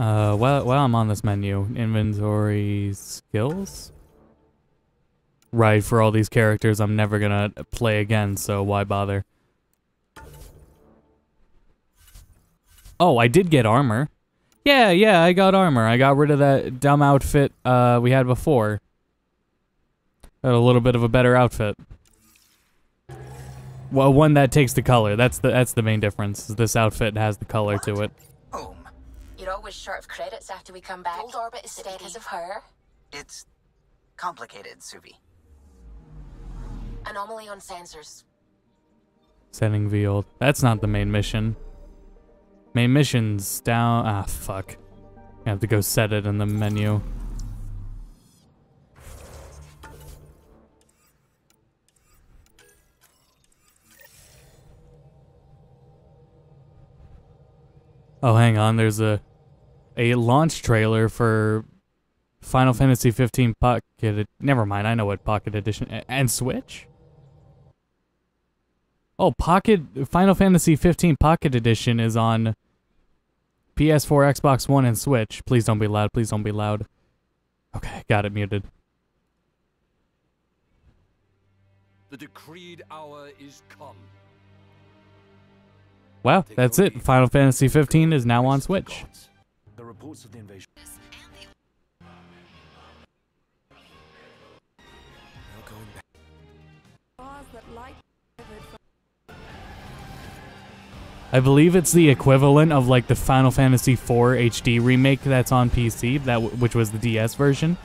Uh, while, while I'm on this menu, inventory skills? Right, for all these characters I'm never gonna play again, so why bother? Oh, I did get armor. Yeah, yeah, I got armor. I got rid of that dumb outfit uh, we had before. Got a little bit of a better outfit. Well, one that takes the color. That's the that's the main difference. This outfit has the color to it. Boom. You're always short of credits after we come back. Gold orbit is Is it because of her? It's complicated, Suvi. Anomaly on sensors. Setting veiled. That's not the main mission. Main mission's down. Ah, fuck. I have to go set it in the menu. Oh, hang on. There's a a launch trailer for Final Fantasy 15 Pocket. Never mind. I know what Pocket Edition and Switch. Oh, Pocket Final Fantasy 15 Pocket Edition is on PS4, Xbox One, and Switch. Please don't be loud. Please don't be loud. Okay, got it muted. The decreed hour is come. Wow, that's it. Final Fantasy 15 is now on Switch. The reports of the invasion. No going back. I believe it's the equivalent of like the Final Fantasy IV HD remake that's on PC, that w- which was the DS version.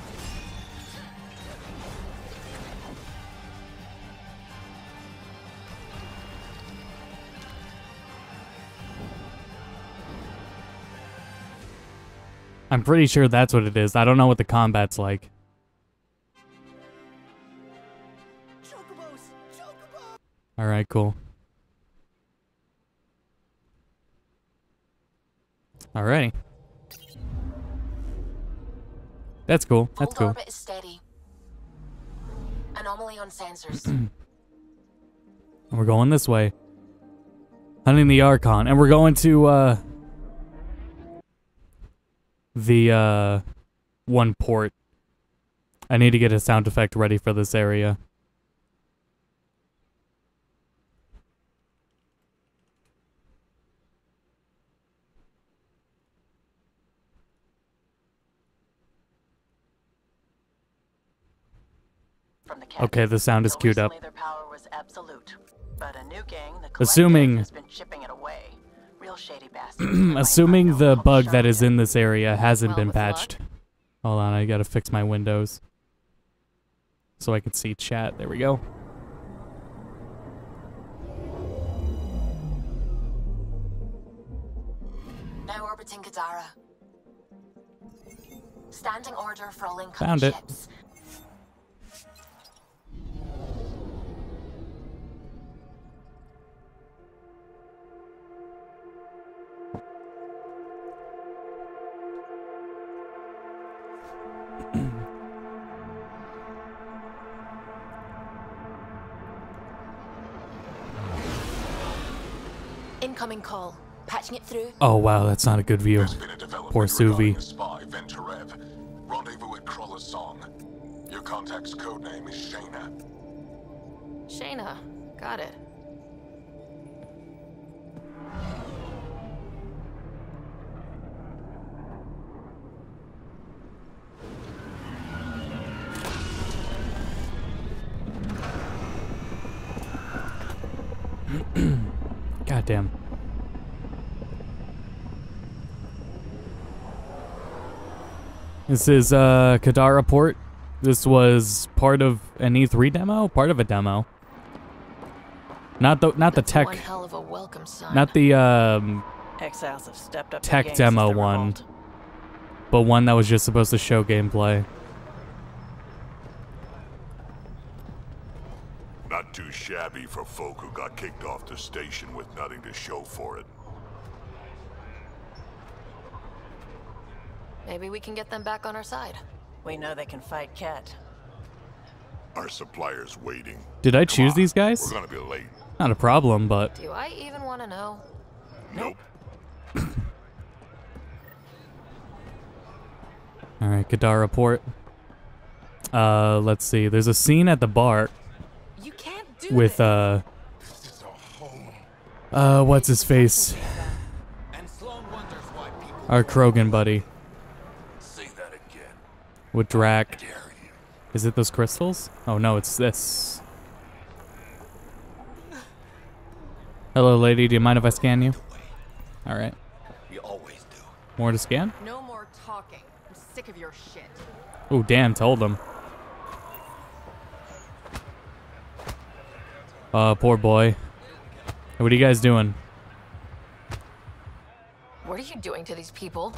I'm pretty sure that's what it is. I don't know what the combat's like. All right, cool. Alrighty. That's cool. That's cool. orbit is steady. Anomaly on sensors. And we're going this way. Hunting the Archon. And we're going to, uh... The, uh... One port. I need to get a sound effect ready for this area. The. Okay, the sound is queued up. recently Their power was absolute. But a new gang, the Collective, Assuming- Assuming the bug that is in this area hasn't been patched. Hold on, I gotta fix my windows. So I can see chat. There we go. now orbiting Kadara. Standing order for all incoming Found it. ships. Incoming call. Patching it through. Oh wow, that's not a good view. A Poor Suvi. a spy, Vehn Terev. Rendezvous at Kralla's Song. Your contact's codename is Shayna. Shayna. Got it. Goddamn. This is uh Kadara port. This was part of an E3 demo, part of a demo. Not the not the tech, One hell of a welcome sign. not the um Exiles have stepped up tech demo one, revolt. but one that was just supposed to show gameplay. Not too shabby for folk who got kicked off the station with nothing to show for it. Maybe we can get them back on our side. We know they can fight Kett. Our supplier's waiting. Did I Come choose on, these guys? We're gonna be late. Not a problem, but Do I even want to know? Nope. Alright, Kadara report. Uh, let's see. There's a scene at the bar You can't do with uh, uh, what's his face? And Sloane wonders why people Our Krogan buddy Say that again. With Drack. Is it those crystals? Oh no, it's this. Hello, lady. Do you mind if I scan you? All right. we always do. More to scan? No more talking. I'm sick of your shit. Oh, damn. Told him. Uh, poor boy. What are you guys doing? What are you doing to these people?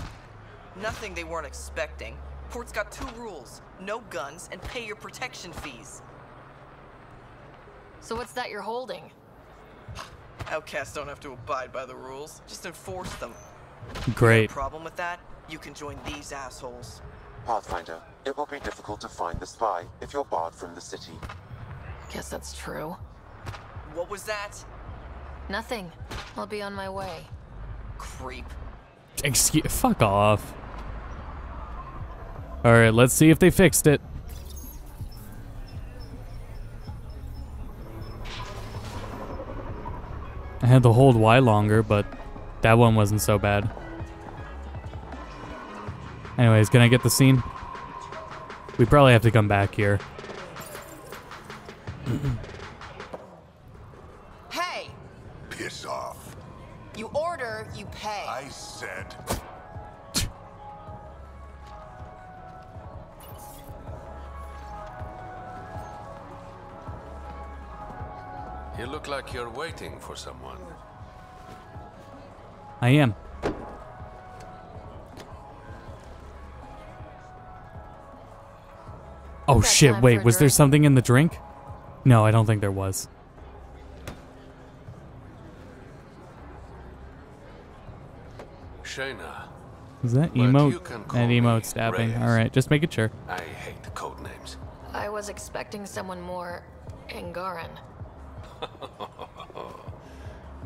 Nothing they weren't expecting. Port's got two rules no guns and pay your protection fees. So what's that you're holding? Outcasts don't have to abide by the rules, just enforce them. Great. Problem with that? You can join these assholes. Pathfinder, it will be difficult to find the spy if you're barred from the city. Guess that's true. What was that? Nothing. I'll be on my way. Creep. Excuse. Fuck off. All right. Let's see if they fixed it. I had to hold Y longer, but that one wasn't so bad. Anyways, can I get the scene? We probably have to come back here. You look like you're waiting for someone. I am. Oh shit, wait, was there something in the drink? No, I don't think there was. Shayna, Is that But emote? you And me emote stabbing. Alright, just making sure. I hate the code names. I was expecting someone more Angaran.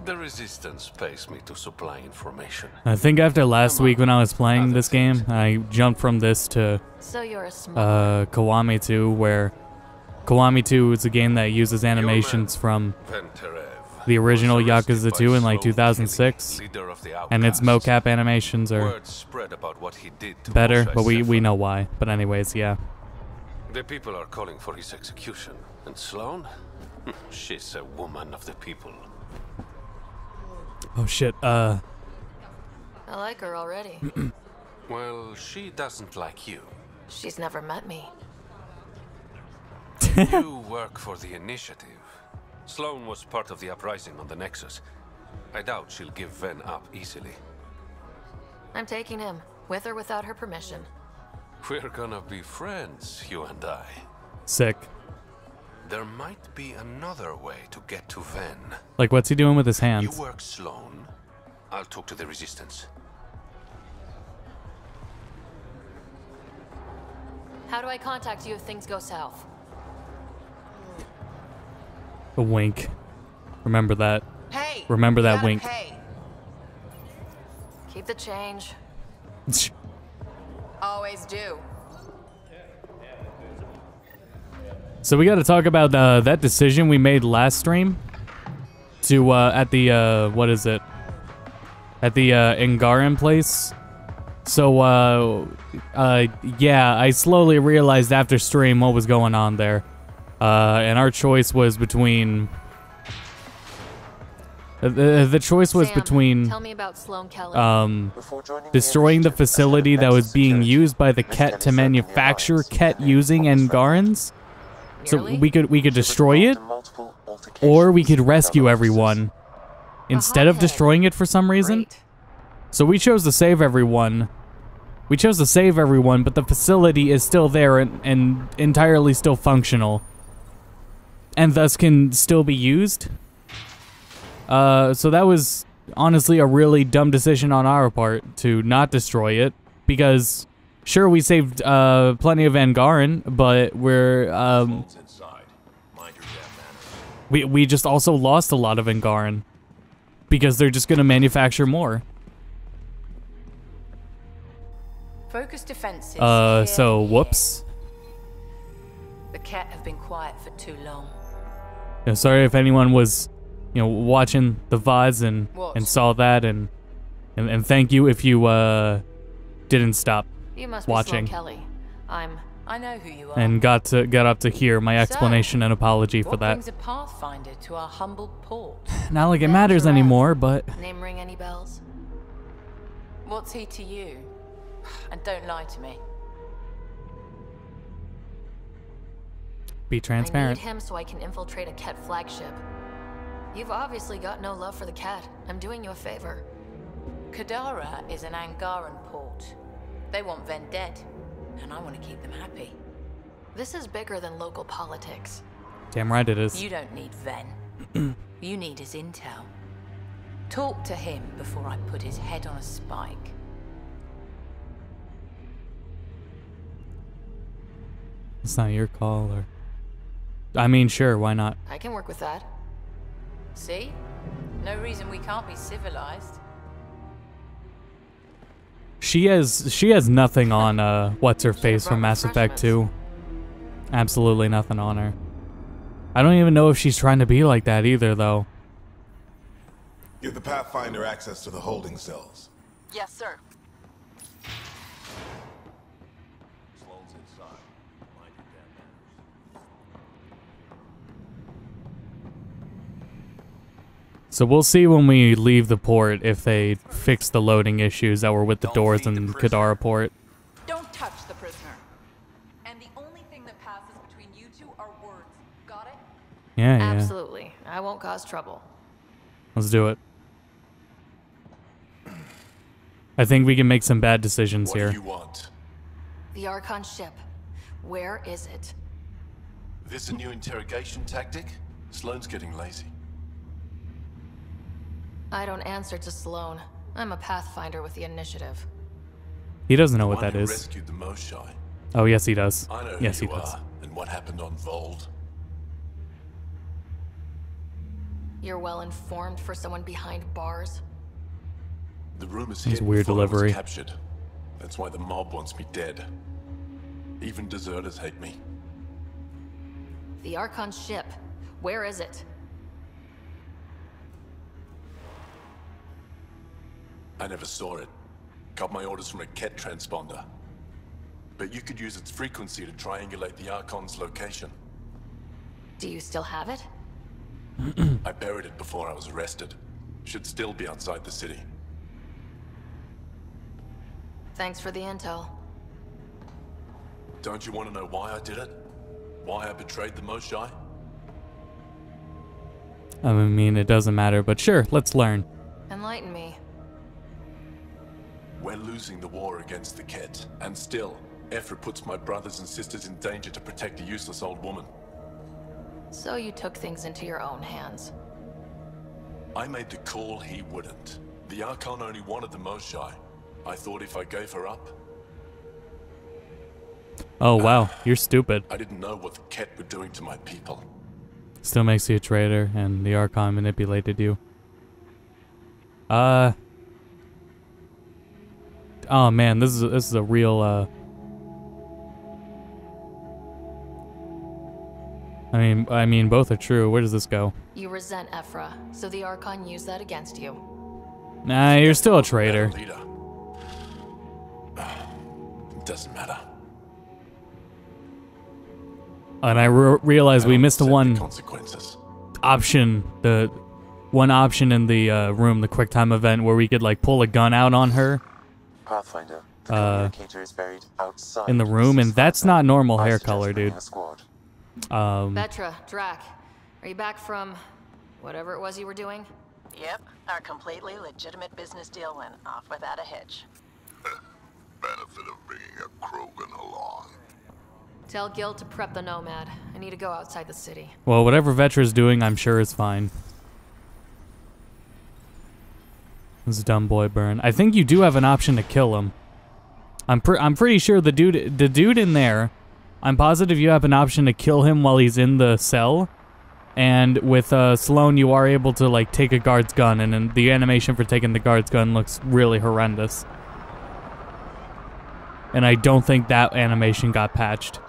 The Resistance pays me to supply information. I think after last Come week when I was playing other this game. I jumped from this to So you're a small. uh, Kiwami 2, where Kiwami 2 is a game that uses animations from the original Yakuza 2 in like 2006, of the and its outcasts. mocap animations are spread about what he did to better, but we, we know why. But anyways, yeah. The people are calling for his execution. And Sloane? She's a woman of the people. Oh shit, uh, I like her already. Well, she doesn't like you. She's never met me. you work for the Initiative. Sloane was part of the uprising on the Nexus. I doubt she'll give Vehn up easily. I'm taking him, with or without her permission. We're gonna be friends, you and I. sick. There might be another way to get to Vehn. Like, what's he doing with his hands? You work Sloane. I'll talk to the Resistance. How do I contact you if things go south? A wink. Remember that. Hey! Remember that wink. Pay. Keep the change. Always do. So we got to talk about uh, that decision we made last stream to uh, at the uh, what is it? At the uh, Angaran place. So uh, uh, yeah, I slowly realized after stream what was going on there, uh, and our choice was between. Uh, the, the choice was Sam, between Tell me about Sloane Kelly. um, destroying the Initiative, facility that was being used by the Kett to served in the manufacture Kett using Fox Friend. Angarans. So we could we could destroy it, involved in multiple or we could rescue everyone instead of destroying it for some reason. So we chose to save everyone. We chose to save everyone, but the facility is still there and, and entirely still functional, and thus can still be used. Uh, so that was honestly a really dumb decision on our part to not destroy it because sure we saved uh plenty of Angaran, but we're um Mind your we we just also lost a lot of Angaran because they're just gonna manufacture more. Focus defenses. Uh, here, so here. whoops. The cat have been quiet for too long. You know, sorry if anyone was, you know, watching the VODs and What? and saw that, and, and and thank you if you uh didn't stop You must be watching Sloane Kelly. I'm. I know who you are. and got to got up to hear my explanation and apology for that. a pathfinder to our humble port? Not like it matters anymore, but Name ring any bells? What's he to you? And don't lie to me. be I transparent. need him so I can infiltrate a Kett flagship. You've obviously got no love for the cat. I'm doing you a favor. Kadara is an Angaran port. They want Vehn dead, and I want to keep them happy. This is bigger than local politics. Damn right it is. You don't need Vehn. you need his intel. Talk to him before I put his head on a spike. It's not your call, or I mean, sure, why not? I can work with that. See? No reason we can't be civilized. She has she has nothing on uh what's her face from Mass Effect 2. Absolutely nothing on her. I don't even know if she's trying to be like that either though. Give the Pathfinder access to the holding cells. Yes, sir. Sloane's inside. Mind your damn So we'll see when we leave the port if they fix the loading issues that were with the doors in Kadara port. Don't touch the prisoner. And the only thing that passes between you two are words. Got it? Yeah, yeah. Absolutely. I won't cause trouble. Let's do it. I think we can make some bad decisions What here. do you want? The Archon ship. Where is it? This a new interrogation tactic? Sloane's getting lazy. I don't answer to Sloane. I'm a Pathfinder with the initiative. He doesn't know The what that is. that who is. rescued. Oh, yes, he does. I know Yes, who he does. are and what happened on Voeld. You're well informed for someone behind bars. The rumors His weird before I delivery. captured. That's why the mob wants me dead. Even deserters hate me. The Archon ship. Where is it? I never saw it. Got my orders from a Kett transponder. But you could use its frequency to triangulate the Archon's location. Do you still have it? I buried it before I was arrested. Should still be outside the city. Thanks for the intel. Don't you want to know why I did it? Why I betrayed the Moshae? I mean, it doesn't matter, but sure, let's learn. Enlighten me. We're losing the war against the Kett, and still, Ephra puts my brothers and sisters in danger to protect a useless old woman. So you took things into your own hands. I made the call he wouldn't. The Archon only wanted the Moshae. I thought if I gave her up, Oh, wow, you're stupid. I didn't know what the Kett were doing to my people. Still makes you a traitor, and the Archon manipulated you. Uh. Oh man, this is this is a real. Uh, I mean, I mean, both are true. Where does this go? You resent Ephra, so the Archon used that against you. Nah, you're still a traitor. Leader. It doesn't matter. And I re- realized we missed the one Consequences. option, the one option in the uh, room, the quick time event, where we could like pull a gun out on her Pathfinder, the Uh, communicator is buried outside. in the room, and that's not normal hair color, dude. squad. Um, Vetra, Drack, are you back from whatever it was you were doing? Yep, our completely legitimate business deal went off without a hitch. Benefit of bringing a Krogan along. Tell Gil to prep the Nomad. I need to go outside the city. well, whatever Vetra's doing, I'm sure is fine. This dumb boy burn. I think you do have an option to kill him. I'm pre- I'm pretty sure the dude the dude in there. I'm positive you have an option to kill him while he's in the cell. And with uh, Sloane, you are able to like take a guard's gun, and, then the animation for taking the guard's gun looks really horrendous. And I don't think that animation got patched.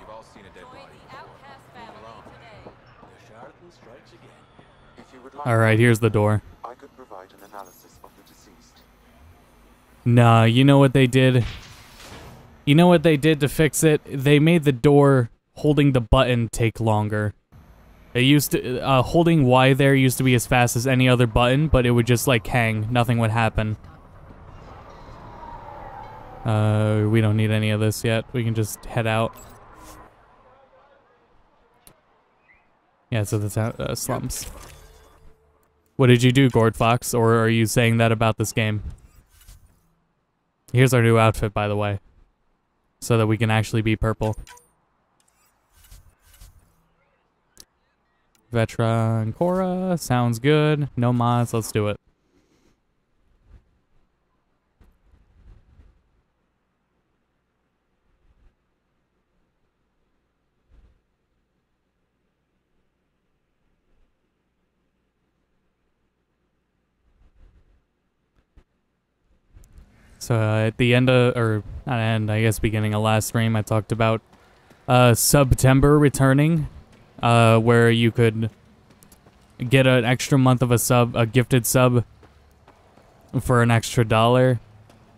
You've all seen a dead body. If you would like, Alright, here's the door. Nah, you know what they did? You know what they did to fix it? They made the door holding the button take longer. It used to, uh, holding Y there used to be as fast as any other button, but it would just like hang. Nothing would happen. Uh, we don't need any of this yet. We can just head out. Yeah, so the uh, slums. What did you do, Gord Fox? Or are you saying that about this game? Here's our new outfit, by the way. So that we can actually be purple. Vetra and Cora, sounds good. No mods, let's do it. So uh, at the end of, or not end, I guess beginning of last stream, I talked about uh, September returning, uh, where you could get an extra month of a sub, a gifted sub, for an extra dollar.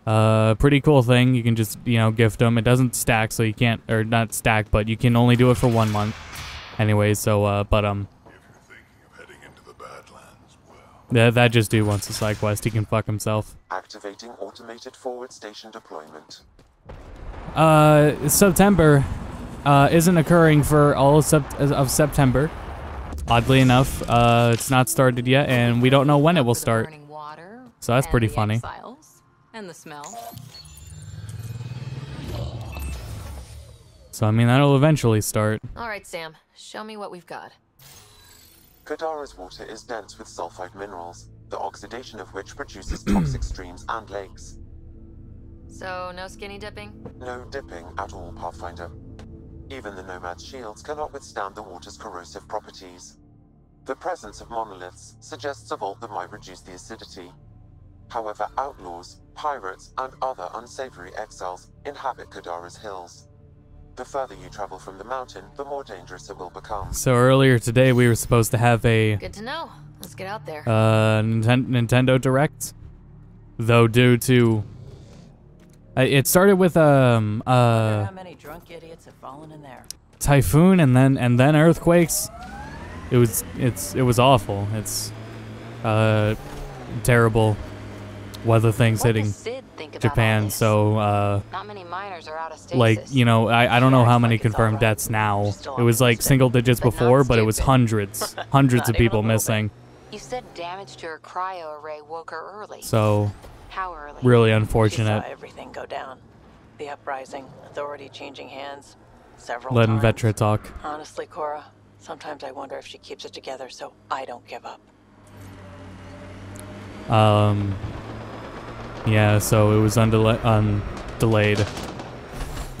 Uh, pretty cool thing. You can just you know gift them. It doesn't stack, so you can't, or not stack, but you can only do it for one month. Anyway, so uh, but um. That, that just dude wants a side quest. He can fuck himself. Activating automated forward station deployment. Uh, September uh, isn't occurring for all of, sept of September. Oddly enough, uh, it's not started yet, and we don't know when it will start. So that's pretty funny. And the smell. So I mean, that'll eventually start. All right, Sam. Show me what we've got. Kadara's water is dense with sulfide minerals, the oxidation of which produces toxic streams and lakes. So, no skinny dipping? No dipping at all, Pathfinder. Even the Nomad's shields cannot withstand the water's corrosive properties. The presence of monoliths suggests a vault that might reduce the acidity. However, outlaws, pirates, and other unsavory exiles inhabit Kadara's hills. The further you travel from the mountain, the more dangerous it will become. So earlier today, we were supposed to have a Good to know. Let's get out there. uh, Ninten- Nintendo Direct, though due to uh, it started with um uh How many drunk idiots have fallen in there? typhoon and then and then earthquakes. It was it's it was awful. It's uh terrible weather things What hitting does Sid think about Japan. So uh Not many miners are out of like you know I, I don't know how many confirmed deaths now. It was like single digits before, but it was hundreds, hundreds of people missing. You said damage to her cryo array woke her early. So How early? really unfortunate. everything go down. The uprising, authority changing hands, several Letting. Vetra talk. Honestly, Cora, sometimes I wonder if she keeps it together so I don't give up. Um, yeah, so it was undela- un- delayed.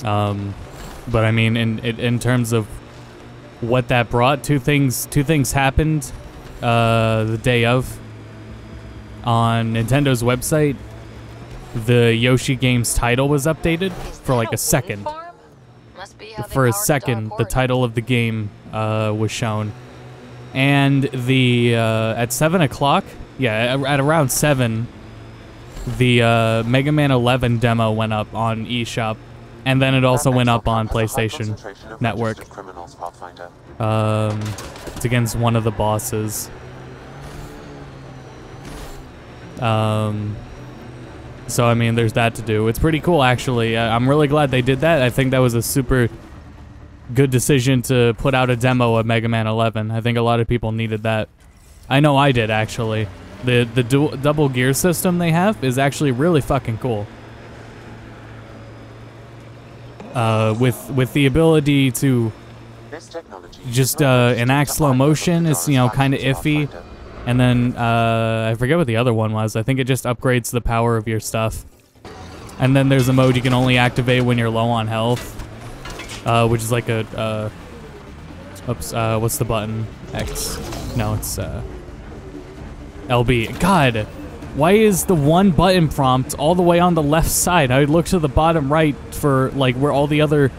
Um, but I mean, in, in terms of what that brought, two things two things happened. Uh, the day of on Nintendo's website, the Yoshi game's title was updated for like a second. Be how For a second, the title of the game uh, was shown, and the uh, at seven o'clock, yeah, at around seven, the uh, Mega Man 11 demo went up on eShop, and then it also went up on PlayStation Network. Um, it's against one of the bosses. Um, so I mean, there's that to do. It's pretty cool, actually. I'm really glad they did that. I think that was a super good decision to put out a demo of Mega Man 11. I think a lot of people needed that. I know I did actually. The the du- double gear system they have is actually really fucking cool. Uh, with with the ability to just uh, enact slow motion is you know kind of iffy, and then uh, I forget what the other one was. I think it just upgrades the power of your stuff. And then there's a mode you can only activate when you're low on health, uh, which is like a uh, oops. Uh, what's the button? X. No, it's uh, LB. God, Why is the one button prompt all the way on the left side? I look to the bottom right for like where all the other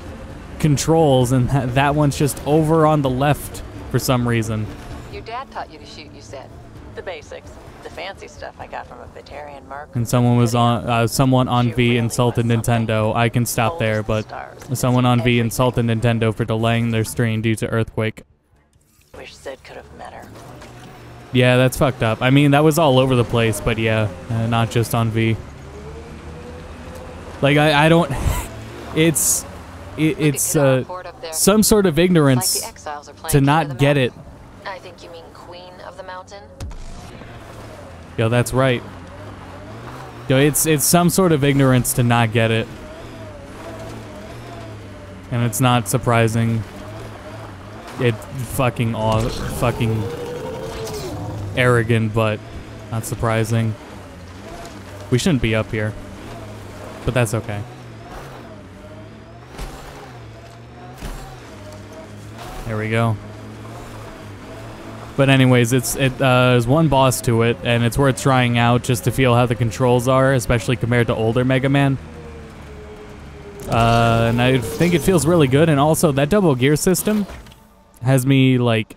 controls, and that, that one's just over on the left for some reason. Your dad taught you to shoot, you said. The basics. The fancy stuff I got from a Batarian mark. And someone was on, uh, someone on V insulted Nintendo. I can stop there, but someone on V insulted Nintendo for delaying their stream due to earthquake. Wish Zed could have met her. Yeah, that's fucked up. I mean, that was all over the place, but yeah, uh, not just on V. Like I, I don't. It's, it, it's uh, some sort of ignorance to not get it. I think you mean Queen of the Mountain. Yo, that's right. Yo, it's it's some sort of ignorance to not get it. And it's not surprising. It fucking aw fucking arrogant, but not surprising. We shouldn't be up here. But that's okay. There we go. But anyways, it's it uh, there's one boss to it, and it's worth trying out just to feel how the controls are, especially compared to older Mega Man. Uh, and I think it feels really good, and also that double gear system has me like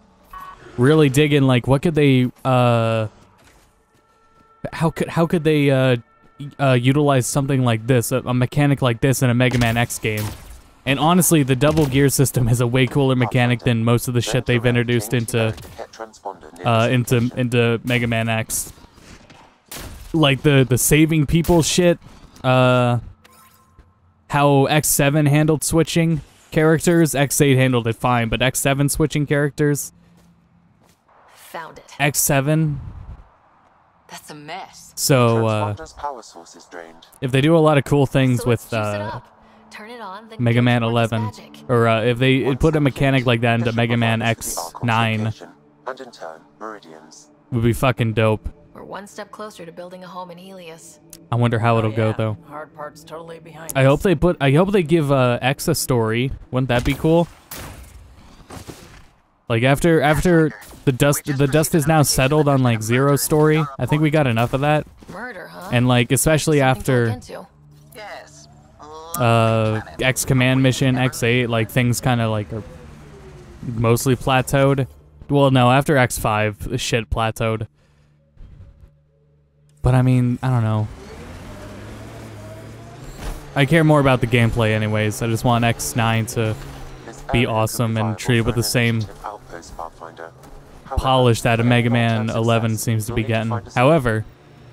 really digging like what could they uh how could how could they uh, uh utilize something like this, a, a mechanic like this in a Mega Man X game? And honestly, the double gear system is a way cooler mechanic than most of the shit they've introduced into uh, into into Mega Man X. Like the the saving people shit, uh, how X7 handled switching characters, X8 handled it fine, but X7 switching characters, Found it. X7. That's a mess. So uh, power source is drained. if they do a lot of cool things So with uh. Turn it on, then Mega Man 11, or uh, if they Once put a mechanic like that into Mega Man provide us with the Archon's X9, location, And in turn, meridians. would be fucking dope. We're one step closer to building a home in Heleus. I wonder how it'll Oh, go though. Hard part's totally behind I us. hope they put. I hope they give uh, X a story. Wouldn't that be cool? Like after after the dust the dust is now settled on like Zero story. I think we got enough of that. Murder, huh? And like especially Something to look after uh X command mission X8 like things kind of like are mostly plateaued. Well, no, after X5 shit plateaued. But I mean, I don't know. I care more about the gameplay anyways. I just want X9 to be awesome and viable treated with the same initiative outpost, Pathfinder. However, polish that a Mega Man 11 success, seems to be getting. find However,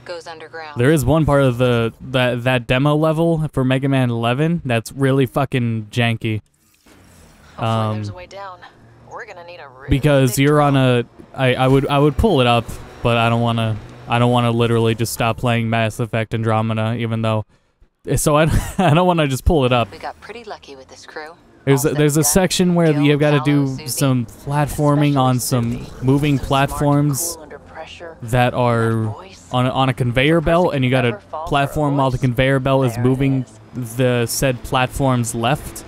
Goes underground. there is one part of the that that demo level for Mega Man 11 that's really fucking janky. Um, there's a way down. We're gonna need a really because you're on drill. a I, I would I would pull it up, but I don't want to I don't want to literally just stop playing Mass Effect Andromeda even though so I, I don't want to just pull it up. We got pretty lucky with this crew. There's a, there's a section where you've got to do some platforming on some moving So smart and platforms cool under pressure. that are on a, on a conveyor belt and you got to Never fall for platform while the conveyor belt is moving the said platforms left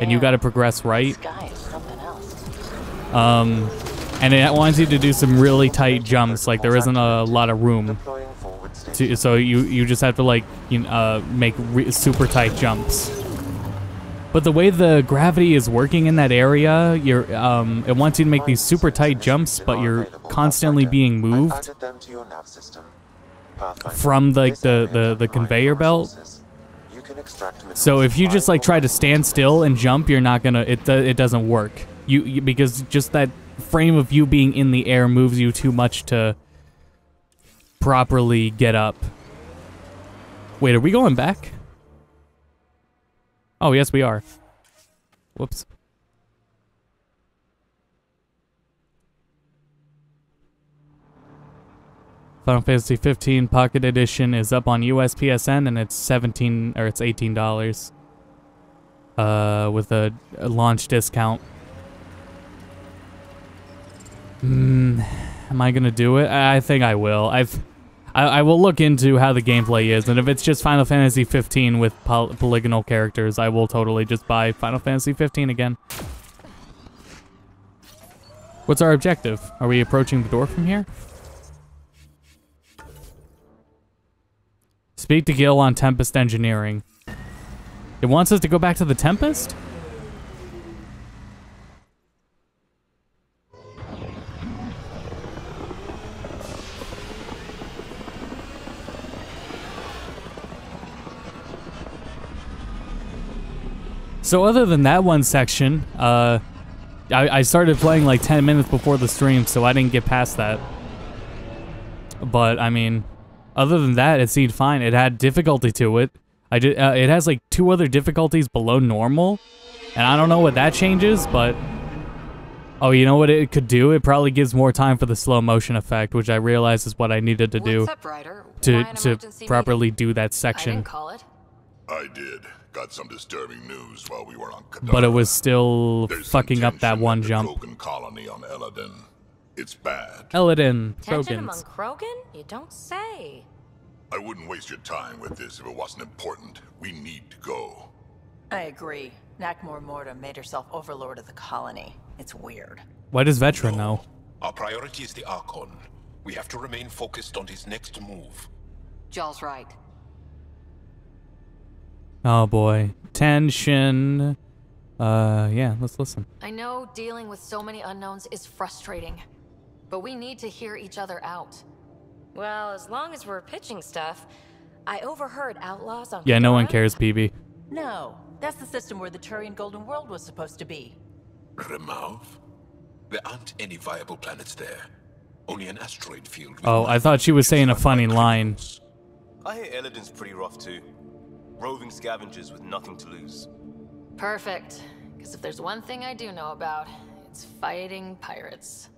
and you Damn. got to progress right Sky is something else. um and it wants you to do some really tight jumps like there isn't a lot of room to, so you you just have to like you know, uh, make re- super tight jumps but the way the gravity is working in that area you're um it wants you to make these super tight jumps but you're constantly being moved from like the the, the conveyor belt So if you just like try to stand still and jump, you're not gonna. It it doesn't work. You, you because just that frame of you being in the air moves you too much to properly get up. Wait, are we going back? Oh yes, we are. Whoops. Final Fantasy 15 Pocket Edition is up on US PSN and it's 17 or it's $18 uh with a, a launch discount. Hmm, am I going to do it? I think I will. I've I, I will look into how the gameplay is and if it's just Final Fantasy 15 with poly- polygonal characters, I will totally just buy Final Fantasy 15 again. What's our objective? Are we approaching the door from here? Speak to Gil on Tempest Engineering. It wants us to go back to the Tempest? So other than that one section, uh, I, I started playing like 10 minutes before the stream, so I didn't get past that. But, I mean, other than that, it seemed fine. It had difficulty to it. I did, uh, it has like two other difficulties below normal, and I don't know what that changes, but... Oh, you know what it could do? It probably gives more time for the slow motion effect, which I realize is what I needed to do up, to, to emergency properly do that I section. didn't call it. I did. Got some disturbing news while we were on Kadar. But it was still There's fucking up that one jump. Krogan colony on Elaaden. It's bad. Elaaden, Tension among Krogan? You don't say. I wouldn't waste your time with this if it wasn't important. We need to go. I agree. Nakmor Morta made herself overlord of the colony. It's weird. Why does Veteran know? Our priority is the Archon. We have to remain focused on his next move. Jaal's right. Oh boy. Tension. Uh, yeah, let's listen. I know dealing with so many unknowns is frustrating, but we need to hear each other out. Well, as long as we're pitching stuff, I overheard outlaws on. Yeah, no one cares, Peebee. No, that's the system where the Turian Golden World was supposed to be. Remouth? There aren't any viable planets there. Only an asteroid field. Oh, I thought she was saying a funny line. I hear Elaaden's pretty rough too. Roving scavengers with nothing to lose. Perfect. Because if there's one thing I do know about, it's fighting pirates.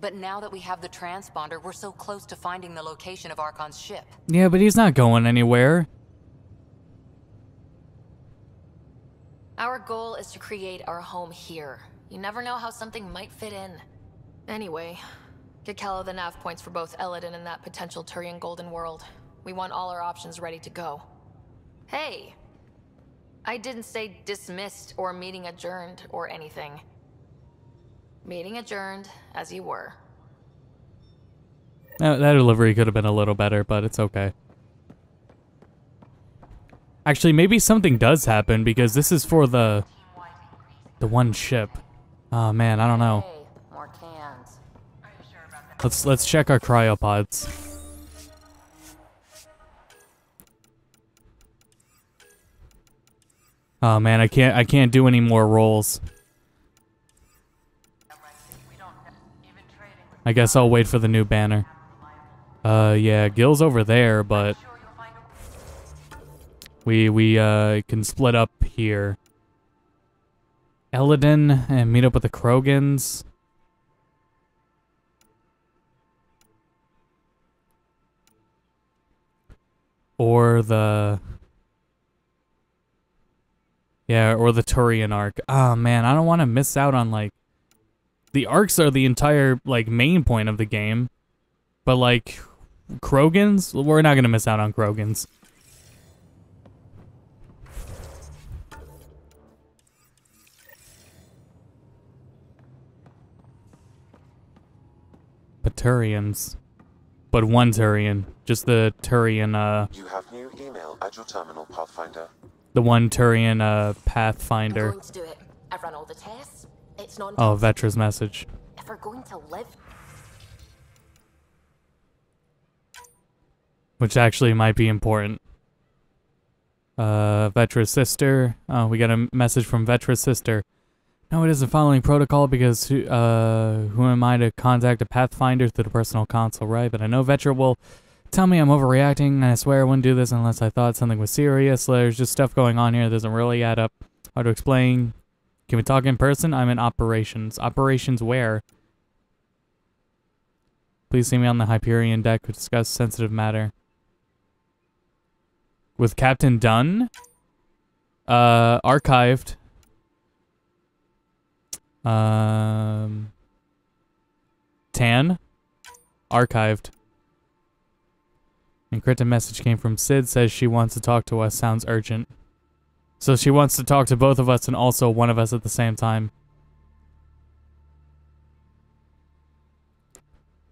But now that we have the transponder, we're so close to finding the location of Archon's ship. Yeah, but he's not going anywhere. Our goal is to create our home here. You never know how something might fit in. Anyway, get Kallo the nav points for both Elaaden and that potential Turian Golden World. We want all our options ready to go. Hey! I didn't say dismissed or meeting adjourned or anything. Meeting adjourned, as you were. That, that delivery could have been a little better, but it's okay. Actually, maybe something does happen because this is for the the one ship. Oh man, I don't know. Let's let's check our cryopods. Oh man, I can't I can't do any more rolls. I guess I'll wait for the new banner. Uh yeah, Gil's over there, but we we uh can split up here. Elaaden and meet up with the Krogans. Or the Yeah, or the Turian arc. Oh man, I don't want to miss out on like the arcs are the entire like main point of the game. But like Krogans, we're not going to miss out on Krogans. But Turians. But one Turian. Just the Turian, uh, You have new email at your terminal, Pathfinder. The one Turian, uh, Pathfinder. going to do it. I've run all the tests. It's non. Oh, Vetra's message. If we're going to live, Which actually might be important. Uh, Vetra's sister. Oh, we got a message from Vetra's sister. No, it isn't following protocol because who- uh, who am I to contact a Pathfinder through the personal console, right? But I know Vetra will tell me I'm overreacting, I swear I wouldn't do this unless I thought something was serious. There's just stuff going on here that doesn't really add up. How to explain? Can we talk in person? I'm in operations. Operations where? Please see me on the Hyperion deck to discuss sensitive matter. With Captain Dunn? Uh, archived. Um, Tann? Archived. Encrypted message came from Sid, says she wants to talk to us, sounds urgent. So she wants to talk to both of us and also one of us at the same time.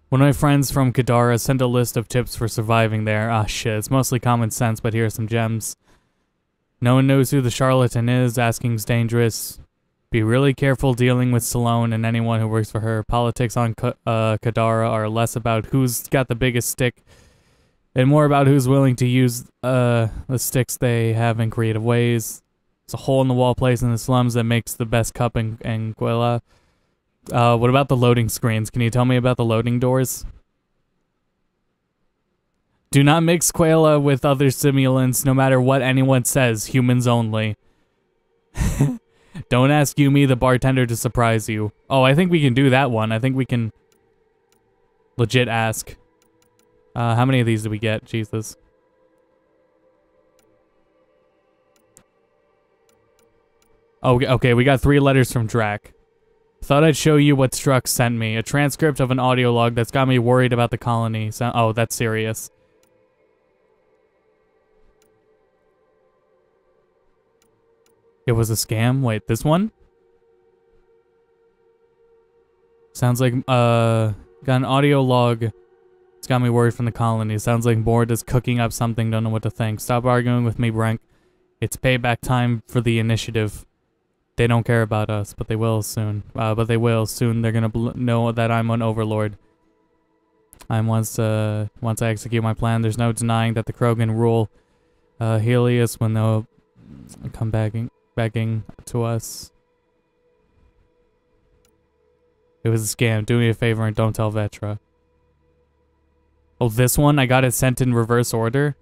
One of my friends from Kadara sent a list of tips for surviving there. Ah, shit, it's mostly common sense, but here are some gems. No one knows who the charlatan is. Asking's dangerous. Be really careful dealing with Sloane and anyone who works for her. Politics on K uh, Kadara are less about who's got the biggest stick and more about who's willing to use uh, the sticks they have in creative ways. It's a hole in the wall place in the slums that makes the best cup in, Guela. Uh, what about the loading screens? Can you tell me about the loading doors? Do not mix Quela with other simulants, no matter what anyone says, humans only. Don't ask Umi, the bartender, to surprise you. Oh, I think we can do that one. I think we can legit ask. Uh, how many of these do we get? Jesus. Oh, okay, we got three letters from Drack. Thought I'd show you what Strux sent me. A transcript of an audio log that's got me worried about the colony. So oh, that's serious. It was a scam? Wait, this one? Sounds like, uh, got an audio log. Got me worried from the colony. Sounds like Mord is cooking up something, don't know what to think. Stop arguing with me, Brent. It's payback time for the initiative. They don't care about us, but they will soon. Uh, but they will soon. They're gonna know that I'm an overlord. I'm once uh once I execute my plan. There's no denying that the Krogan rule uh, Heleus when they'll come begging begging to us. It was a scam. Do me a favor and don't tell Vetra. Oh, this one I got it sent in reverse order.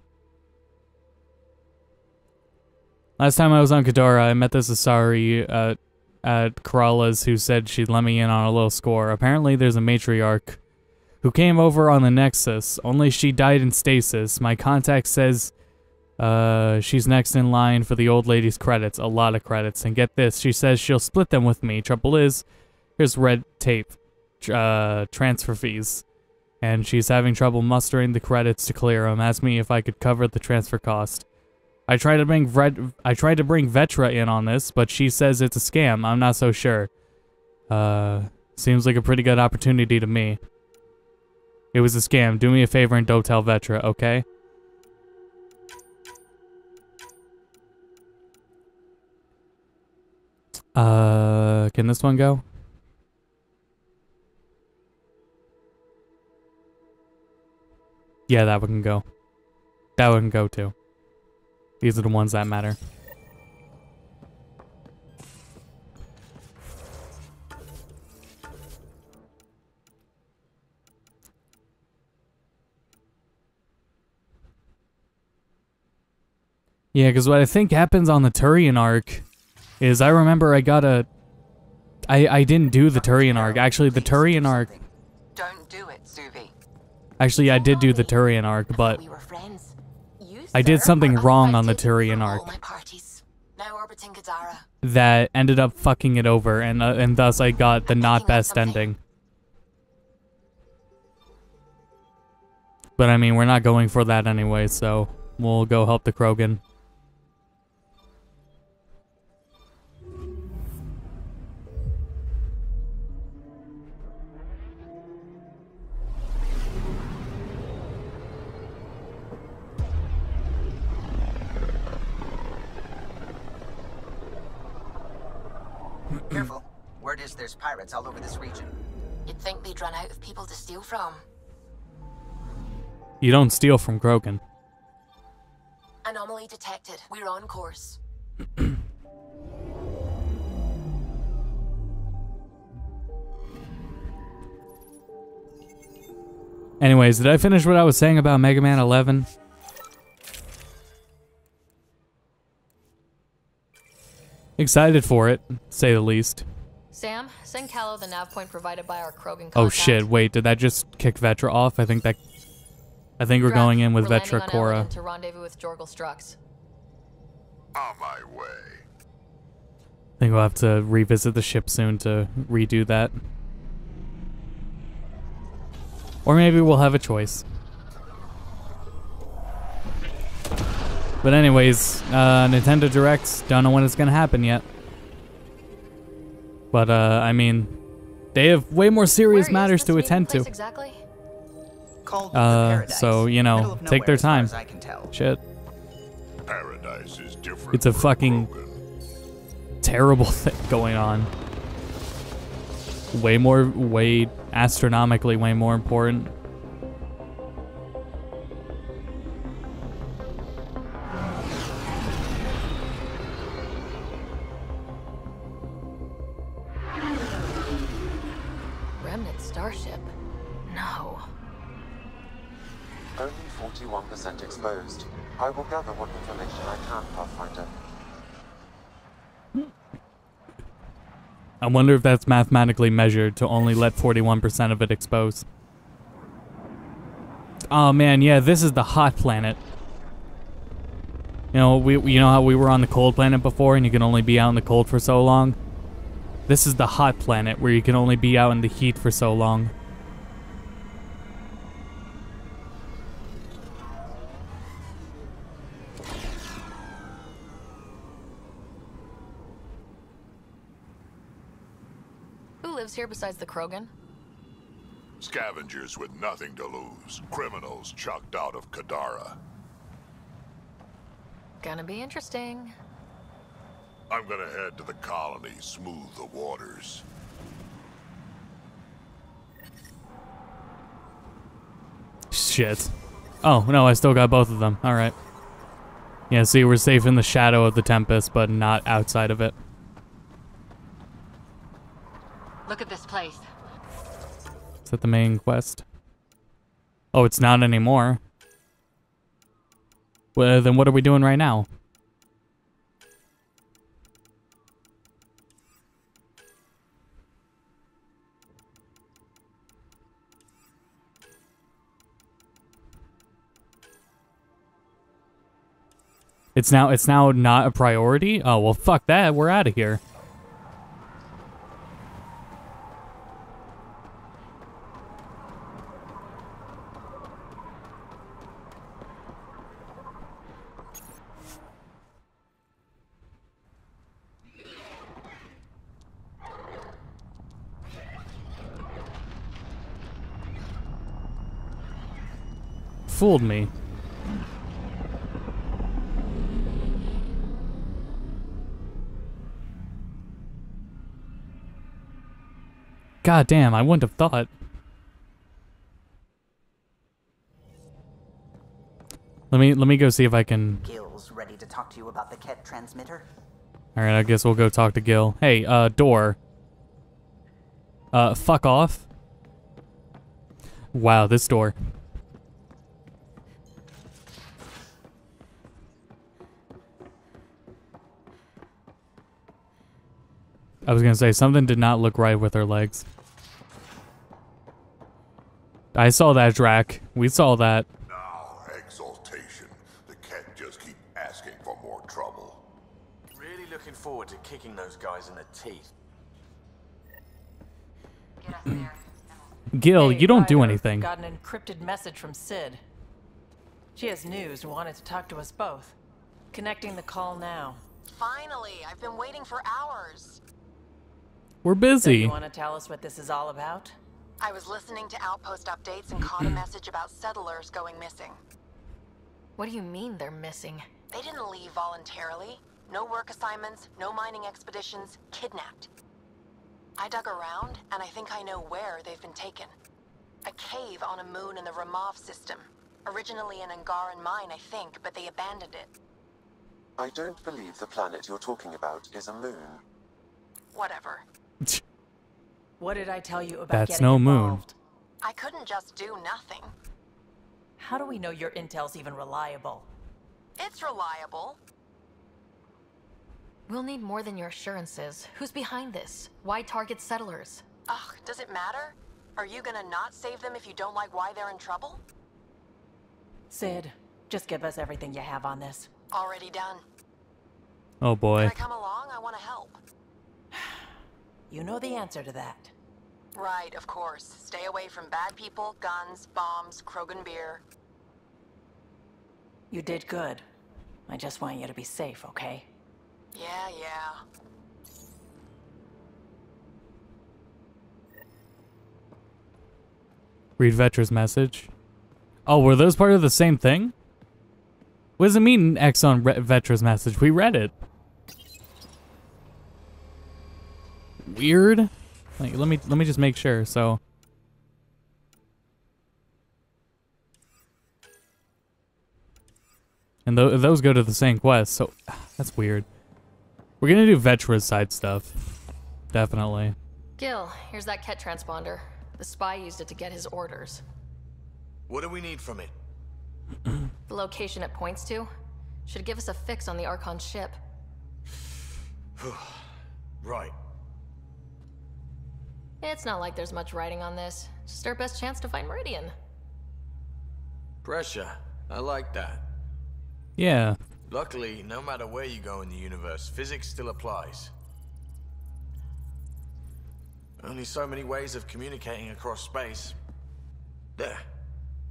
Last time I was on Kadara, I met this Asari uh, at Kralla's who said she'd let me in on a little score. Apparently there's a matriarch who came over on the Nexus, only she died in stasis. My contact says uh, she's next in line for the old lady's credits, a lot of credits. And get this, she says she'll split them with me. Trouble is, here's red tape, uh, transfer fees. And she's having trouble mustering the credits to clear them. Asked me if I could cover the transfer cost. I tried to bring Vred I tried to bring Vetra in on this, but she says it's a scam. I'm not so sure. Uh, seems like a pretty good opportunity to me. It was a scam. Do me a favor and don't tell Vetra, okay? Uh, can this one go? Yeah, that one can go. That one can go too. These are the ones that matter. Yeah, because what I think happens on the Turian arc is I remember I got a... I, I didn't do the Turian arc. Actually, the Turian arc... Actually, I did do the Turian arc, but... I did something wrong on the Turian arc. That ended up fucking it over, and uh, and thus I got the not best ending. But I mean, we're not going for that anyway, so we'll go help the Krogan. There's pirates all over this region. You'd think they'd run out of people to steal from. You don't steal from Krogan. Anomaly detected. We're on course. Anyways, did I finish what I was saying about Mega Man 11? Excited for it, say the least. Sam, send Kallo the nav point provided by our Krogan contact. Oh shit, wait, did that just kick Vetra off? I think that... I think we're going in with we're Vetra on Cora. to rendezvous with Jorgal Strux. On my way. I think we'll have to revisit the ship soon to redo that. Or maybe we'll have a choice. But anyways, uh, Nintendo Directs, don't know when it's gonna happen yet. But, uh, I mean, they have way more serious matters to attend to. Exactly. Called Uh, Paradise. so you know, of take their time. as I can tell. Shit. Paradise is different. It's a fucking terrible thing going on. Way more, way astronomically, way more important. I will gather what information I can, Pathfinder. I wonder if that's mathematically measured to only let 41% of it expose. Oh man, yeah, this is the hot planet. You know, we you know how we were on the cold planet before and you can only be out in the cold for so long? This is the hot planet where you can only be out in the heat for so long. Here besides the Krogan? Scavengers with nothing to lose. Criminals chucked out of Kadara. Gonna be interesting. I'm gonna head to the colony, smooth the waters. Shit. Oh, no, I still got both of them. Alright. Yeah, see, we're safe in the shadow of the Tempest, but not outside of it. Look at this place. Is that the main quest? Oh, it's not anymore. Well, then what are we doing right now? It's now it's now not a priority? Oh, well fuck that. We're out of here. Fooled me. God damn, I wouldn't have thought. Let me let me go see if I can. Gil's ready to talk to you about the Kett transmitter. All right, I guess we'll go talk to Gil. Hey, uh, door. Uh, fuck off. Wow, this door. I was gonna say something did not look right with her legs. I saw that, Drack. We saw that. Now, exaltation. The Kett just keep asking for more trouble. Really looking forward to kicking those guys in the teeth. Gil, Hey, you don't do Ryder, anything. Got an encrypted message from Sid. She has news and wanted to talk to us both. Connecting the call now. Finally, I've been waiting for hours. We're So busy. you want to tell us what this is all about? I was listening to outpost updates and caught a message about settlers going missing. What do you mean they're missing? They didn't leave voluntarily. No work assignments, no mining expeditions, kidnapped. I dug around, and I think I know where they've been taken. A cave on a moon in the Ramov system. Originally an Angaran mine, I think, but they abandoned it. I don't believe the planet you're talking about is a moon. Whatever. What did I tell you about That's getting no moon. involved? I couldn't just do nothing. How do we know your intel's even reliable? It's reliable. We'll need more than your assurances. Who's behind this? Why target settlers? Ugh, does it matter? Are you gonna not save them if you don't like why they're in trouble? Sid, just give us everything you have on this. Already done. Oh boy. Can I come along? I wanna help. You know the answer to that. Right, of course. Stay away from bad people, guns, bombs, Krogan beer. You did good. I just want you to be safe, okay? Yeah, yeah. Read Vetra's message. Oh, were those part of the same thing? What does it mean, Exxon Re Vetra's message? We read it. Weird. Like, let me let me just make sure. So. And th those go to the same quest, so that's weird. We're gonna do Vetra's side stuff. Definitely. Gil, here's that Kett transponder. The spy used it to get his orders. What do we need from it? The location it points to should give us a fix on the Archon ship. right. It's not like there's much writing on this. Just our best chance to find Meridian. Pressure. I like that. Yeah. Luckily, no matter where you go in the universe, physics still applies. Only so many ways of communicating across space. There.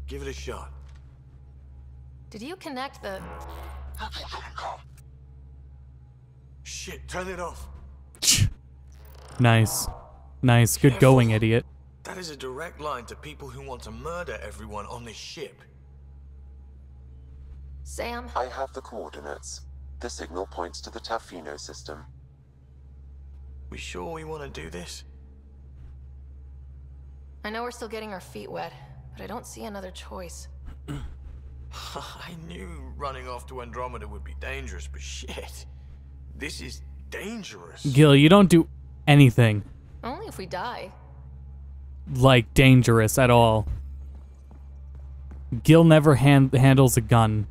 Give it a shot. Did you connect the... Shit, turn it off. Nice. Nice. Good going, idiot. That is a direct line to people who want to murder everyone on this ship. Sam? I have the coordinates. The signal points to the Tafeno system. We sure we want to do this? I know we're still getting our feet wet, but I don't see another choice. I knew running off to Andromeda would be dangerous, but shit. This is dangerous. Gil, you don't do anything Only if we die. like dangerous at all. Gil never hand handles a gun.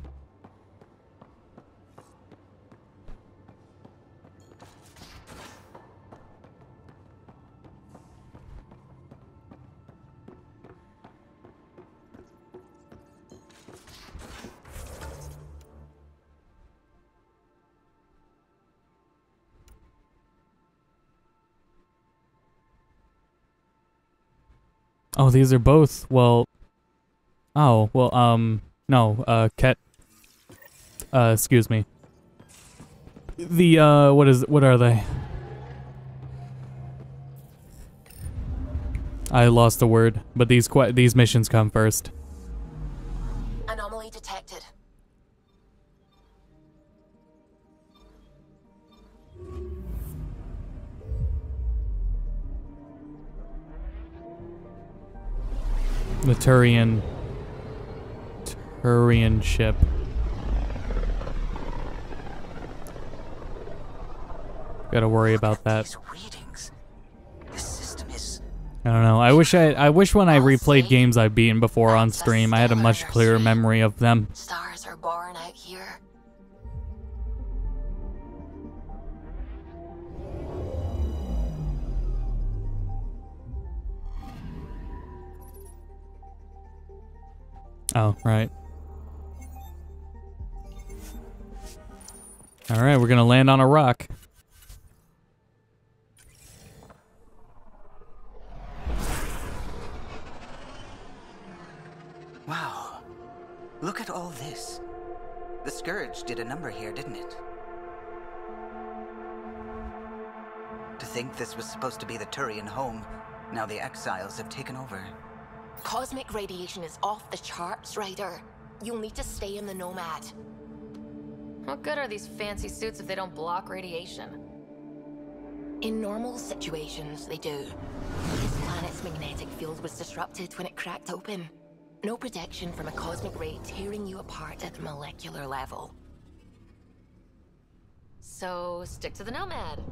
Oh, these are both, well... Oh, well, um, no, uh, Kett... Uh, excuse me. The, uh, what is, what are they? I lost the word, but these these missions come first. Anomaly detected. The Turian... Turian ship. Gotta worry about that. I don't know. I wish I I wish when I replayed games I've beaten before on stream, I had a much clearer memory of them. Stars are born out here. Oh, right. All right, we're gonna land on a rock. Wow. Look at all this. The Scourge did a number here, didn't it? To think this was supposed to be the Turian home, now the exiles have taken over. Cosmic radiation is off the charts, Ryder. You'll need to stay in the Nomad. What good are these fancy suits if they don't block radiation? In normal situations, they do. This planet's magnetic field was disrupted when it cracked open. No protection from a cosmic ray tearing you apart at the molecular level. So, stick to the Nomad.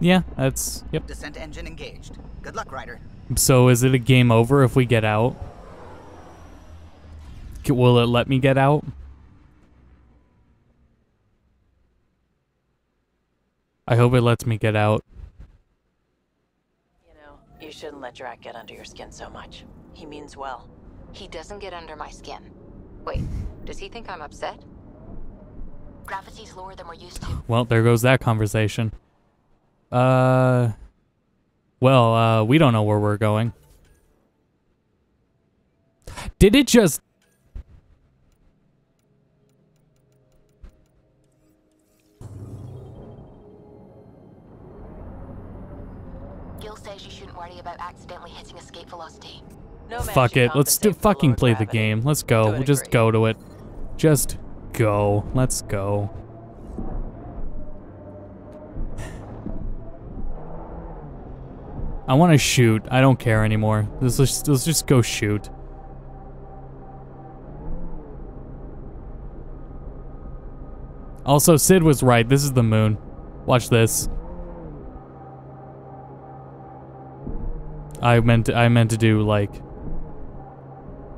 Yeah, that's yep. Descent engine engaged. Good luck, Ryder. So is it a game over if we get out? C- Will it let me get out? I hope it lets me get out. You know, you shouldn't let Drack get under your skin so much. He means well. He doesn't get under my skin. Wait, does he think I'm upset? Gravity's lower than we're used to. Well, there goes that conversation. Uh Well, uh we don't know where we're going. Did it just Gil says you shouldn't worry about accidentally hitting escape velocity. No Fuck it. Let's do fucking play the game. Let's go. We'll just go to it. Just go. Let's go. I want to shoot. I don't care anymore. Let's just, let's just go shoot. Also, Sid was right. This is the moon. Watch this. I meant to, I meant to do like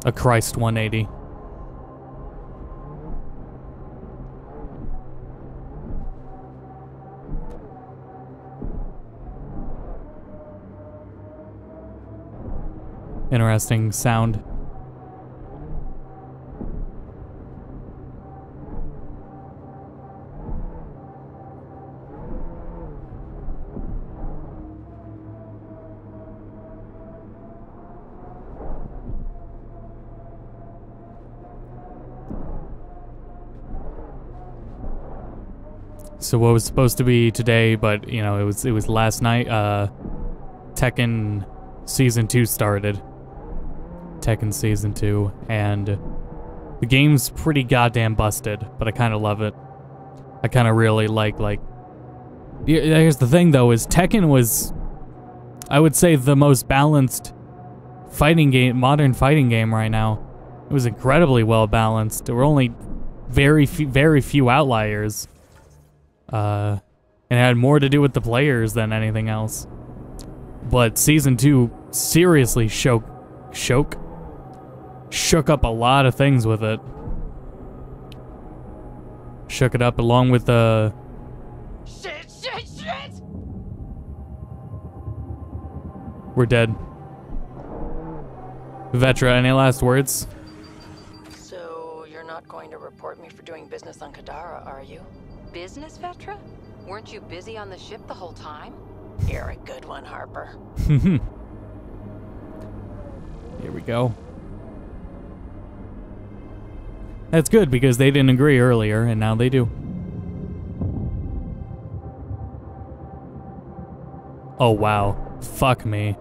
a Christ 180. Interesting sound. So what was supposed to be today, but you know, it was it was last night, uh Tekken season 2 started. Tekken season 2 and the game's pretty goddamn busted, but I kind of love it. I kind of really like like here's the thing though is Tekken was I would say the most balanced fighting game modern fighting game right now. It was incredibly well balanced. There were only very few, very few outliers. Uh, and it had more to do with the players than anything else. But season two seriously shook, shook, shook up a lot of things with it. Shook it up along with the. Shit, shit, shit! We're dead. Vetra, any last words? So, you're not going to report me for doing business on Kadara, are you? Business, Vetra? Weren't you busy on the ship the whole time? You're a good one, Harper. Here we go. That's good because they didn't agree earlier and now they do. Oh wow. Fuck me.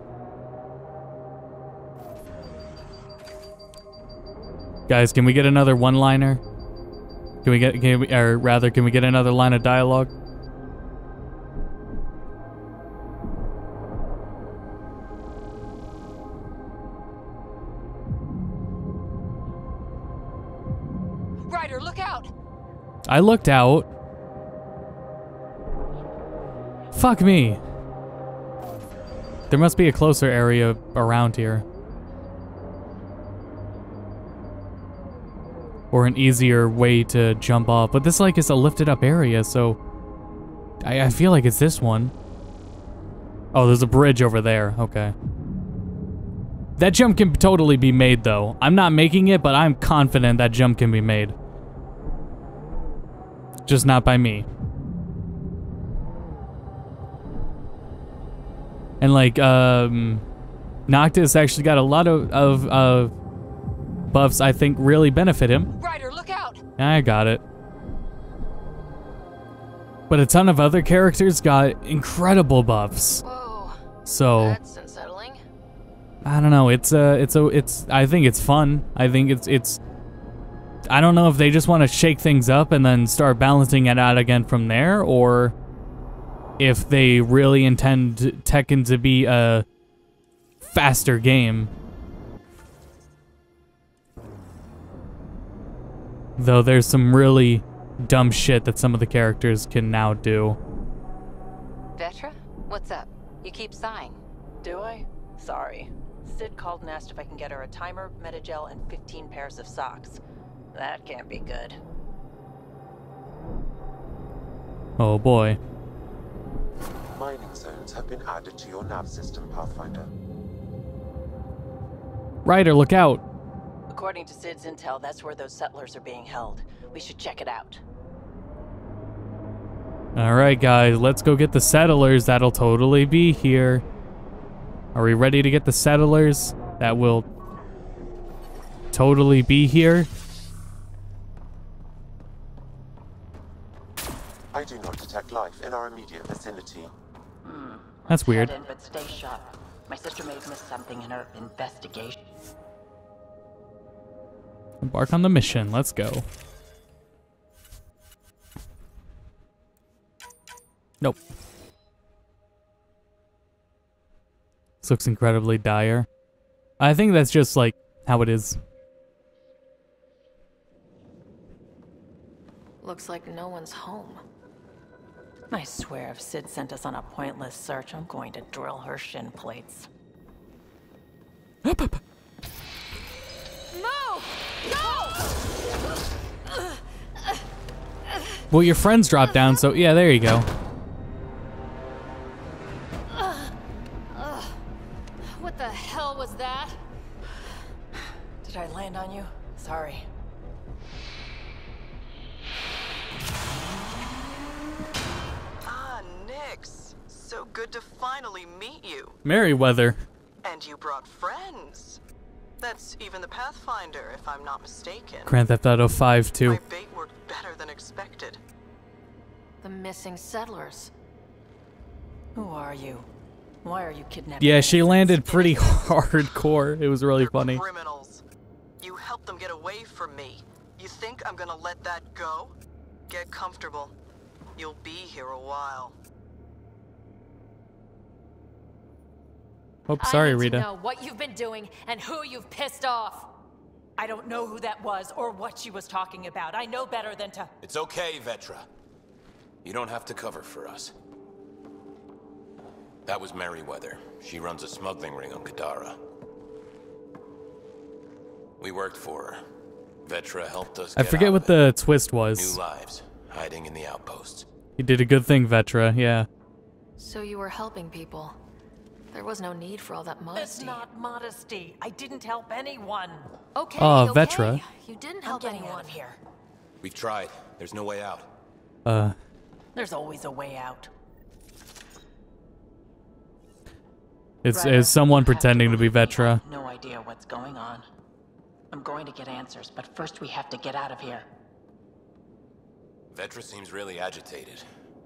Guys, can we get another one-liner? Can we get, can we, or rather, can we get another line of dialogue? I looked out. Fuck me. There must be a closer area around here. Or an easier way to jump off. But this like is a lifted up area, so I, I feel like it's this one. Oh, there's a bridge over there. Okay. That jump can totally be made though. I'm not making it, but I'm confident that jump can be made. Just not by me. And like, um, Noctis actually got a lot of, of, of buffs I think really benefit him. Ryder, look out! I got it. But a ton of other characters got incredible buffs. Whoa. So That's unsettling. I don't know. It's uh it's a it's I think it's fun. I think it's it's I don't know if they just want to shake things up and then start balancing it out again from there or if they really intend Tekken to be a faster game. Though there's some really dumb shit that some of the characters can now do. Vetra, what's up? You keep sighing. Do I? Sorry. Sid called and asked if I can get her a timer, medi-gel, and 15 pairs of socks. That can't be good. Oh boy. Mining zones have been added to your nav system, Pathfinder. Ryder, look out! According to Sid's intel, that's where those settlers are being held. We should check it out. Alright guys, let's go get the settlers. That'll totally be here. Are we ready to get the settlers? That will totally be here. I do not detect life in our immediate vicinity. That's weird. In, but stay sharp. My sister may have missed something in her investigation. Embark on the mission. Let's go. Nope. This looks incredibly dire. I think that's just like how it is. Looks like no one's home. I swear if Sid sent us on a pointless search, I'm going to drill her shin plates. Move! No! Well, your friends dropped down, so yeah, there you go. What the hell was that? Did I land on you? Sorry. So good to finally meet you. Merryweather. And you brought friends. That's even the Pathfinder, if I'm not mistaken. Grand Theft Auto 5 too. My bait worked better than expected. The missing settlers. Who are you? Why are you kidnapping Yeah, she landed pretty hardcore. It was really funny. Criminals. You helped them get away from me. You think I'm gonna let that go? Get comfortable. You'll be here a while. Oh, sorry, I need Rita. To know what you've been doing and who you've pissed off. I don't know who that was or what she was talking about. I know better than to. It's okay, Vetra. You don't have to cover for us. That was Merryweather. She runs a smuggling ring on Kadara. We worked for her. Vetra helped us I get forget out what the twist was. New lives, hiding in the outposts. You did a good thing, Vetra. Yeah. So you were helping people. There was no need for all that modesty. It's not modesty. I didn't help anyone. Okay. Oh, okay. Vetra. You didn't help anyone here. We've tried. There's no way out. Uh, There's always a way out. it's Ryder, is someone you have pretending to be Vetra. No idea what's going on. I'm going to get answers, but first we have to get out of here. Vetra seems really agitated.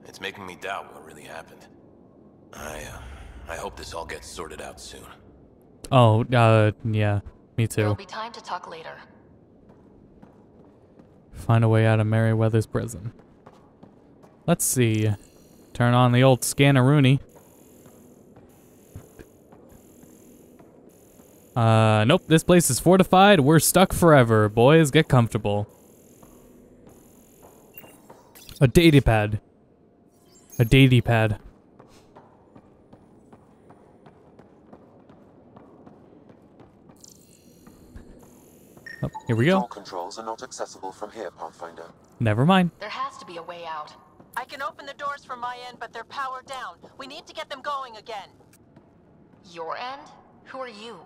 It's making me doubt what really happened. I, uh, I hope this all gets sorted out soon. Oh, uh, yeah. Me too. There'll too. be time to talk later. Find a way out of Merryweather's prison. Let's see. Turn on the old Scanneroonie. Uh, nope, this place is fortified. We're stuck forever. Boys, get comfortable. A data pad. A data Oh, here we Door go. controls are not accessible from here, Pathfinder. Never mind. There has to be a way out. I can open the doors from my end, but they're powered down. We need to get them going again. Your end? Who are you?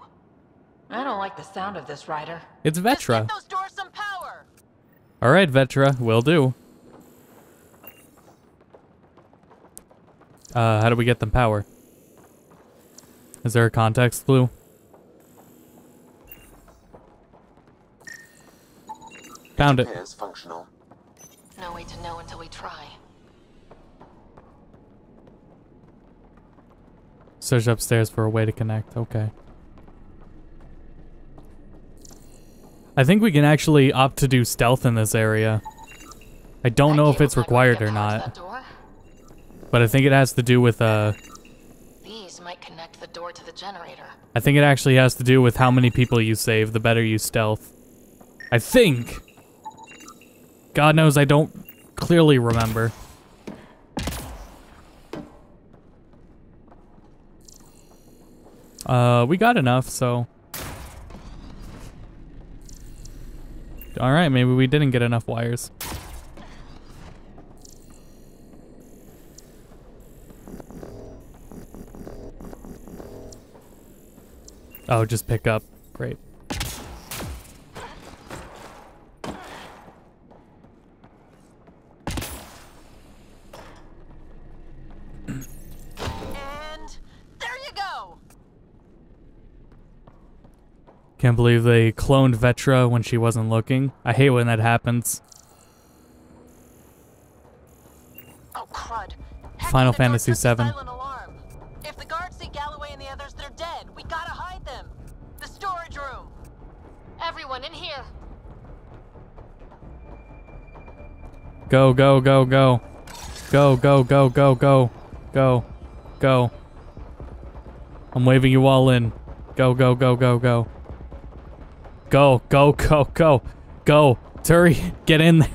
I don't like the sound of this, Ryder. It's Vetra. Those doors some power. All right, Vetra, will do. Uh, how do we get them power? Is there a context clue? Found it. Appears functional. No way to know until we try. Search upstairs for a way to connect. Okay. I think we can actually opt to do stealth in this area. I don't know if it's required or not. But I think it has to do with, uh, These might connect the door to the generator. I think it actually has to do with how many people you save, the better you stealth. I think. God knows I don't clearly remember. Uh, we got enough, so. Alright, maybe we didn't get enough wires. Oh, just pick up. Great. can't believe they cloned Vetra when she wasn't looking. I hate when that happens. Oh, crud. Final Fantasy VII. If the guards see Galloway and the others, they're dead. We gotta hide them. The storage room. Everyone in here. Go, go, go, go. Go, go, go, go, go. Go. Go. I'm waving you all in. Go, go, go, go, go. Go, go, go, go. Go. Turi, get in there.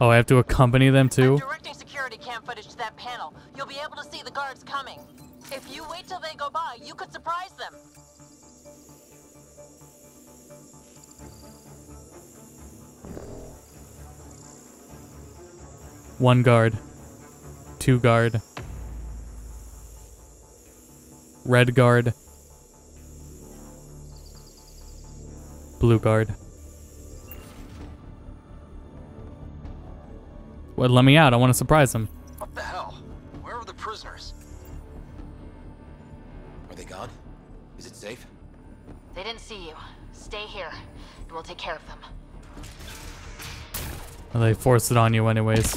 Oh, I have to accompany them too? Directing security cam footage to that panel. You'll be able to see the guards coming. If you wait till they go by, you could surprise them. One guard. Two guard. Red guard. Blue guard. Well, let me out. I want to surprise them. What the hell? Where are the prisoners? Are they gone? Is it safe? They didn't see you. Stay here, and we'll take care of them. Well, they forced it on you anyways.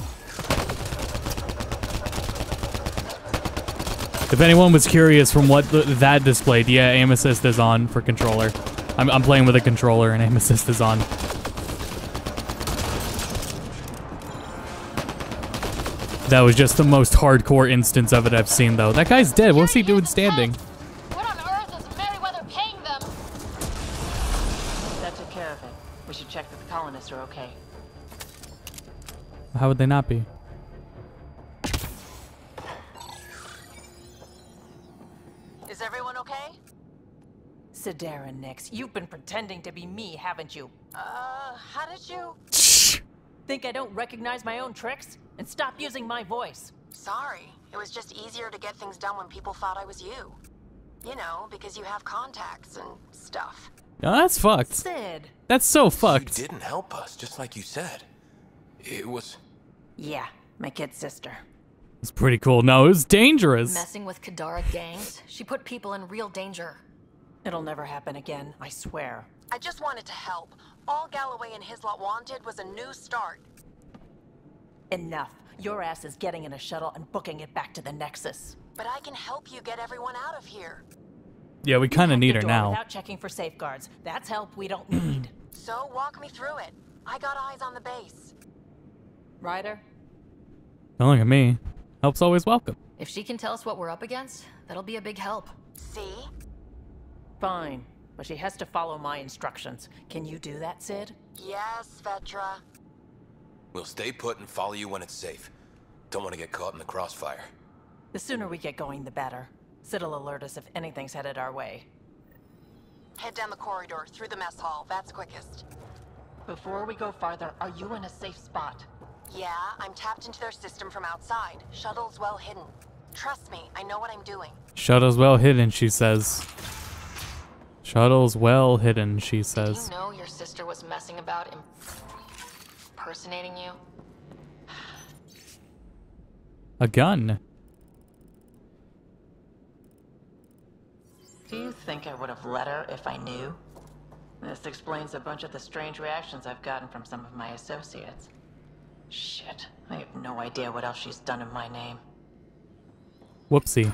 If anyone was curious from what th that displayed, yeah, uh, aim assist is on for controller. I'm, I'm playing with a controller and aim assist is on. That was just the most hardcore instance of it I've seen, though. That guy's dead. What's he doing standing? That took care of it. We should check that the colonists are okay. How would they not be? Sidera Nyx, you've been pretending to be me, haven't you? Uh, how did you? Think I don't recognize my own tricks? And stop using my voice. Sorry. It was just easier to get things done when people thought I was you. You know, because you have contacts and stuff. Oh, that's fucked. Sid. That's so fucked. You didn't help us, just like you said. It was... Yeah, my kid sister. It's pretty cool. No, it was dangerous. Messing with Kadara gangs, she put people in real danger. It'll never happen again, I swear. I just wanted to help. All Galloway and his lot wanted was a new start. Enough. Your ass is getting in a shuttle and booking it back to the Nexus. But I can help you get everyone out of here. Yeah, we kind of need her now. Without checking for safeguards. That's help we don't need. So walk me through it. I got eyes on the base. Ryder? Don't look at me. Help's always welcome. If she can tell us what we're up against, that'll be a big help. See? Fine. But she has to follow my instructions. Can you do that, Sid? Yes, Vetra. We'll stay put and follow you when it's safe. Don't want to get caught in the crossfire. The sooner we get going, the better. Sid'll alert us if anything's headed our way. Head down the corridor, through the mess hall. That's quickest. Before we go farther, are you in a safe spot? Yeah, I'm tapped into their system from outside. Shuttle's well hidden. Trust me, I know what I'm doing. Shuttle's well hidden, she says. Shuttle's well hidden, she You says. know your sister was messing about impersonating you? A gun. Do you think I would have let her if I knew? This explains a bunch of the strange reactions I've gotten from some of my associates. Shit, I have no idea what else she's done in my name. Whoopsie.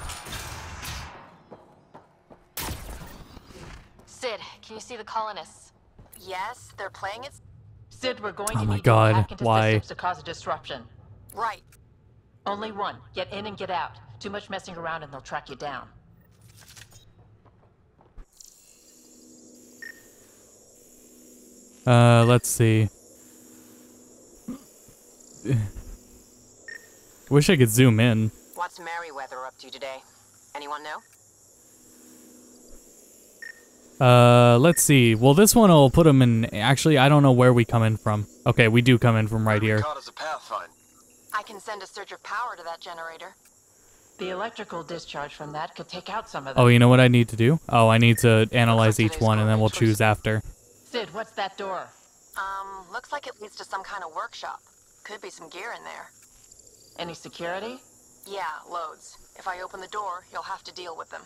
Sid, can you see the colonists? Yes, they're playing it. Sid, we're going Oh to my need God, to hack into why? systems to cause a disruption. Right. Only one. Get in and get out. Too much messing around and they'll track you down. Uh, let's see. Wish I could zoom in. What's Merryweather up to today? Anyone know? Uh, let's see. Well, this one will put him in. Actually, I don't know where we come in from. Okay, we do come in from right here. Caught as a pathfinder. I can send a surge of power to that generator. The electrical discharge from that could take out some of them. Oh, you know what I need to do? Oh, I need to analyze each one, and then we'll choose after. Sid, what's that door? Um, looks like it leads to some kind of workshop. Could be some gear in there. Any security? Yeah, loads. If I open the door, you'll have to deal with them.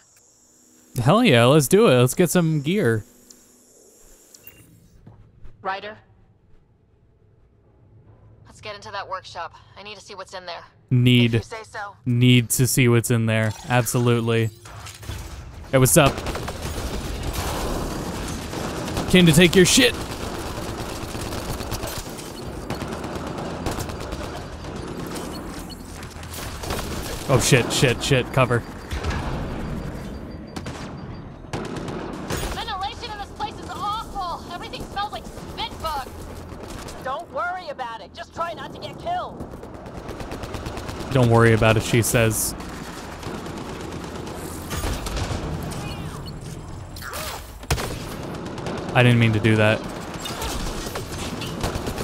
Hell yeah, let's do it. Let's get some gear. Ryder, let's get into that workshop. I need to see what's in there. Need. say So. Need to see what's in there. Absolutely. Hey, what's up? Came to take your shit. Oh shit, shit, shit, cover. Don't worry about it, she says. I didn't mean to do that.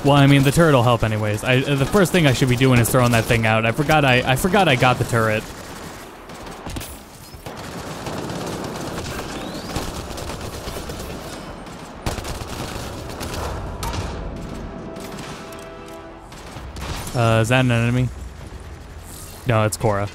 Well, I mean, the turret will help anyways. I, the first thing I should be doing is throwing that thing out. I forgot I, I forgot I got the turret. Uh, is that an enemy? No, it's Cora.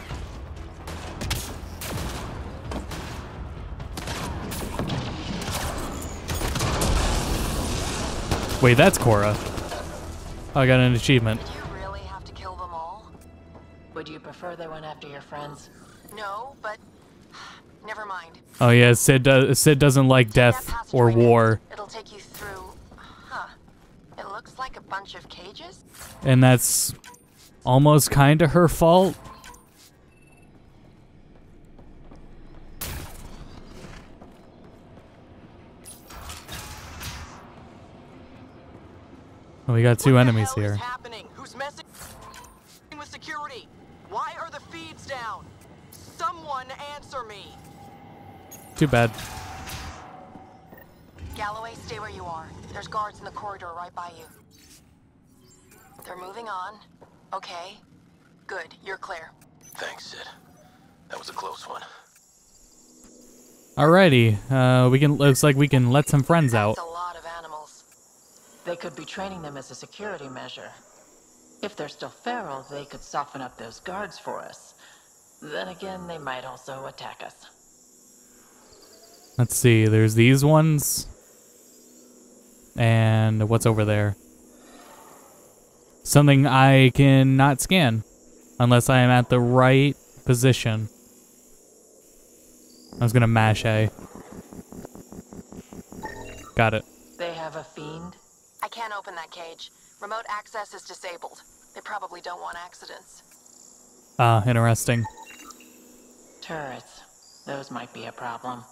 Wait, that's Cora. Oh, I got an achievement. Would you prefer they went after your friends? No, but never mind. Oh yeah, Sid, does, Sid doesn't like death or war, It'll take you through. Huh. It looks like a bunch of cages. and that's almost kind of her fault. Oh, we got two enemies here. happening? Who's messing with security? Why are the feeds down? Someone answer me. Too bad. Galloway, stay where you are. There's guards in the corridor right by you. They're moving on. Okay. Good. You're clear. Thanks, Sid. That was a close one. Alrighty, uh, we can. Looks like we can let some friends out. a lot of animals. They could be training them as a security measure. If they're still feral, they could soften up those guards for us. Then again, they might also attack us. Let's see. There's these ones, and what's over there? Something I cannot scan unless I am at the right position. I was gonna mash A. Got it. They have a fiend? I can't open that cage. Remote access is disabled. They probably don't want accidents. Ah, interesting. Turrets. Those might be a problem.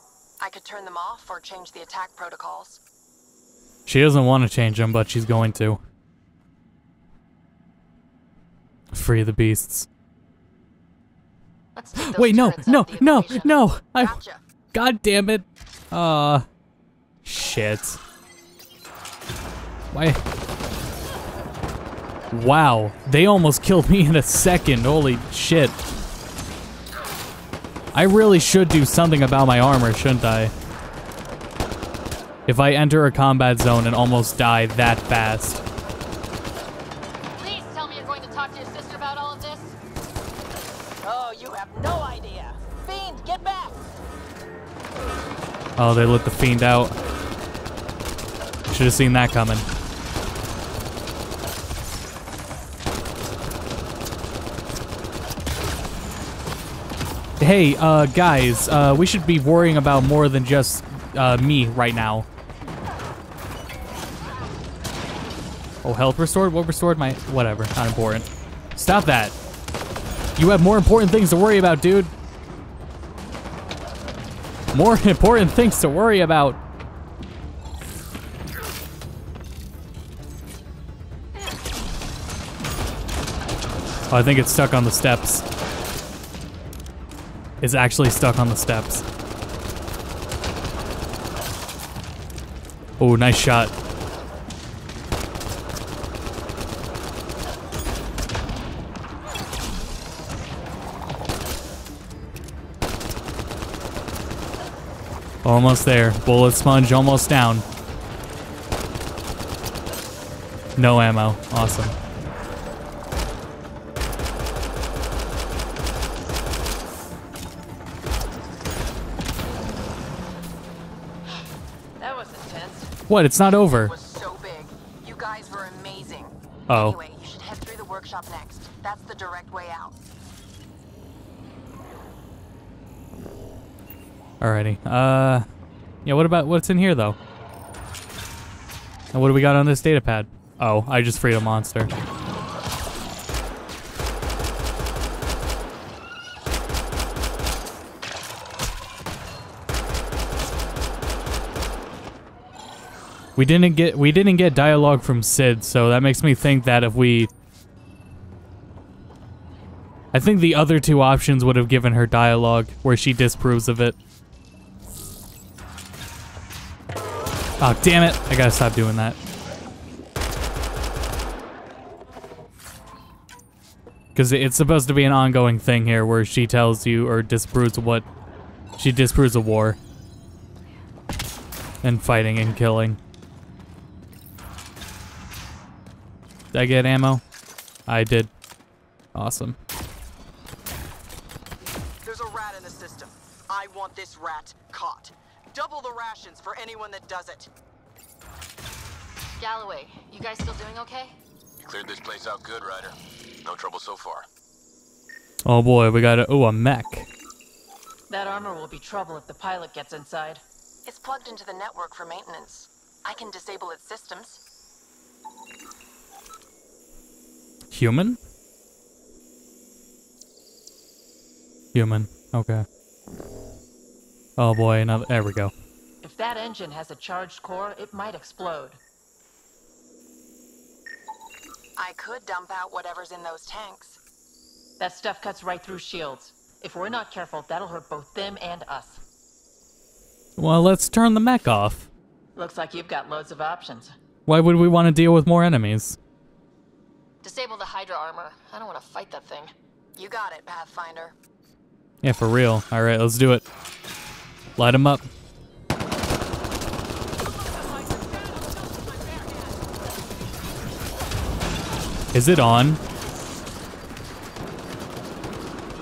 I could turn them off or change the attack protocols. She doesn't want to change them, but she's going to. Free the beasts. Let's take those Wait, no, no, out of the no, no! I. God damn it! Uh. Shit. Why? Wow, they almost killed me in a second. Holy shit. I really should do something about my armor, shouldn't I? If I enter a combat zone and almost die that fast. Oh, they let the fiend out. Should have seen that coming. Hey, uh, guys, uh, we should be worrying about more than just, uh, me right now. Oh, health restored? What restored my... Whatever, not important. Stop that. You have more important things to worry about, dude. More important things to worry about. Oh, I think it's stuck on the steps. It's actually stuck on the steps. Oh, nice shot. Almost there. Bullet sponge almost down. No ammo. Awesome. That was intense. What? It's not over. It so big. You guys were amazing. Oh. Anyway, you should head through the workshop next. That's the direct way out. Alrighty. Uh, yeah, what about, what's in here though? And what do we got on this data pad? Oh, I just freed a monster. We didn't get we didn't get dialogue from Sid, so that makes me think that if we I think the other two options would have given her dialogue where she disproves of it. Oh, damn it. I gotta stop doing that. Because it's supposed to be an ongoing thing here where she tells you or disproves what... She disproves a war. And fighting and killing. Did I get ammo? I did. Awesome. There's a rat in the system. I want this rat caught. Double the rations for anyone that does it. Galloway, you guys still doing okay? You cleared this place out good, Ryder. No trouble so far. Oh boy, we got a... Oh, a mech. That armor will be trouble if the pilot gets inside. It's plugged into the network for maintenance. I can disable its systems. Human? Human. Okay. Oh boy, another. There we go. If that engine has a charged core, it might explode. I could dump out whatever's in those tanks. That stuff cuts right through shields. If we're not careful, that'll hurt both them and us. Well, let's turn the mech off. Looks like you've got loads of options. Why would we want to deal with more enemies? Disable the Hydra armor. I don't want to fight that thing. You got it, Pathfinder. Yeah, for real. Alright, let's do it. Light him up. Is it on?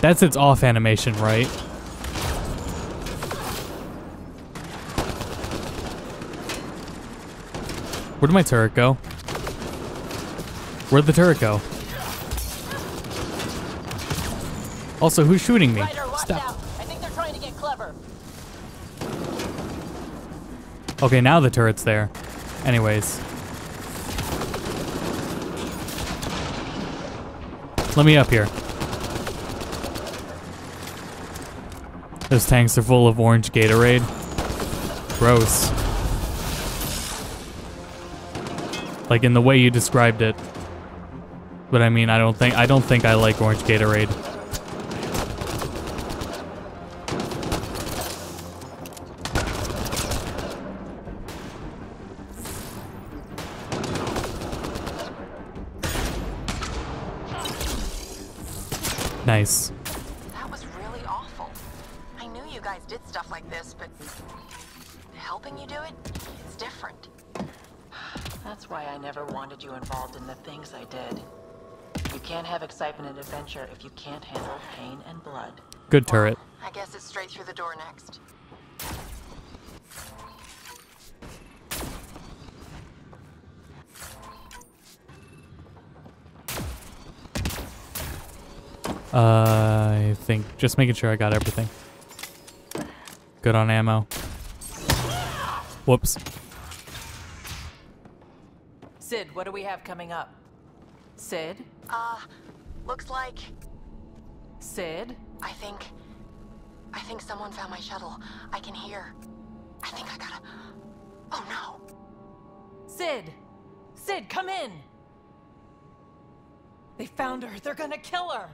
That's its off animation, right? Where'd my turret go? Where'd the turret go? Also, who's shooting me? Stop. I think they're trying to get clever. Okay, now the turret's there. Anyways. Let me up here. Those tanks are full of orange Gatorade. Gross. Like in the way you described it. But I mean, I don't think I don't think I like orange Gatorade. Nice. That was really awful. I knew you guys did stuff like this, but helping you do it's different. That's why I never wanted you involved in the things I did. You can't have excitement and adventure if you can't handle pain and blood. Good turret. I guess it's straight through the door next. Uh, I think just making sure I got everything. Good on ammo. Whoops. Sid, what do we have coming up? Sid? Uh, looks like Sid? I think I think someone found my shuttle. I can hear. I think I gotta Oh no. Sid! Sid, come in! They found her. They're gonna kill her.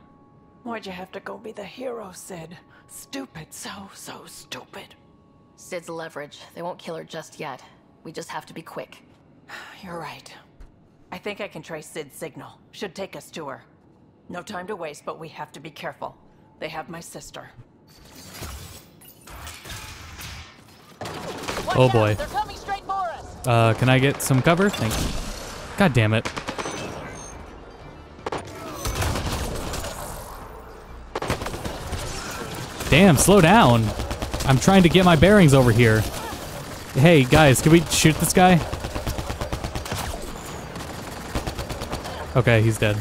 Why'd you have to go be the hero, Sid? Stupid. So, so stupid. Sid's leverage. They won't kill her just yet. We just have to be quick. You're right. I think I can trace Sid's signal. Should take us to her. No time to waste, but we have to be careful. They have my sister. Oh boy. They're coming straight for us! Uh, can I get some cover? Thank you. God damn it. Damn, slow down. I'm trying to get my bearings over here. Hey, guys, can we shoot this guy? Okay, he's dead.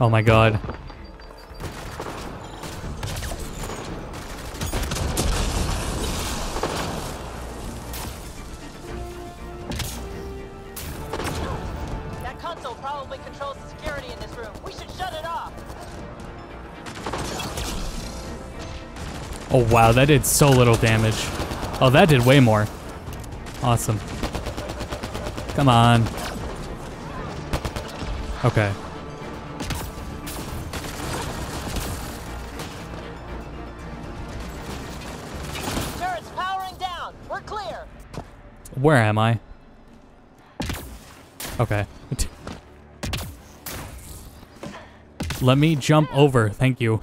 Oh my god. Oh wow, that did so little damage. Oh, that did way more. Awesome. Come on. Okay. Turret's powering down. We're clear. Where am I? Okay. Let me jump over. Thank you.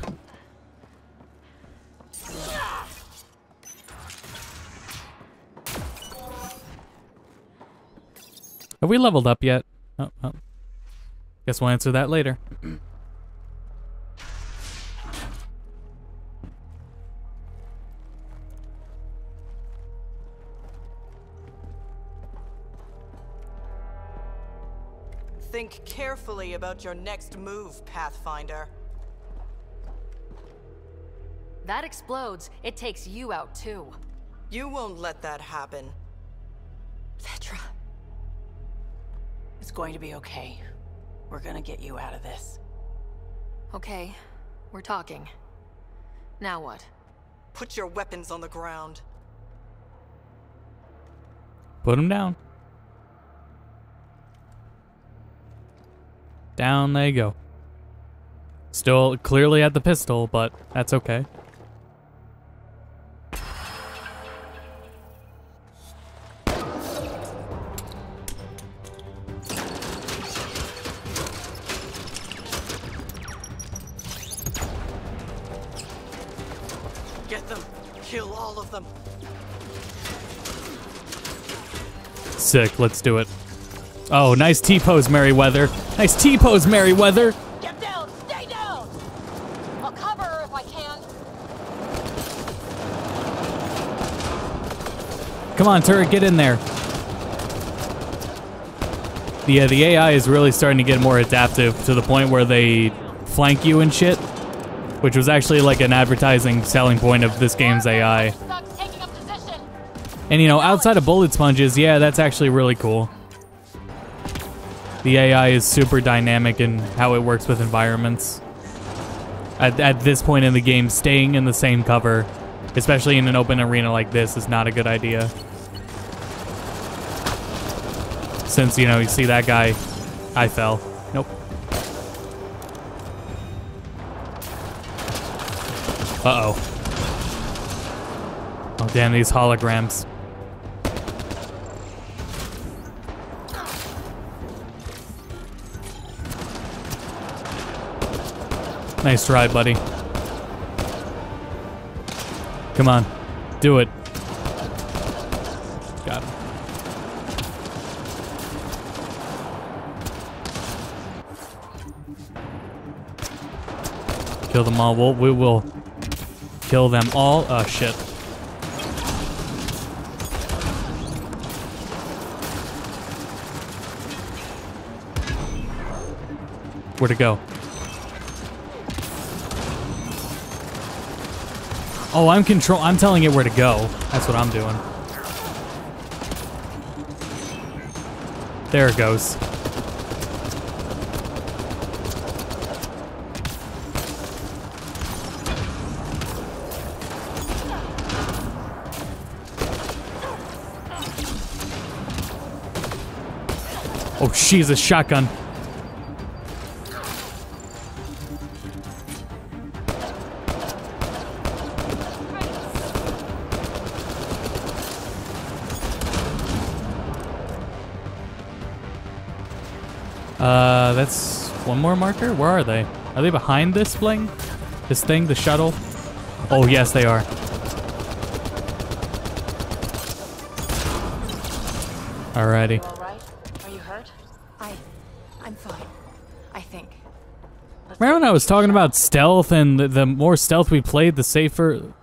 Have we leveled up yet? Oh, oh. Guess we'll answer that later. Think carefully about your next move, Pathfinder. That explodes, it takes you out too. You won't let that happen. Vetra. It's going to be okay. We're gonna get you out of this. Okay, we're talking. Now what? Put your weapons on the ground. Put them down. Down they go. Still clearly at the pistol, but that's okay. Sick, let's do it. Oh, nice T-pose, Merryweather. Nice T-pose, Merryweather. Get down! Stay down! I'll cover her if I can. Come on, turret, get in there. Yeah, the AI is really starting to get more adaptive to the point where they flank you and shit, which was actually like an advertising selling point of this game's AI. And you know, outside of bullet sponges, yeah, that's actually really cool. The AI is super dynamic in how it works with environments. At, at this point in the game, staying in the same cover, especially in an open arena like this, is not a good idea. Since, you know, you see that guy, I fell. Nope. Uh-oh. Oh, damn, these holograms. Nice try, buddy. Come on. Do it. Got him. Kill them all. We'll, we will kill them all. Oh, shit. Where to go? Oh, I'm control. I'm telling it where to go. That's what I'm doing. There it goes. Oh, she's a shotgun. One more marker? Where are they? Are they behind this thing? This thing, the shuttle? Oh, yes, they are. Alrighty. All right? Are you hurt? I, I'm fine. I think. Remember when I was talking about stealth and the, the more stealth we played, the safer...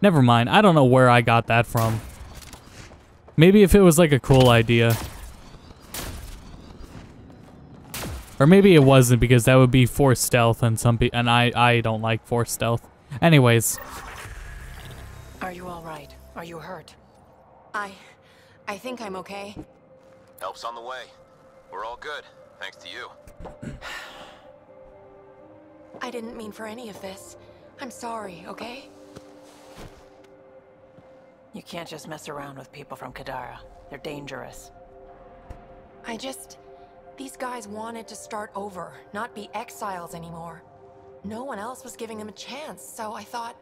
Never mind. I don't know where I got that from. Maybe if it was like a cool idea. Or maybe it wasn't because that would be forced stealth and some pe and I I don't like forced stealth. Anyways, Are you all right? Are you hurt? I... I think I'm okay. Help's on the way. We're all good, thanks to you. I didn't mean for any of this. I'm sorry, okay? You can't just mess around with people from Kadara. They're dangerous. I just... These guys wanted to start over, not be exiles anymore. No one else was giving them a chance, so I thought,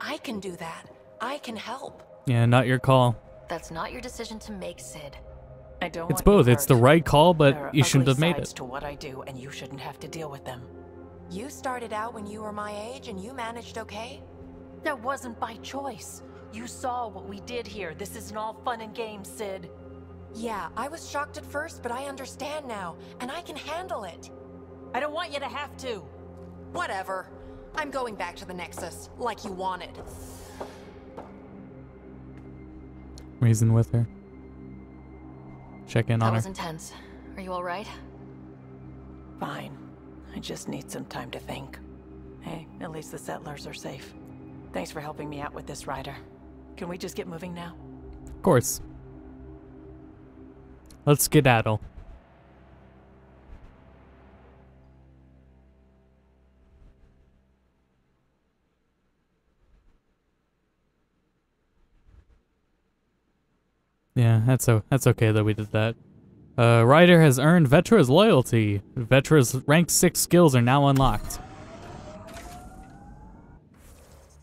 I can do that. I can help. Yeah, not your call. That's not your decision to make, Sid. I don't It's want both. It's the right call, but you shouldn't have made sides it. to what I do, and you shouldn't have to deal with them. You started out when you were my age and you managed okay? That wasn't by choice. You saw what we did here. This isn't all fun and games, Sid. Yeah, I was shocked at first, but I understand now, and I can handle it. I don't want you to have to. Whatever. I'm going back to the Nexus, like you wanted. Reason with her. Check in That on her. was intense. Are you alright? Fine. I just need some time to think. Hey, at least the settlers are safe. Thanks for helping me out with this, Ryder. Can we just get moving now? Of course. Let's skedaddle. Yeah, that's o that's okay that we did that. Uh, Ryder has earned Vetra's loyalty. Vetra's rank 6 skills are now unlocked.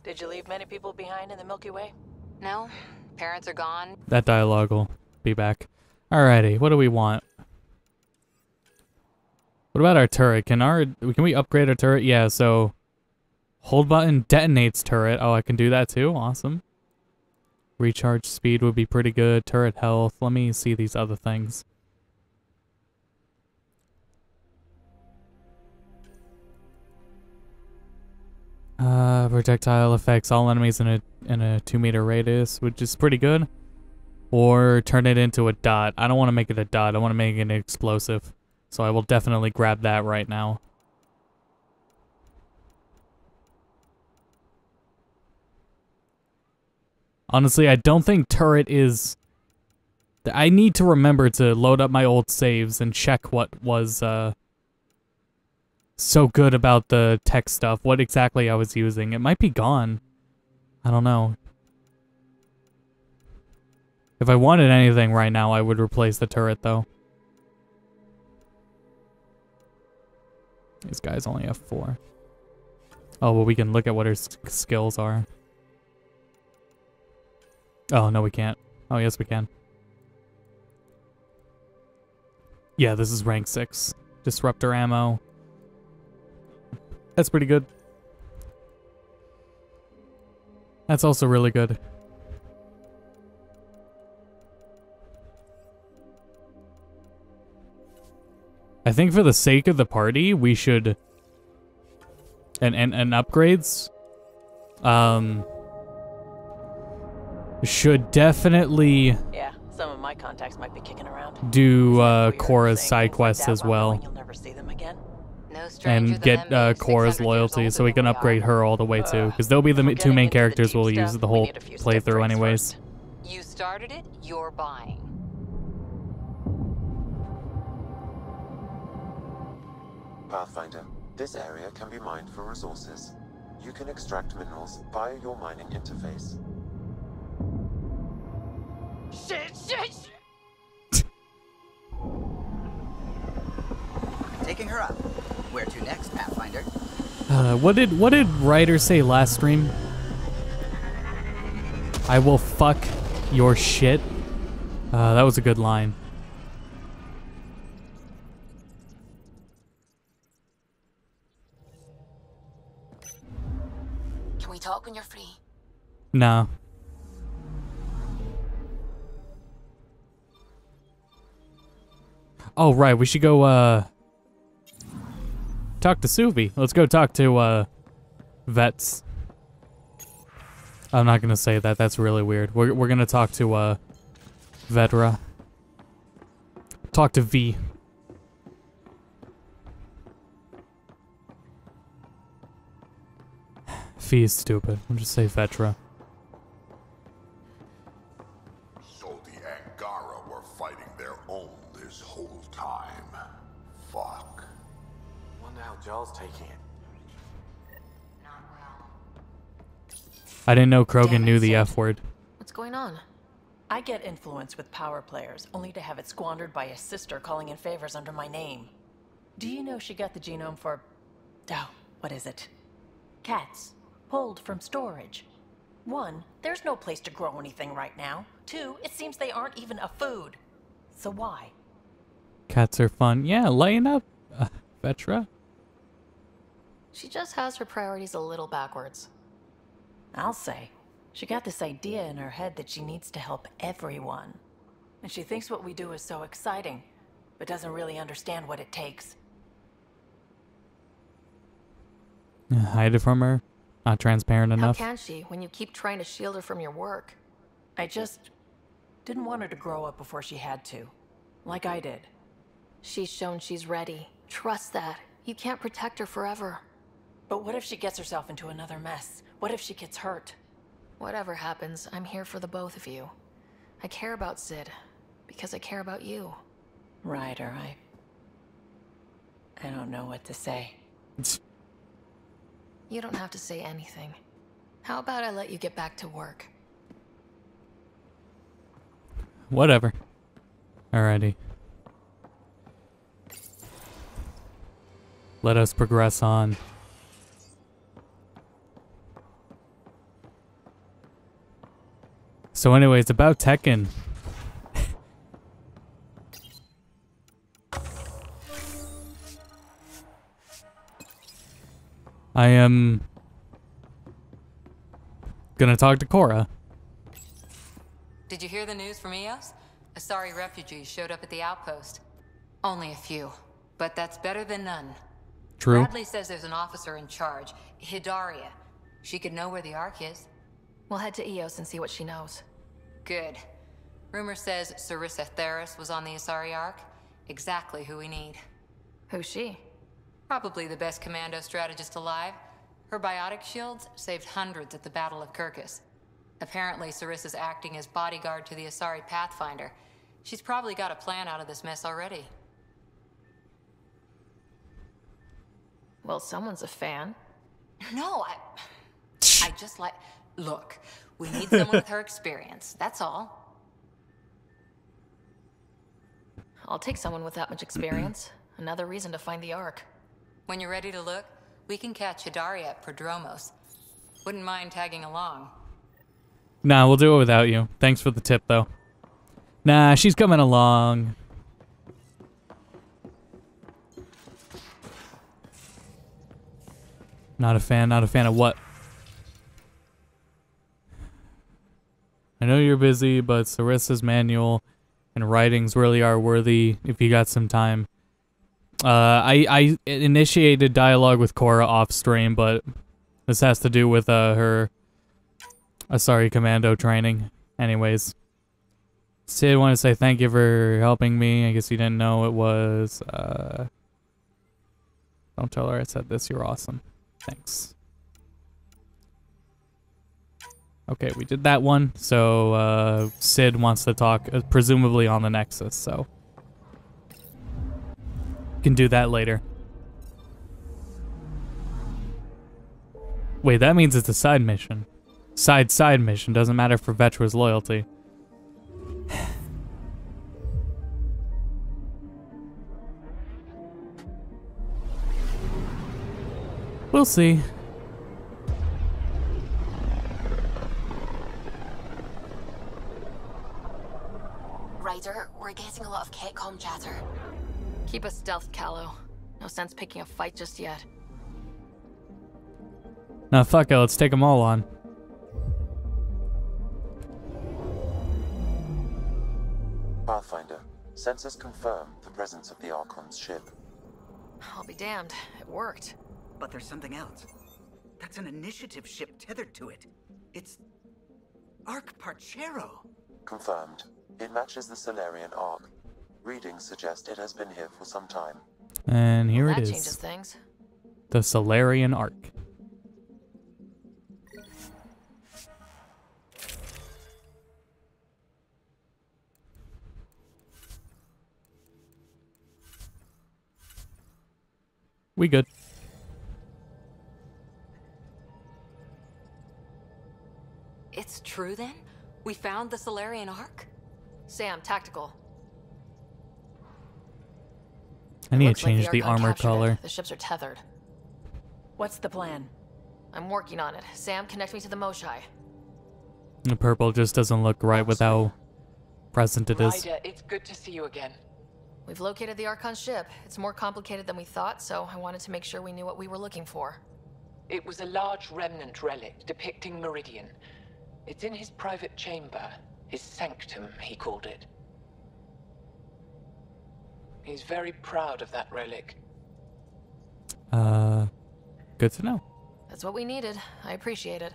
Did you leave many people behind in the Milky Way? No, parents are gone. That dialogue will be back. Alrighty, what do we want? What about our turret? Can our can we upgrade our turret? Yeah, so hold button detonates turret. Oh, I can do that too. Awesome. Recharge speed would be pretty good. Turret health. Let me see these other things. Uh, projectile affects all enemies in a in a two meter radius, which is pretty good. Or turn it into a dot. I don't want to make it a dot. I want to make it an explosive. So I will definitely grab that right now. Honestly, I don't think turret is... I need to remember to load up my old saves and check what was uh, so good about the tech stuff, what exactly I was using. It might be gone. I don't know. If I wanted anything right now, I would replace the turret, though. These guys only have four. Oh, well, we can look at what her skills are. Oh, no, we can't. Oh, yes, we can. Yeah, this is rank 6. Disruptor ammo. That's pretty good. That's also really good. I think for the sake of the party, we should and and, and upgrades um should definitely Yeah, some of my contacts might be kicking around. do uh Cora's side quests as well You'll never see them again. and get uh, Cora's loyalty so we can upgrade her all the way too because they'll be the two main characters we'll use the whole playthrough anyways. You started it, you're buying. Pathfinder, this area can be mined for resources. You can extract minerals via your mining interface. Shit, shit, Taking her up. Where to next, Pathfinder? Uh, what did what did Ryder say last stream? I will fuck your shit. Uh, that was a good line. When you're free? No. Oh right, we should go uh talk to Suvi. Let's go talk to uh vets. I'm not gonna say that. That's really weird. We're we're gonna talk to uh Vedra. Talk to V. V is stupid. I'll just say Vetra. So the Angara were fighting their own this whole time. Fuck. Wonder how Jaal's taking it. I didn't know Krogan knew the F word. What's going on? I get influence with power players, only to have it squandered by a sister calling in favors under my name. Do you know she got the genome for... Oh, what is it? Cats. Pulled from storage. One, there's no place to grow anything right now. Two, it seems they aren't even a food. So why? Cats are fun. Yeah, lighten up, uh, Vetra. She just has her priorities a little backwards. I'll say. She got this idea in her head that she needs to help everyone. And she thinks what we do is so exciting, but doesn't really understand what it takes. Hide it from her. Not transparent enough. How can she when you keep trying to shield her from your work? I just didn't want her to grow up before she had to. Like I did. She's shown she's ready. Trust that. You can't protect her forever. But what if she gets herself into another mess? What if she gets hurt? Whatever happens, I'm here for the both of you. I care about Sid, because I care about you. Ryder, I... I don't know what to say. You don't have to say anything. How about I let you get back to work? Whatever. Alrighty. Let us progress on. So anyway, it's about Tekken. I am gonna talk to Cora. Did you hear the news from Eos? Asari refugees showed up at the outpost. Only a few, but that's better than none. True. Bradley says there's an officer in charge, Hidaria. She could know where the Ark is. We'll head to Eos and see what she knows. Good. Rumor says Sarissa Theris was on the Asari Ark. Exactly who we need. Who's she? Probably the best commando strategist alive. Her biotic shields saved hundreds at the Battle of Kirkus. Apparently, Sarissa's acting as bodyguard to the Asari Pathfinder. She's probably got a plan out of this mess already. Well, someone's a fan. No, I... I just like... Look, we need someone with her experience, that's all. I'll take someone with that much experience. Another reason to find the Ark. When you're ready to look, we can catch Hidaria at Prodromos. Wouldn't mind tagging along. Nah, we'll do it without you. Thanks for the tip, though. Nah, she's coming along. Not a fan, not a fan of what? I know you're busy, but Sarissa's manual and writings really are worthy if you got some time. Uh, I, I initiated dialogue with Cora off stream, but this has to do with uh, her Asari Commando training. Anyways. Sid want to say thank you for helping me. I guess you didn't know it was, uh... Don't tell her I said this. You're awesome. Thanks. Okay, we did that one. So, uh, Sid wants to talk, uh, presumably on the Nexus, so... Can do that later. Wait, that means it's a side mission. Side side mission, doesn't matter for Vetra's loyalty. We'll see. Ryder, we're getting a lot of Catcom chatter. Keep a stealth, Kallo. No sense picking a fight just yet. Nah, fuck it, let's take them all on. Pathfinder, sensors confirm the presence of the Archon's ship. I'll be damned. It worked. But there's something else. That's an initiative ship tethered to it. It's... Ark Paarchero. Confirmed. It matches the Salarian Ark. Readings suggest it has been here for some time. And here that it changes things. The Salarian Ark. We good. It's true then? We found the Salarian Ark? Sam, tactical. I need to Looks like change the armor captured it. color. The ships are tethered. What's the plan? I'm working on it. Sam, connect me to the Moshae. The purple just doesn't look right with how present it is. Ryder, it's good to see you again. We've located the Archon ship. It's more complicated than we thought, so I wanted to make sure we knew what we were looking for. It was a large remnant relic depicting Meridian. It's in his private chamber. His sanctum, he called it. He's very proud of that relic. Uh, good to know. That's what we needed. I appreciate it.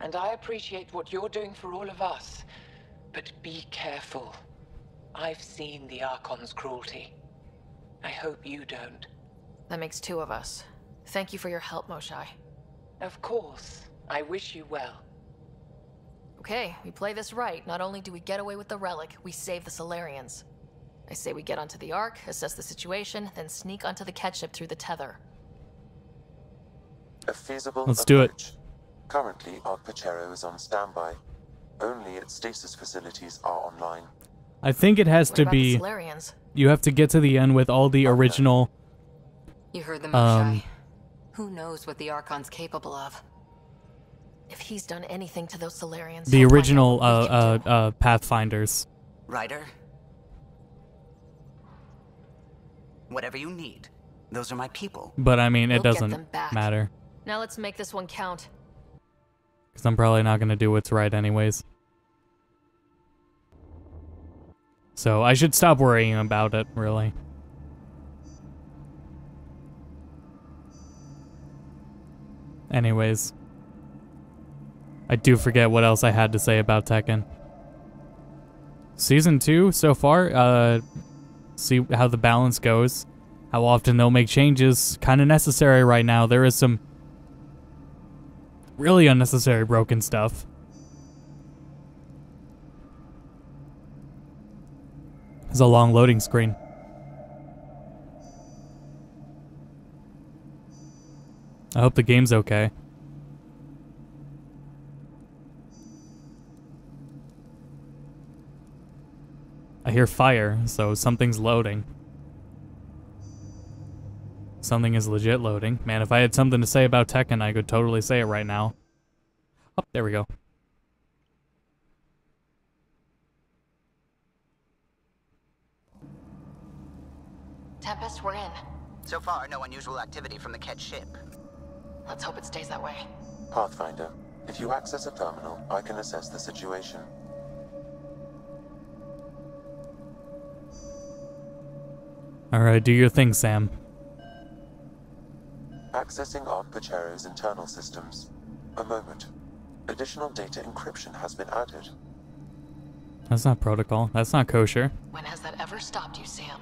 And I appreciate what you're doing for all of us. But be careful. I've seen the Archon's cruelty. I hope you don't. That makes two of us. Thank you for your help, Moshae. Of course. I wish you well. Okay, we play this right. Not only do we get away with the relic, we save the Salarians. I say we get onto the Ark, assess the situation, then sneak onto the Kett ship through the tether. A feasible Let's do it. Currently, Ark Paarchero is on standby. Only its stasis facilities are online. I think it has What to be. Salarians? You have to get to the end with all the original. You heard the Moshae. Um, Who knows what the Archon's capable of? If he's done anything to those Salarians, the original uh, out what we can uh, uh, Pathfinders. Ryder? Whatever you need. Those are my people. But I mean, it We'll doesn't matter. Now let's make this one count. Because I'm probably not going to do what's right, anyways. So I should stop worrying about it, really. Anyways. I do forget what else I had to say about Tekken. Season 2 so far, uh, see how the balance goes. How often they'll make changes. Kind of necessary right now. There is some really unnecessary broken stuff. There's a long loading screen. I hope the game's okay. I hear fire, so something's loading. Something is legit loading. Man, if I had something to say about Tekken, I could totally say it right now. Oh, there we go. Tempest, we're in. So far, no unusual activity from the Kett ship. Let's hope it stays that way. Pathfinder, if you access a terminal, I can assess the situation. Alright, do your thing, Sam. Accessing Ark Paarchero's internal systems. A moment. Additional data encryption has been added. That's not protocol. That's not kosher. When has that ever stopped you, Sam?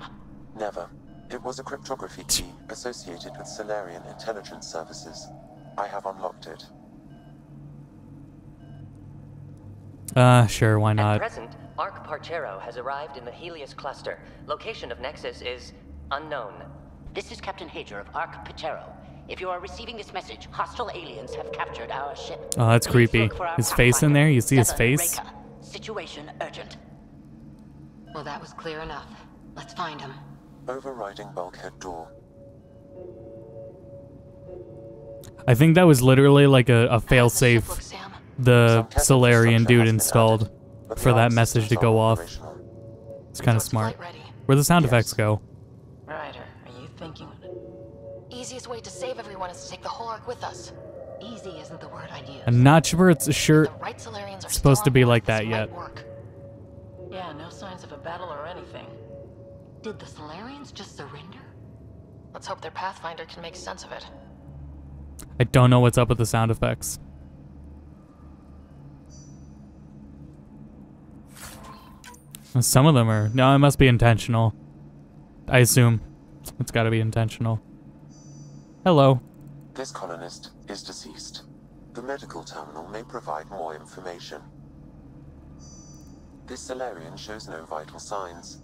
Never. It was a cryptography key associated with Salarian intelligence services. I have unlocked it. Uh, sure, why At not? present, Ark Paarchero has arrived in the Heleus cluster. Location of Nexus is unknown. This is Captain Hager of Ark Paarchero. If you are receiving this message, hostile aliens have captured our ship. Oh, that's Please creepy. look His face in there? You see his face? Reka. Situation urgent. Well, that was clear enough. Let's find him. Overriding bulkhead door. I think that was literally like a, a failsafe the Salarian dude installed for that message to go off. It's kind of smart. Where the sound effects go? Ryder, are you thinking? Easiest way to save everyone is to take the whole arc with us. Easy isn't the word I'd use. I'm not sure it's sure right it's supposed to be like that yet. Yeah, no signs of a battle or anything. Did the Salarians just surrender? Let's hope their Pathfinder can make sense of it. I don't know what's up with the sound effects. Some of them are no, it must be intentional. I assume it's got to be intentional. Hello. This colonist is deceased. The medical terminal may provide more information. This Salarian shows no vital signs.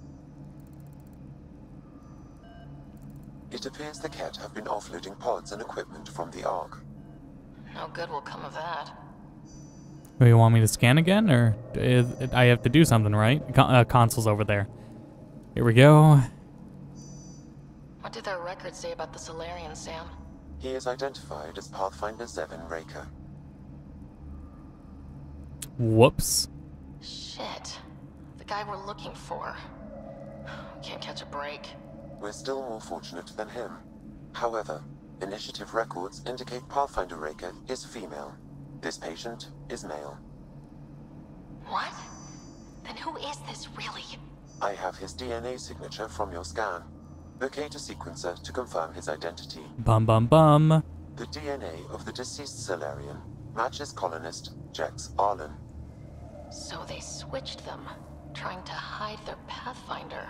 It appears the Kett have been offloading pods and equipment from the Ark. No good will come of that. Oh, you want me to scan again, or is, I have to do something, right? Con uh, console's over there. Here we go. What did their records say about the Salarian, Sam? He is identified as Pathfinder Zevin Raeka. Whoops. Shit. The guy we're looking for. Can't catch a break. We're still more fortunate than him. However, initiative records indicate Pathfinder Raker is female. This patient is male. What? Then who is this really? I have his DNA signature from your scan. Locate a sequencer to confirm his identity. Bum bum bum. The DNA of the deceased Salarian matches colonist Jex Arlen. So they switched them, trying to hide their Pathfinder.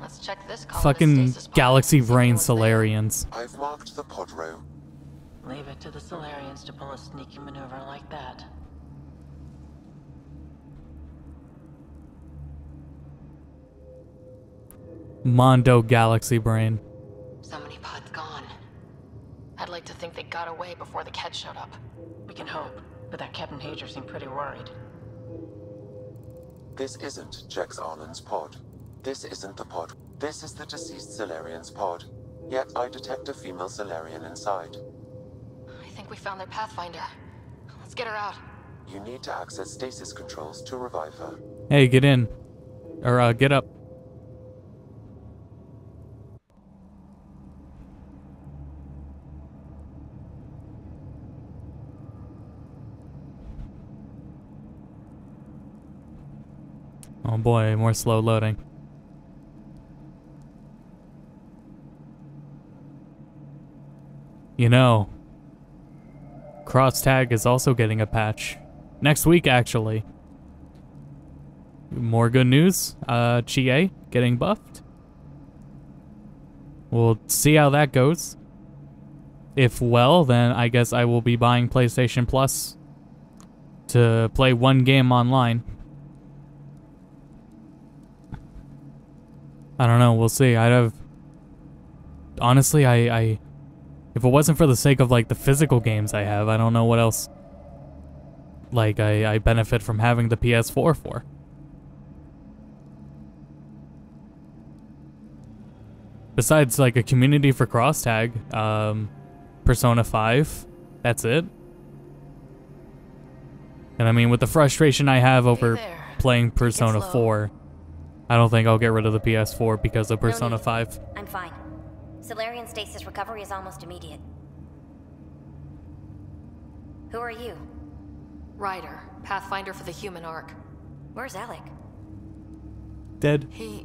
Let's check this colonist Fucking galaxy brain Salarians. I've marked the pod row. Leave it to the Salarians to pull a sneaky maneuver like that. Mondo galaxy brain. So many pods gone. I'd like to think they got away before the Kett showed up. We can hope, but that Captain Hayjer seemed pretty worried. This isn't Jex Arlen's pod. This isn't the pod. This is the deceased Salarian's pod. Yet I detect a female Salarian inside. I think we found their Pathfinder. Let's get her out. You need to access stasis controls to revive her. Hey, get in. Or, uh, get up. Oh boy, more slow loading. You know, Cross Tag is also getting a patch. Next week, actually. More good news. Uh, Chie getting buffed. We'll see how that goes. If well, then I guess I will be buying PlayStation Plus to play one game online. I don't know. We'll see. I'd have. Honestly, I, I. If it wasn't for the sake of like the physical games I have, I don't know what else. Like I, I benefit from having the PS4 for. Besides like a community for cross tag, um, Persona 5, that's it. And I mean, with the frustration I have over playing Persona 4, I don't think I'll get rid of the PS4 because of Persona 5. I'm fine. Salarian stasis recovery is almost immediate. Who are you? Ryder, Pathfinder for the human Ark. Where's Alec? Dead. He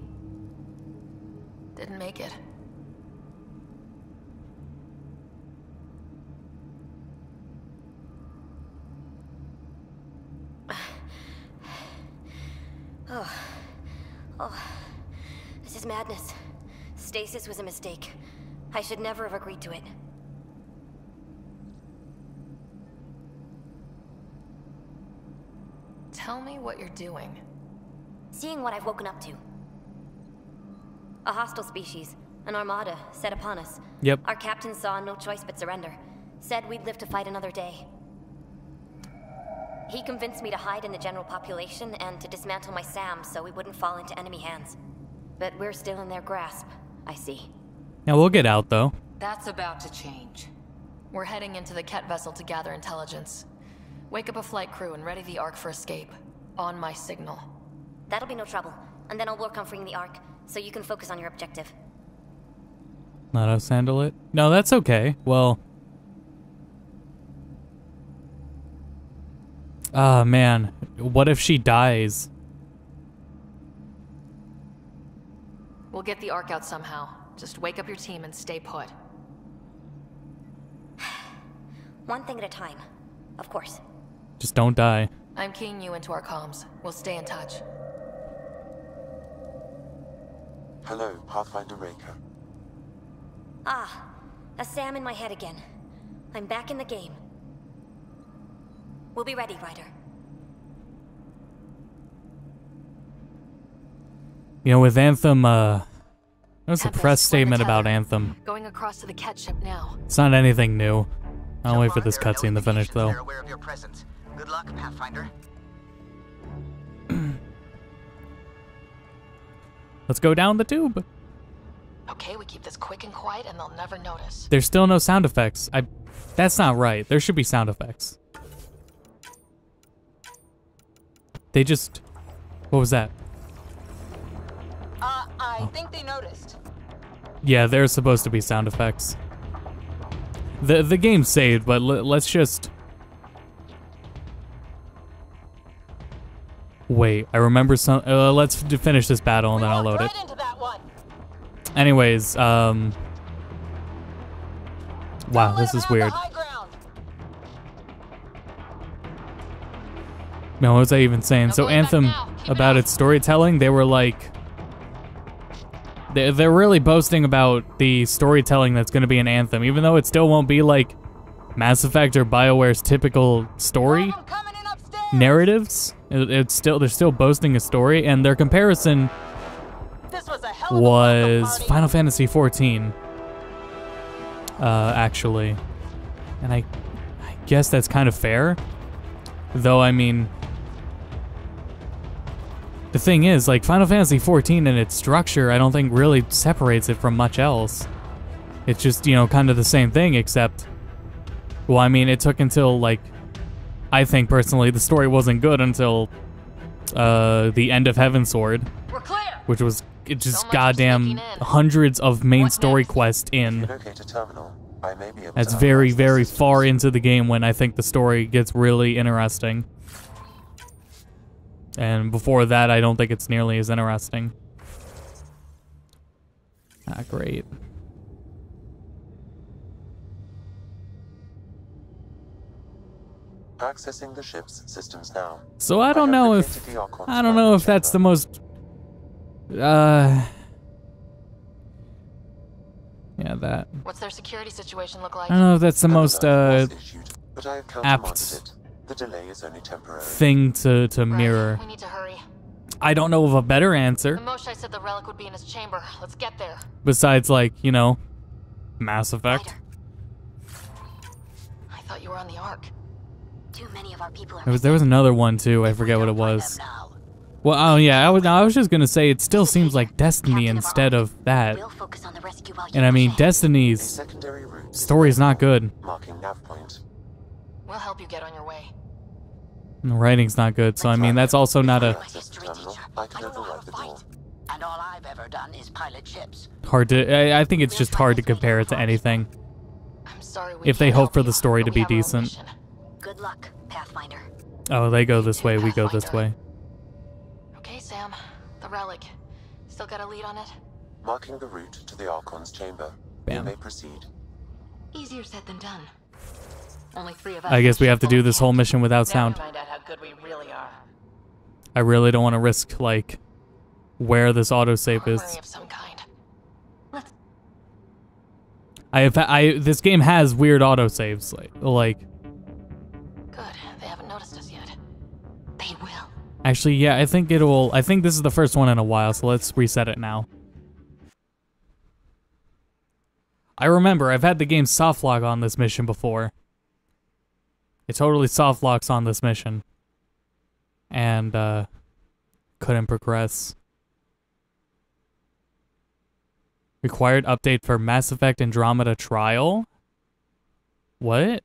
didn't make it. Oh. Oh. This is madness. Stasis was a mistake. I should never have agreed to it. Tell me what you're doing. Seeing what I've woken up to. A hostile species, an armada, set upon us. Yep. Our captain saw no choice but surrender. Said we'd live to fight another day. He convinced me to hide in the general population and to dismantle my SAM so we wouldn't fall into enemy hands. But we're still in their grasp, I see. Now we'll get out though. That's about to change. We're heading into the Kett vessel to gather intelligence. Wake up a flight crew and ready the Ark for escape. On my signal. That'll be no trouble. And then I'll work on freeing the Ark, so you can focus on your objective. Let us handle it. No, that's okay. Well. Ah, man. What if she dies? We'll get the Ark out somehow. Just wake up your team and stay put. One thing at a time. Of course. Just don't die. I'm keying you into our comms. We'll stay in touch. Hello, Pathfinder Raeka. Ah, a Sam in my head again. I'm back in the game. We'll be ready, Ryder. You know, with Anthem, uh. That was a press statement about. Anthem. Going across to the ship now. It's not anything new. I'll wait for this cutscene to finish though. Aware of your presence. Good luck, Pathfinder. Let's go down the tube. Okay, we keep this quick and quiet and they'll never notice. There's still no sound effects. I That's not right. There should be sound effects. They just What was that? I think they noticed. Yeah, there's supposed to be sound effects. The the game's saved, but l let's just Wait, I remember some uh, let's finish this battle and then I'll load it. Anyways, um Wow, this is weird. No, what was I even saying? So Anthem, about its storytelling, they were like, they're, they're really boasting about the storytelling that's going to be in Anthem, even though it still won't be like Mass Effect or BioWare's typical story narratives. It, it's still they're still boasting a story, and their comparison was Final Fantasy XIV, uh, actually, and I, I guess that's kind of fair. Though I mean, the thing is, like Final Fantasy XIV and its structure, I don't think really separates it from much else. It's just you know kind of the same thing, except, well, I mean, it took until like, I think personally, the story wasn't good until, uh, the end of Heavensward, which was it just goddamn hundreds of main story quests in. Terminal. I may be able That's very, very far into the game when I think the story gets really interesting. And before that, I don't think it's nearly as interesting. Ah, great. Accessing the ship's systems now. So I don't know if located the Archon's I don't know if that's the most uh yeah that What's their security situation look like? I don't know if that's the most uh But I have apt it. The delay is only temporary. thing to to mirror. We need to hurry. I don't know of a better answer Moshae said the relic would be in his chamber. Let's get there. besides like you know Mass Effect. I thought you were on the Ark. Too many of our people are There was there was another one too. I forget what it was. Well, oh yeah, I was I was just gonna say it still seems like Destiny instead of that. And I mean Destiny's story's not good. Marking nav point. We'll help you get on your way. And the writing's not good, so I mean that's also not a Access the terminal. I can override the door. And all I've ever done is pilot ships. hard to. I, I think it's just hard to compare it to anything. I'm sorry we If they hope for the story to be have our own decent. Good luck, Pathfinder. Oh, they go this way, we go this way. Okay, Sam. The relic. Still got a lead on it? Marking the route to the Archon's chamber. Bam. You may proceed. Easier said than done. Only three of us. I guess we have to do this whole mission without sound. Find out how good we really are. I really don't want to risk like where this autosave is. Of some kind. I have I this game has weird autosaves like like Good. They haven't noticed us yet. They will. actually yeah, I think it'll I think this is the first one in a while, so let's reset it now. I remember I've had the game soft lock on this mission before. It totally soft locks on this mission. And uh couldn't progress. Required update for Mass Effect Andromeda Trial? What?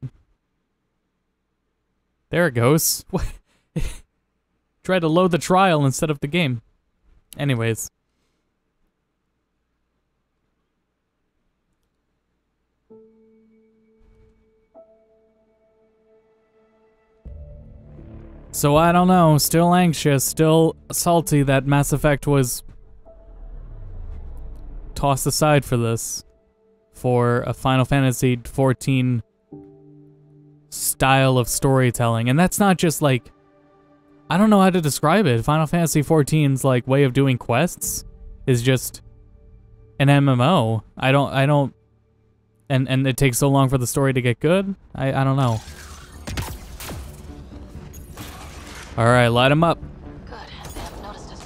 There it goes. What? Tried to load the trial instead of the game. Anyways. So I don't know, still anxious, still salty that Mass Effect was tossed aside for this. For a Final Fantasy XIV style of storytelling. And that's not just like I don't know how to describe it. Final Fantasy XIV's like way of doing quests is just an MMO. I don't I don't and and it takes so long for the story to get good. I I don't know. All right, light them up. good i've noticed us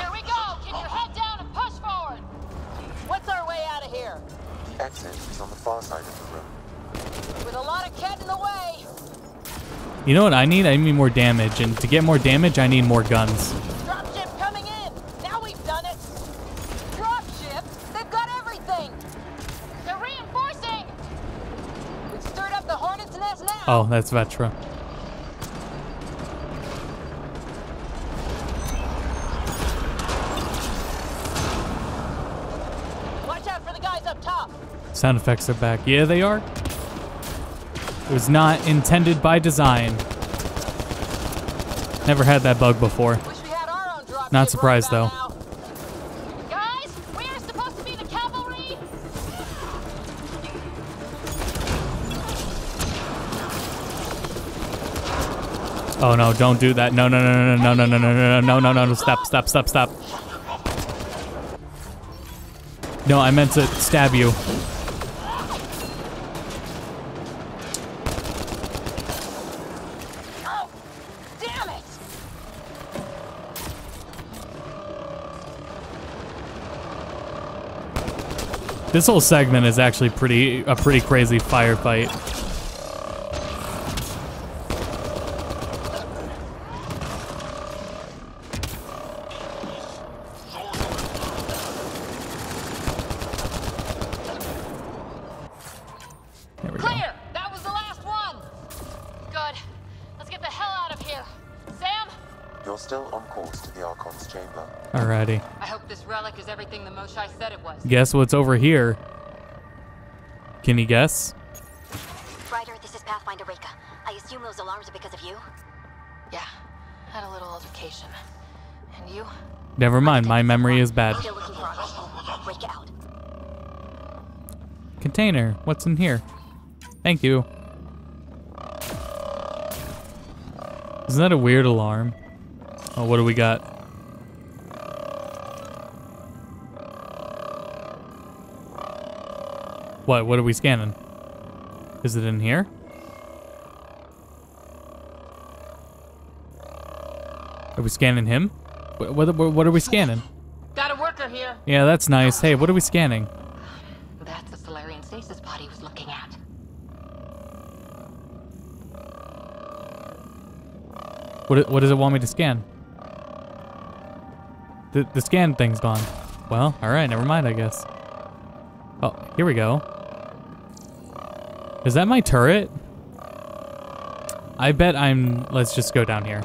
Here we go! Keep your head down and push forward! What's our way out of here? The exit is on the far side of the room. With a lot of Kett in the way. You know what I need? I need more damage, and to get more damage, I need more guns. Dropship coming in! Now we've done it! Dropship? They've got everything! They're reinforcing! We've stirred up the hornet's nest now! Oh, that's Vetra. Watch out for the guys up top! Sound effects are back. Yeah, they are. It was not intended by design. Never had that bug before. Not surprised though. Guys, we are supposed to be the cavalry! Oh no, don't do that. No, no, no, no, no, no, no, no, no, no, no, no, no, stop, stop, stop, stop. No, I meant to stab you. This whole segment is actually pretty a pretty crazy firefight. You're still on course to the Archon's chamber. Alrighty. I hope this relic is everything the Moshae said. Guess what's over here? Can you guess? Ryder, this is Pathfinder Raeka. I assume those alarms are because of you? Yeah, had a little altercation. And you? Never mind, my memory is bad. Still looking for our Raeka out. Container, what's in here? Thank you. Isn't that a weird alarm? Oh, what do we got? What? What are we scanning? Is it in here? Are we scanning him? What, what, what are we scanning? Got a worker here! Yeah, that's nice. Hey, what are we scanning? That's the Salarian stasis pod he was looking at. What, what does it want me to scan? The, the scan thing's gone. Well, alright, never mind, I guess. Oh, here we go. Is that my turret? I bet I'm... Let's just go down here.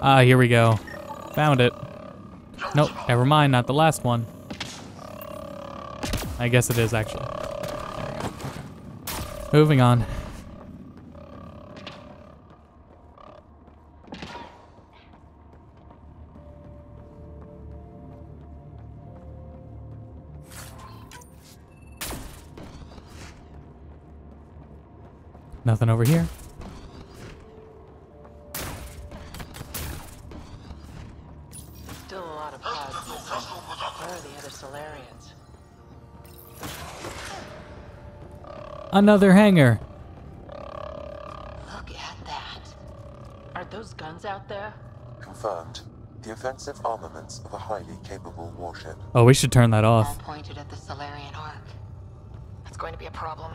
Ah, here we go. Found it. Nope, never mind, not the last one. I guess it is, actually. Moving on. Nothing over here. Still a lot of pods missing. Where are the other Salarians? Another hangar. Look at that. Are those guns out there? Confirmed. The offensive armaments of a highly capable warship. Oh, we should turn that off. Pointed at the Salarian Ark. That's going to be a problem.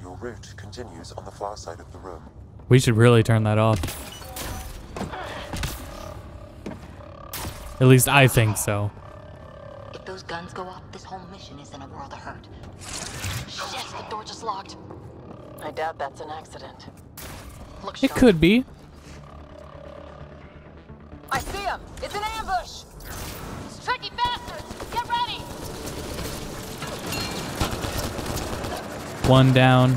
Your route continues on the far side of the room. We should really turn that off. At least I think so. If those guns go off, this whole mission is in a world of hurt. Shit, the door just locked. I doubt that's an accident. Look It could be. I see him! It's an ambush! Tricky bastards! Get ready! One down.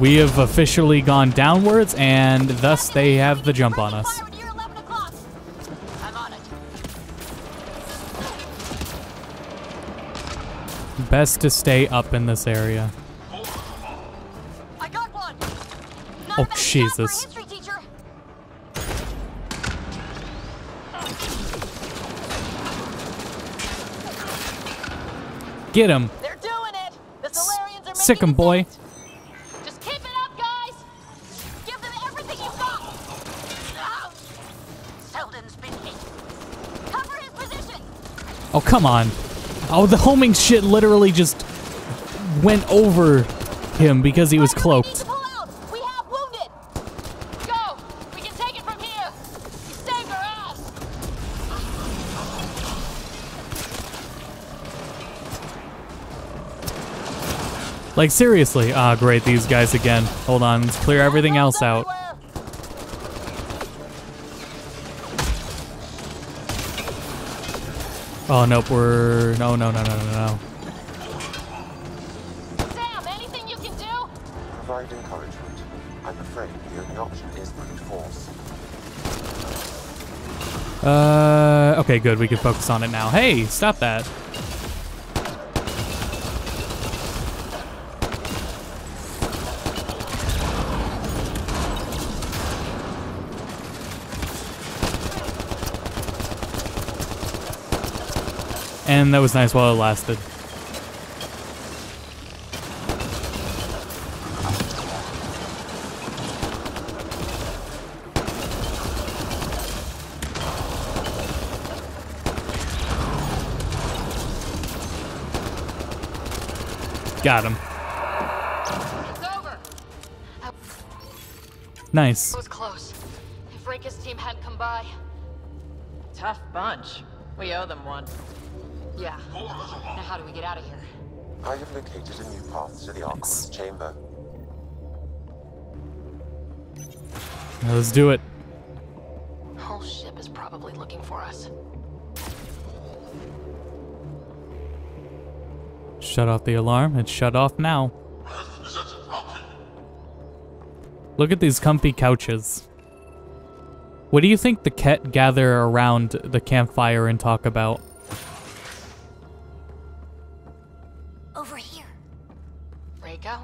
We have officially gone downwards, and thus they have the jump on us. I'm on it. Best to stay up in this area. I got one. Oh, Jesus. Get him. They're doing it. The Salarians are Sick him, boy. Come on. Oh, the homing shit literally just went over him because he was cloaked. We have wounded. Go. We can take it from here. You saved our ass. Like, seriously. Ah, great, these guys again. Hold on, let's clear everything else out. Oh, nope, we're... No, no, no, no, no, no. Sam, anything you can do? Provide encouragement. I'm afraid the only option is brute force. Uh, okay, good, we can focus on it now. Hey, stop that. And that was nice while it lasted. Got him. Nice. I have located a new path to the Archon's chamber. Now let's do it. Whole ship is probably looking for us. Shut off the alarm. It's shut off now. Look at these comfy couches. What do you think the Kett gather around the campfire and talk about?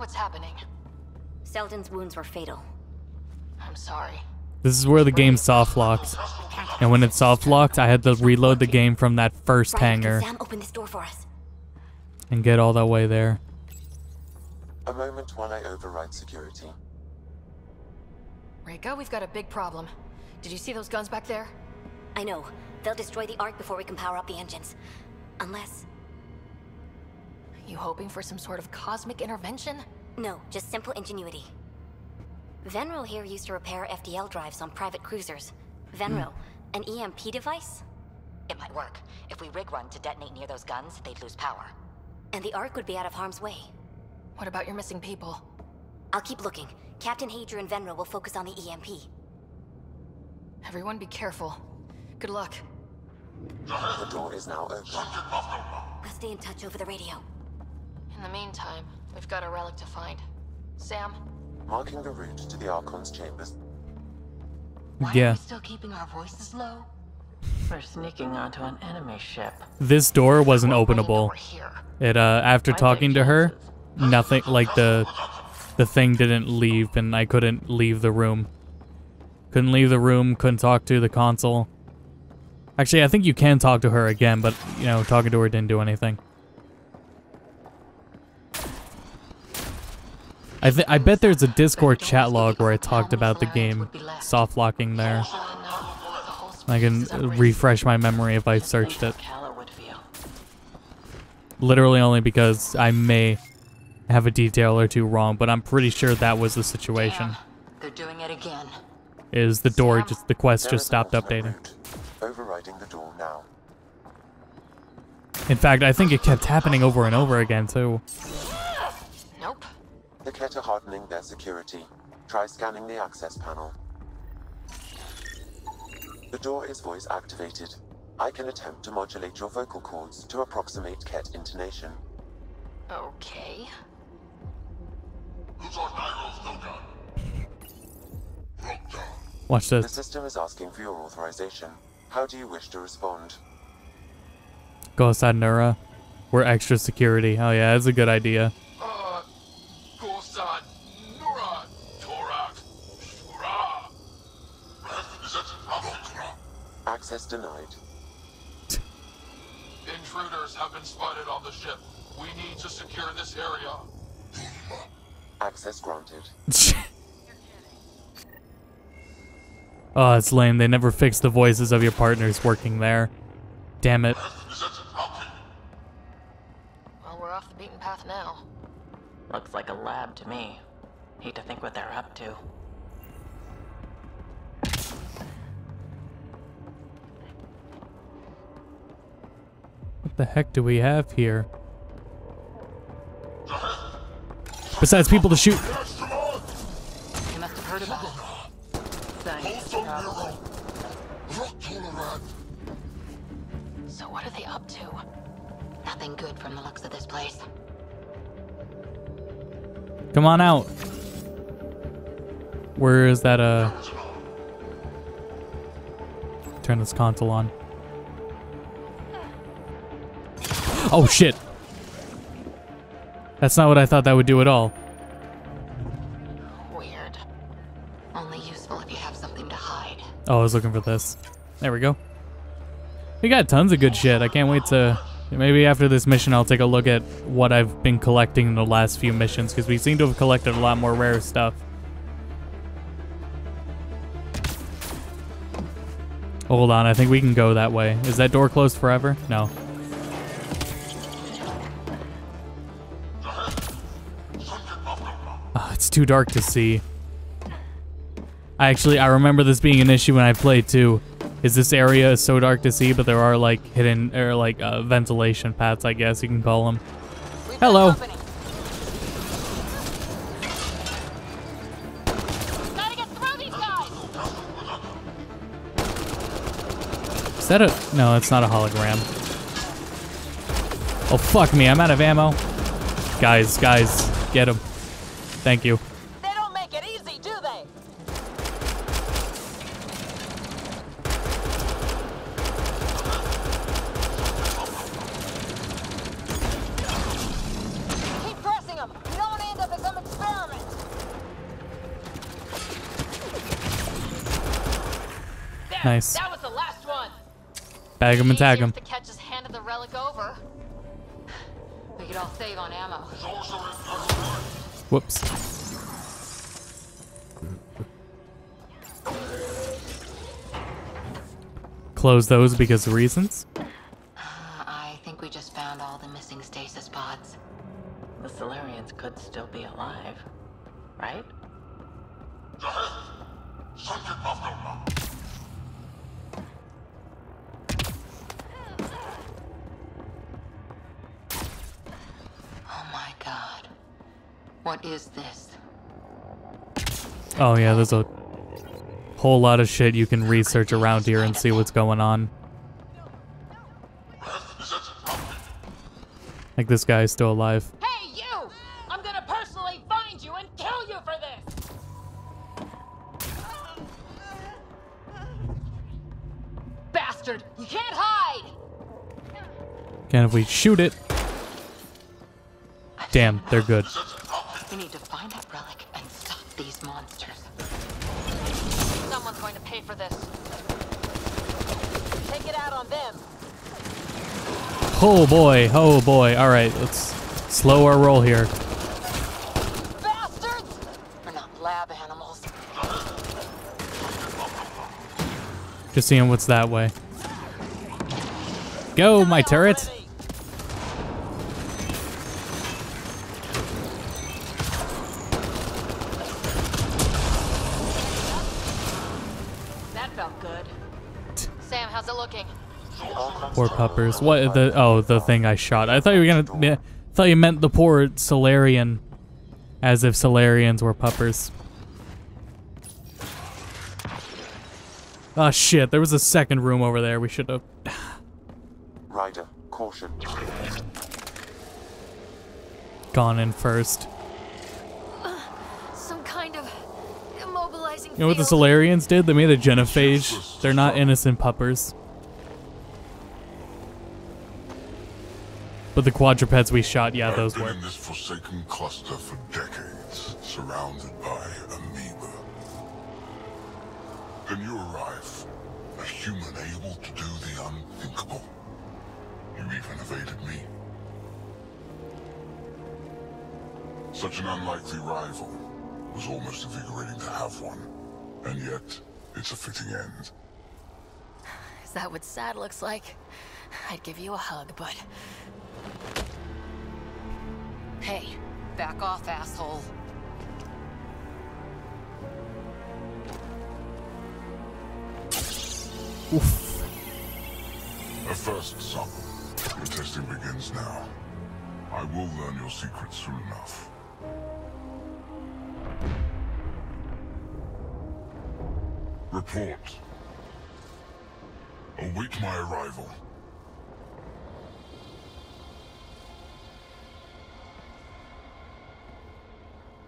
What's happening? Selden's wounds were fatal. I'm sorry. This is where the game soft locked. And when it soft locked, I had to reload the game from that first Ryan, hangar Sam open this door for us? and get all that way there. A moment while I override security. Raeka, we've got a big problem. Did you see those guns back there? I know. They'll destroy the Ark before we can power up the engines. Unless... You hoping for some sort of cosmic intervention? No, just simple ingenuity. Venro here used to repair FTL drives on private cruisers. Venro, hmm. an EMP device? It might work. If we rig one to detonate near those guns, they'd lose power. And the Ark would be out of harm's way. What about your missing people? I'll keep looking. Captain Hadra and Venro will focus on the EMP. Everyone be careful. Good luck. The door is now open. We'll stay in touch over the radio. In the meantime, we've got a relic to find. Sam, Marking the route to the Archon's chambers. Yeah. Still keeping our voices low? We're sneaking onto an enemy ship. This door wasn't openable. It uh after talking to her, nothing like the the thing didn't leave and I couldn't leave the room. Couldn't leave the room, couldn't talk to the console. Actually, I think you can talk to her again, but you know, talking to her didn't do anything. I th I bet there's a Discord chat log where I talked about the game soft locking there. I can refresh my memory if I searched it. Literally only because I may have a detail or two wrong, but I'm pretty sure that was the situation. They're doing it again. Is the door just the quest just stopped updating? Overriding the door now. In fact, I think it kept happening over and over again too. Nope. The Kett are hardening their security. Try scanning the access panel. The door is voice activated. I can attempt to modulate your vocal cords to approximate Kett intonation. Okay. Watch this. The system is asking for your authorization. How do you wish to respond? Go outside Nura. We're extra security. Oh yeah, that's a good idea. Access denied. Intruders have been spotted on the ship. We need to secure this area. Access granted. Oh, it's lame. They never fixed the voices of your partners working there. Damn it. Well, we're off the beaten path now. Looks like a lab to me. Hate to think what they're up to. What the heck do we have here? Besides people to shoot. You must have heard about it. Science. So what are they up to? Nothing good from the looks of this place. Come on out. Where is that, uh... Turn this console on. Oh, shit. That's not what I thought that would do at all. Weird. Only useful if you have something to hide. Oh, I was looking for this. There we go. We got tons of good shit. I can't wait to... Maybe after this mission, I'll take a look at what I've been collecting in the last few missions, because we seem to have collected a lot more rare stuff. Hold on, I think we can go that way. Is that door closed forever? No. Oh, it's too dark to see. I actually, I remember this being an issue when I played too. Is this area is so dark to see, but there are like hidden, or like uh, ventilation paths, I guess you can call them. Hello. These guys! Is that a, no, it's not a hologram. Oh, fuck me, I'm out of ammo. Guys, guys, get him. Thank you. They don't make it easy, do they? Keep pressing them. You don't want to end up at some experiment. There, Nice. That was the last one. Bag him and tag him. The catch has handed the relic over. We could all save on ammo. Whoops. Close those because of reasons. I think we just found all the missing stasis pods. The Salarians could still be alive, right? is this? Oh yeah, there's a whole lot of shit you can research around here and see what's going on. Like this guy is still alive. Hey, you! I'm gonna personally find you and kill you for this! Bastard! You can't hide! Can if we shoot it? Damn, they're good. We need to find that relic and stop these monsters. Someone's going to pay for this. Take it out on them. Oh boy, oh boy. All right, let's slow our roll here. Bastards! We're not lab animals. Just seeing what's that way. Go, my turret. Poor puppers. What the? Oh, the thing I shot. I thought you were gonna. yeah, thought you meant the poor Salarian, as if Salarians were puppers. Oh shit! There was a second room over there. We should have. Ryder, caution. gone in first. tantalizing You know what the. Salarians did? They made a genophage. They're not innocent puppers. But the quadrupeds we shot, yeah, I've those been were. in this forsaken cluster for decades, surrounded by amoeba. Then you arrive, a human able to do the unthinkable. You even evaded me. Such an unlikely rival. Was almost invigorating to have one. And yet, it's a fitting end. Is that what sad looks like? I'd give you a hug, but Hey, back off, asshole. Oof. A first, son. Your testing begins now. I will learn your secrets soon enough. Report. Await my arrival.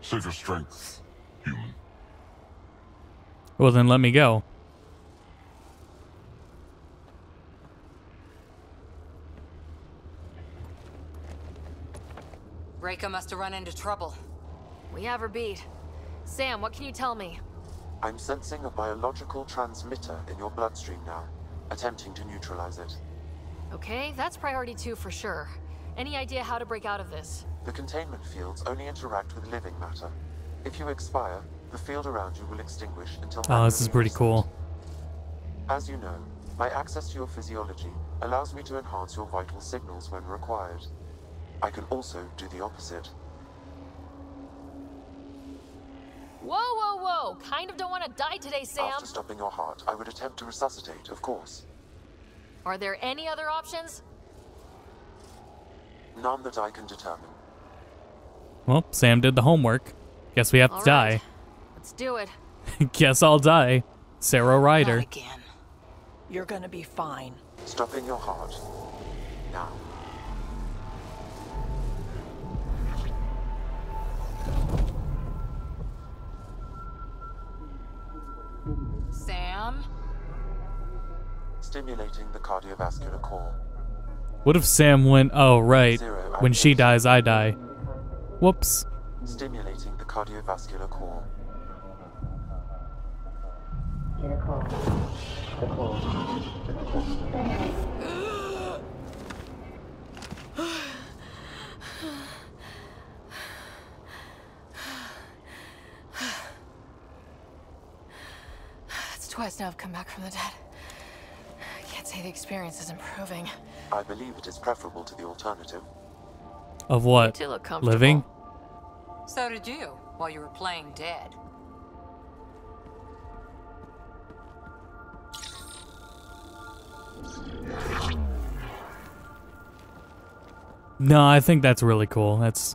Save your strength, human. Well, then let me go. Raeka must have run into trouble. we have her beat. Sam, what can you tell me? I'm sensing a biological transmitter in your bloodstream now, attempting to neutralize it. Okay, that's priority two for sure. Any idea how to break out of this? The containment fields only interact with living matter. If you expire, the field around you will extinguish until Oh, this is pretty cool. As you know, my access to your physiology allows me to enhance your vital signals when required. I can also do the opposite. Whoa, whoa, whoa! Kind of don't want to die today, Sam. After stopping your heart, I would attempt to resuscitate, of course. Are there any other options? None that I can determine. Well, Sam did the homework. Guess we have All to right. Let's do it. Guess I'll die. Sarah Ryder. Again, You're gonna be fine. Stopping your heart. Now. Sam? Stimulating the cardiovascular core. What if Sam went, oh, right. When she dies, I die. Whoops. Stimulating the cardiovascular core. It's twice now I've come back from the dead. I can't say the experience is improving. I believe it is preferable to the alternative. Of what? do look comfortable. Living? So did you, while you were playing dead. No, I think that's really cool. That's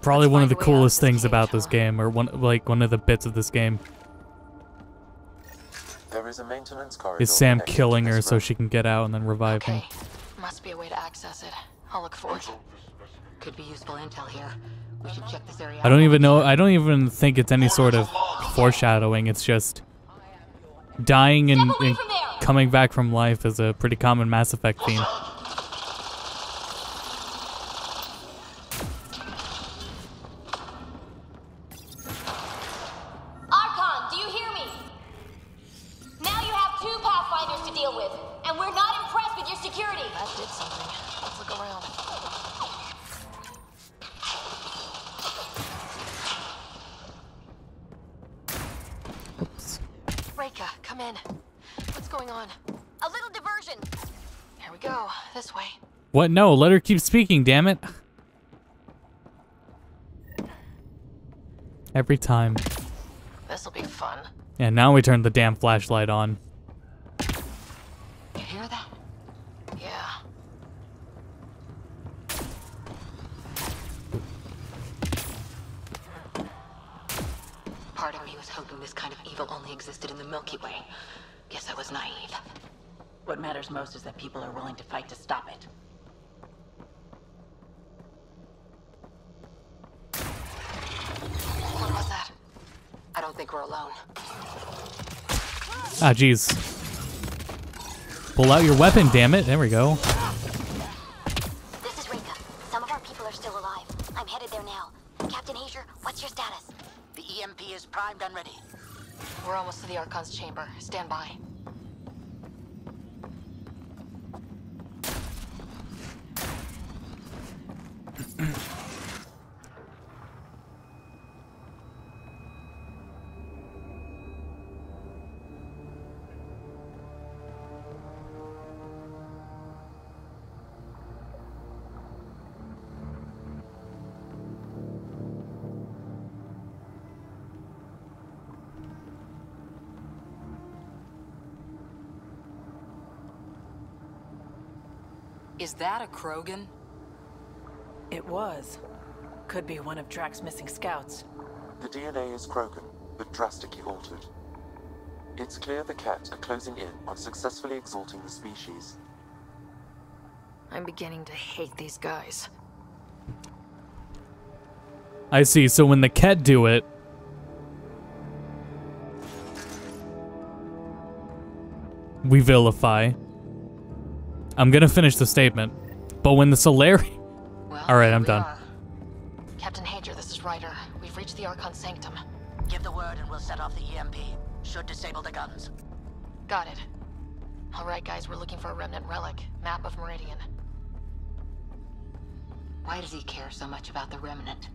probably one of the coolest things about this game, or one like one of the bits of this game, There is a maintenance corridor. is Sam killing her so she can get out and then revive him. Must be a way to access it. I'll look for it. Could be useful intel here. We should check this area I don't even know. I don't even think it's any sort of foreshadowing. It's just dying and, and coming back from life is a pretty common Mass Effect theme. What? No, let her keep speaking, damn it. Every time. This'll be fun. And now we turn the damn flashlight on. You hear that? Yeah. Part of me was hoping this kind of evil only existed in the Milky Way. Guess I was naive. What matters most is that people are willing to fight to stop it. What was that? I don't don't think we're alone. Ah, jeez. Pull out your weapon, damn it. There we go. Krogan? It was. Could be one of Drack's missing scouts. The DNA is Krogan, but drastically altered. It's clear the Kett are closing in on successfully exalting the species. I'm beginning to hate these guys. I see. So when the Kett do it, we vilify. I'm gonna finish the statement, but when the Solari, all right, I'm done. Uh, Captain Hayjer, this is Ryder. We've reached the Archon Sanctum. Give the word and we'll set off the EMP. Should disable the guns. Got it. All right, guys, we're looking for a remnant relic. Map of Meridian. Why does he care so much about the remnant?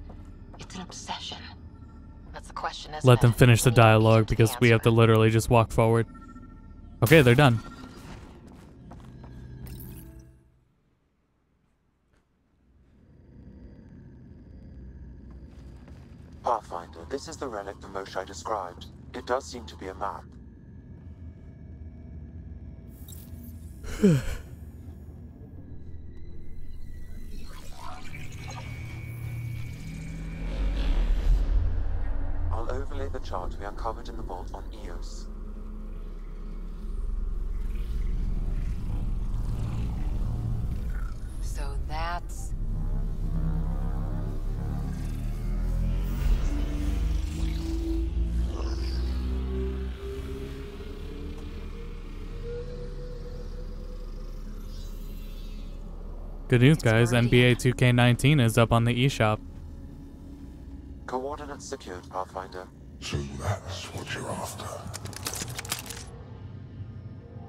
It's an obsession. That's the question, isn't Let it? them finish the dialogue because we have to literally just walk forward. Okay, they're done. This is the relic the Moshae described. It does seem to be a map. Good news, guys. NBA 2K19 is up on the eShop. Coordinates secured, Pathfinder. So that's what you're after.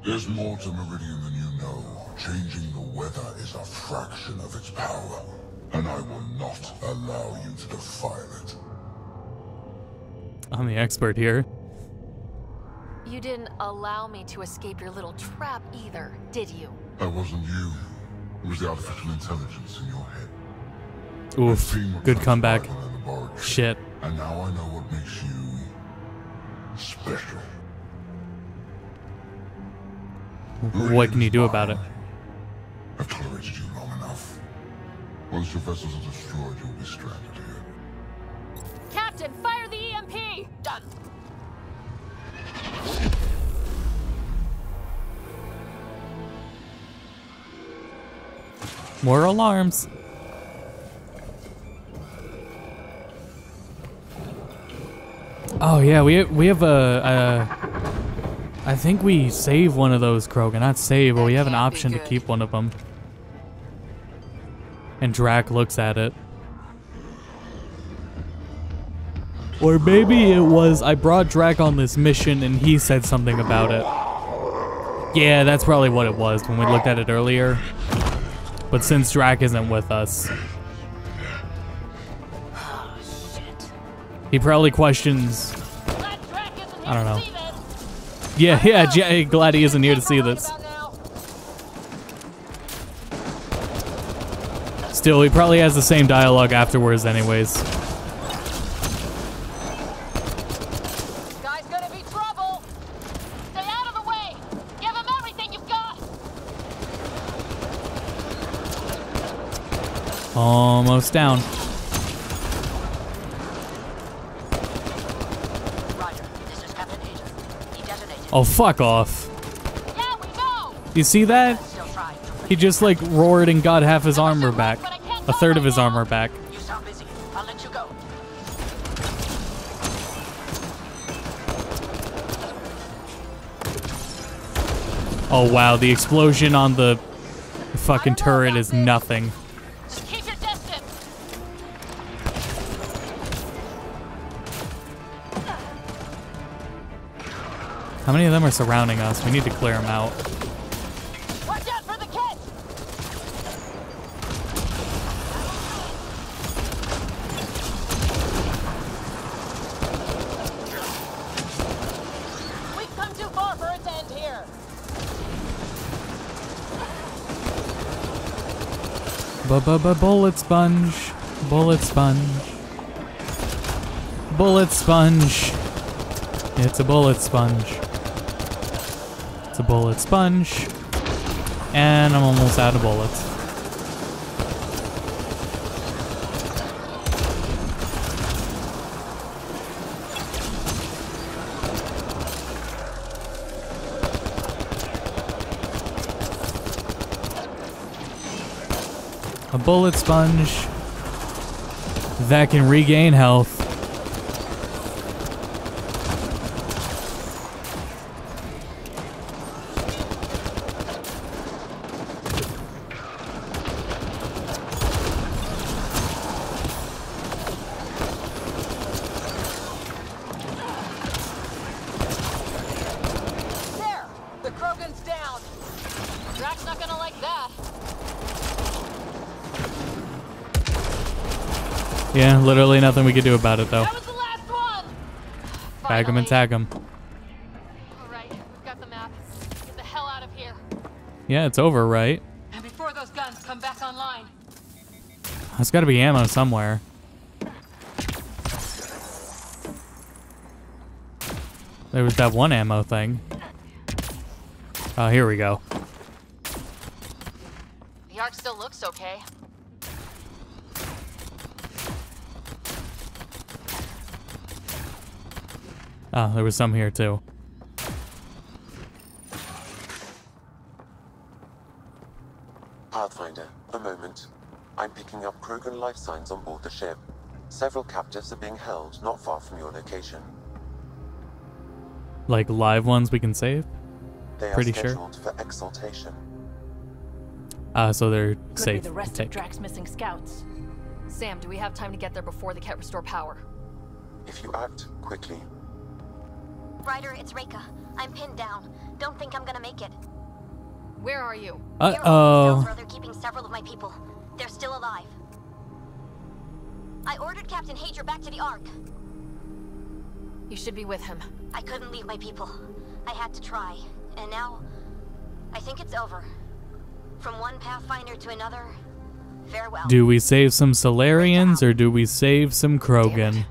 There's more to Meridian than you know. Changing the weather is a fraction of its power, and I will not allow you to defile it. I'm the expert here. You didn't allow me to escape your little trap either, did you? I wasn't you. It was the artificial intelligence in your head. Oof. Good comeback. in the laboratory, Shit. And now I know what makes you special. What can you do about it? I've tolerated you long enough. Once your vessels are destroyed, you'll be stranded here. Captain, fire the EMP! Done. More alarms. Oh yeah, we we have a, a I think we save one of those Krogan, not save, but we have an option to keep one of them. And Drack looks at it. Or maybe it was I brought Drack on this mission and he said something about it. Yeah, that's probably what it was when we looked at it earlier. But since Drack isn't with us, he probably questions. I don't know. Yeah, yeah, glad he isn't here to see this. Still, he probably has the same dialogue afterwards, anyways. almost down. Oh, fuck off. You see that? He just like roared and got half his armor back. A third of his armor back. Oh wow, the explosion on the fucking turret is nothing. How many of them are surrounding us? We need to clear them out. Watch out for the kid. We've come too far for it to end here. Bullet sponge. Bullet sponge. Bullet sponge. It's a bullet sponge. It's a bullet sponge. And I'm almost out of bullets. A bullet sponge that can regain health. Literally nothing we could do about it though. That was the last one. Tag him and tag him. All right, we've got the map. Get the hell out of here. Yeah, it's over, right? And before those guns come back online, There's got to be ammo somewhere. There was that one ammo thing. Oh, here we go. The Ark still looks okay. Oh, there was some here too. Pathfinder, a moment. I'm picking up Krogan life signs on board the ship. Several captives are being held not far from your location. Like live ones we can save? They are Pretty sure. scheduled for exaltation. Uh, so they're Could safe. be the rest to of take. Drack's missing scouts. Sam, do we have time to get there before they can't restore power? If you act quickly, Ryder, it's Raeka. I'm pinned down. Don't think I'm gonna make it. Where are you? Uh-oh. They're keeping several of my people. They're still alive. I ordered Captain Hayjer back to the Ark. You should be with him. I couldn't leave my people. I had to try. And now, I think it's over. From one Pathfinder to another, farewell. Do we save some Salarians or do we save some Krogan?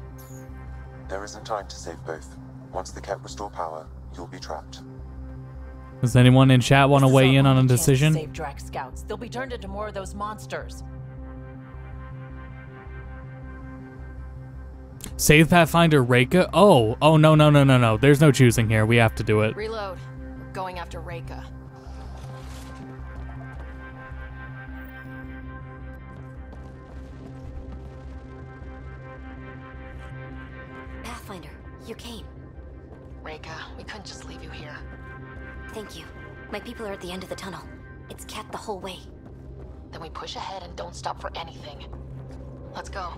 there isn't time to save both. Once the Kett restore power, you'll be trapped. Does anyone in chat want to weigh in on a only chance to decision? Save Drack's scouts. They'll be turned into more of those monsters. Save Pathfinder Raeka? Oh, oh no no no no no. There's no choosing here. We have to do it. Reload. We're going after Raeka. My people are at the end of the tunnel. It's kept the whole way. Then we push ahead and don't stop for anything. Let's go.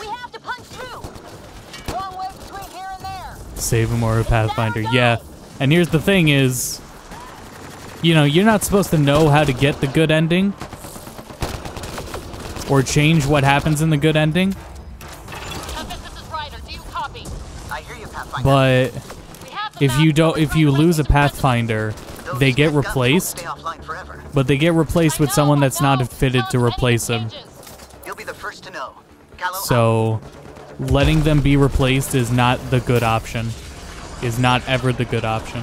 We have to punch through. Long way between here and there. Save him or a Pathfinder. Yeah. And here's the thing is, you know, you're not supposed to know how to get the good ending or change what happens in the good ending, but if you don't if you lose a Pathfinder, they get replaced, but they get replaced with someone that's not fitted to replace them. So, letting them be replaced is not the good option. Is not ever the good option.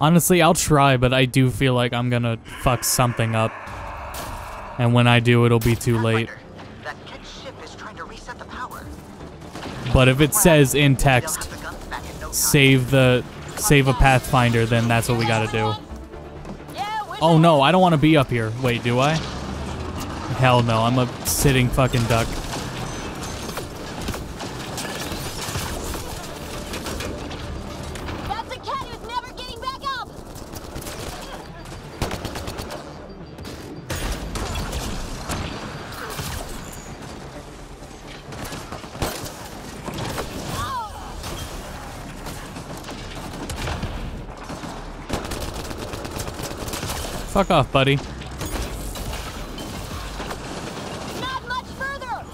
honestly, I'll try, but I do feel like I'm gonna fuck something up. And when I do, it'll be too late. That Kett ship is trying to reset the power. But if it says in text, save the, save a Pathfinder, then that's what we gotta do. Oh no, I don't want to be up here. Wait, do I? Hell no, I'm a sitting fucking duck. That's a cat who's never getting back up! Fuck off, buddy. Not much further!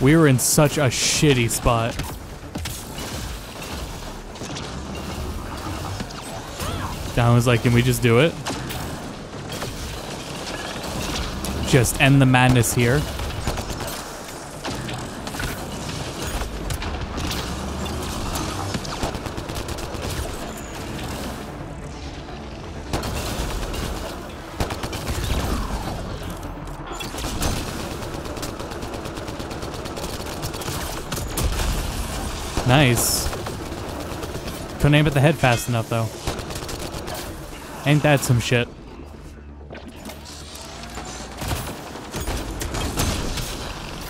We were in such a shitty spot. Don was like, can we just do it? Just end the madness here. Nice. Couldn't aim at the head fast enough, though. Ain't that some shit?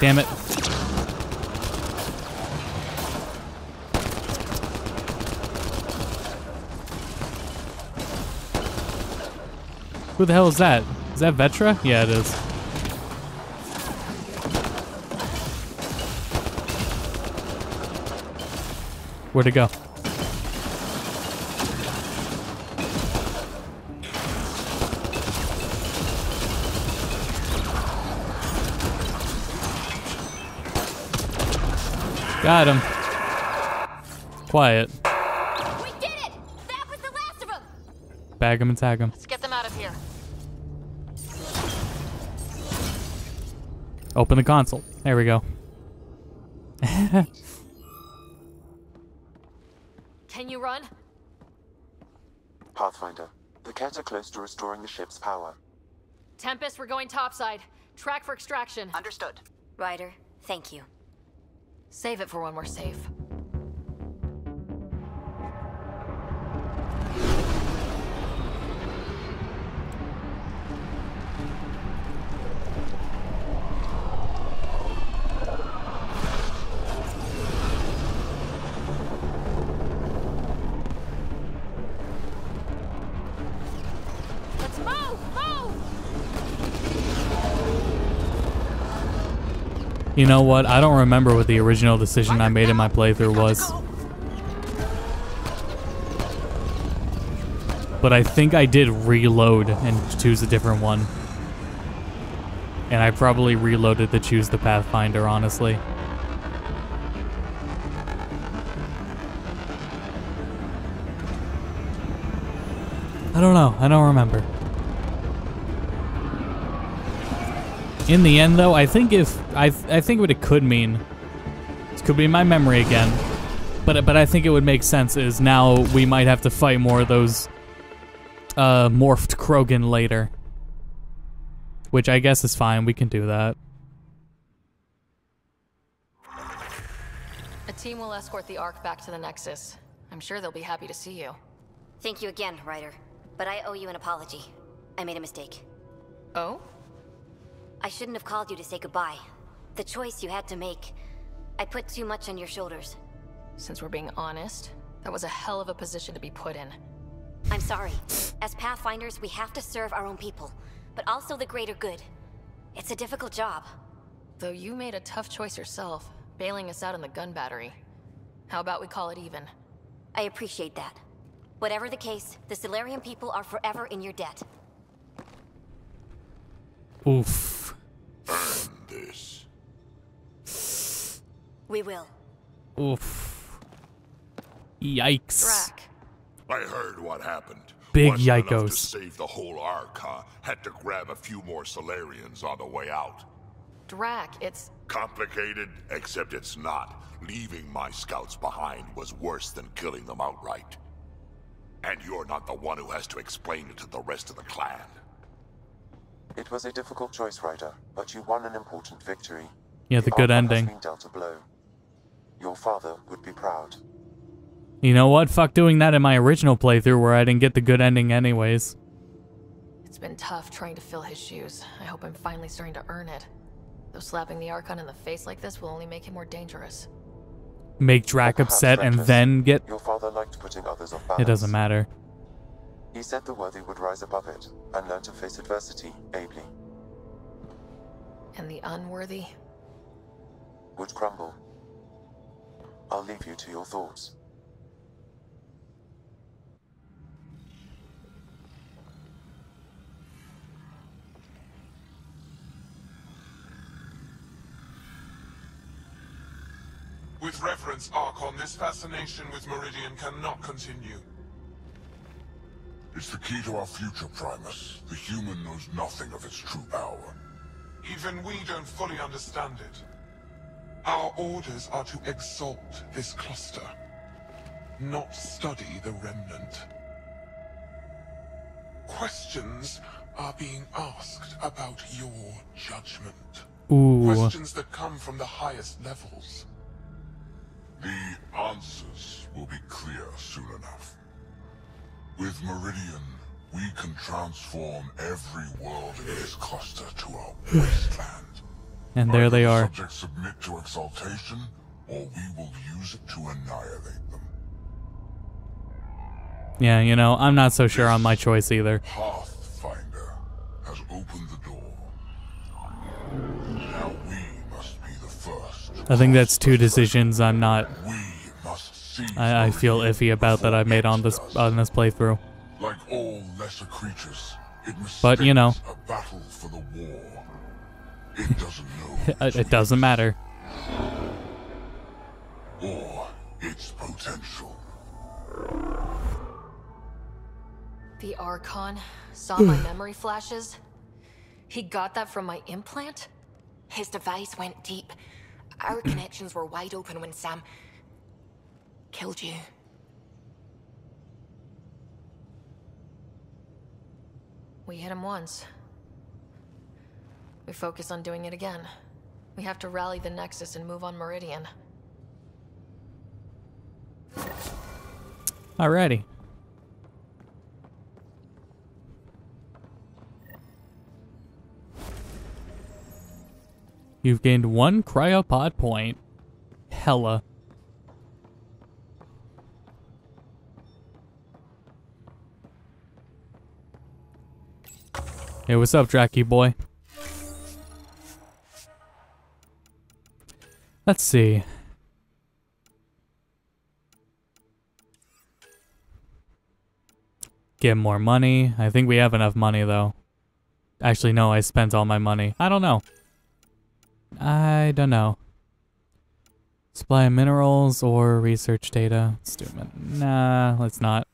Damn it. Who the hell is that? Is that Vetra? Yeah, it is. Where'd it go? Got him. Quiet. We did it! That was the last of them! Bag him and tag him. Let's get them out of here. Open the console. There we go. Can you run? Pathfinder, the Kett are close to restoring the ship's power. Tempest, we're going topside. Track for extraction. Understood. Ryder, thank you. Save it for when we're safe. You know what? I don't remember what the original decision I made in my playthrough was. But I think I did reload and choose a different one. And I probably reloaded to choose the Pathfinder, honestly. I don't know. I don't remember. In the end, though, I think if I I think what it could mean, this could be my memory again, but but I think it would make sense is now we might have to fight more of those uh, morphed Krogan later, which I guess is fine. We can do that. A team will escort the Ark back to the Nexus. I'm sure they'll be happy to see you. Thank you again, Ryder. But I owe you an apology. I made a mistake. Oh? I shouldn't have called you to say goodbye. The choice you had to make. I put too much on your shoulders. Since we're being honest, that was a hell of a position to be put in. I'm sorry. As Pathfinders, we have to serve our own people, but also the greater good. It's a difficult job. Though you made a tough choice yourself, bailing us out in the gun battery. How about we call it even? I appreciate that. Whatever the case, the Salarian people are forever in your debt. Oof. this. We will. Oof. Yikes. I heard what happened. big Wasn't enough to save the whole Ark, huh? Had to grab a few more Salarians on the way out. Drack, it's. Complicated, except it's not. Leaving my scouts behind was worse than killing them outright. And you're not the one who has to explain it to the rest of the clan. It was a difficult choice, Ryder, but you won an important victory. Yeah, the good ending. Been dealt a blow. Your father would be proud. You know what? Fuck doing that in my original playthrough where I didn't get the good ending anyways. It's been tough trying to fill his shoes. I hope I'm finally starting to earn it. Though slapping the Archon in the face like this will only make him more dangerous. Make Drack Perhaps upset and then get... Your father liked putting others off balance. It doesn't matter. He said the worthy would rise above it and learn to face adversity ably. And the unworthy? Would crumble. I'll leave you to your thoughts. With reverence, Archon, this fascination with Meridian cannot continue. It's the key to our future, Primus. The human knows nothing of its true power. Even we don't fully understand it. Our orders are to exalt this cluster, not study the remnant. Questions are being asked about your judgment. Ooh. Questions that come from the highest levels. The answers will be clear soon enough. With Meridian, we can transform every world in this cluster to a wasteland. And there they are. Subjects submit to exaltation, or we will use it to annihilate them. Yeah, you know, I'm not so sure on my choice either. Pathfinder has opened the door. Now we must be the first. I think that's two decisions I'm not... must see I, I feel iffy about that I made on this on this playthrough. Like all lesser creatures, it But, you know. a battle for the war. It doesn't know it, it doesn't matter. or its potential. The Archon saw my memory flashes? He got that from my implant? His device went deep. Our connections were wide open when Sam killed you. We hit him once. We focus on doing it again. We have to rally the Nexus and move on Meridian. Alrighty. You've gained one cryopod point. Hella. Hey, what's up, Dracky boy? Let's see. Get more money. I think we have enough money, though. Actually, no, I spent all my money. I don't know. I don't know. Supply minerals or research data. Nah, let's not.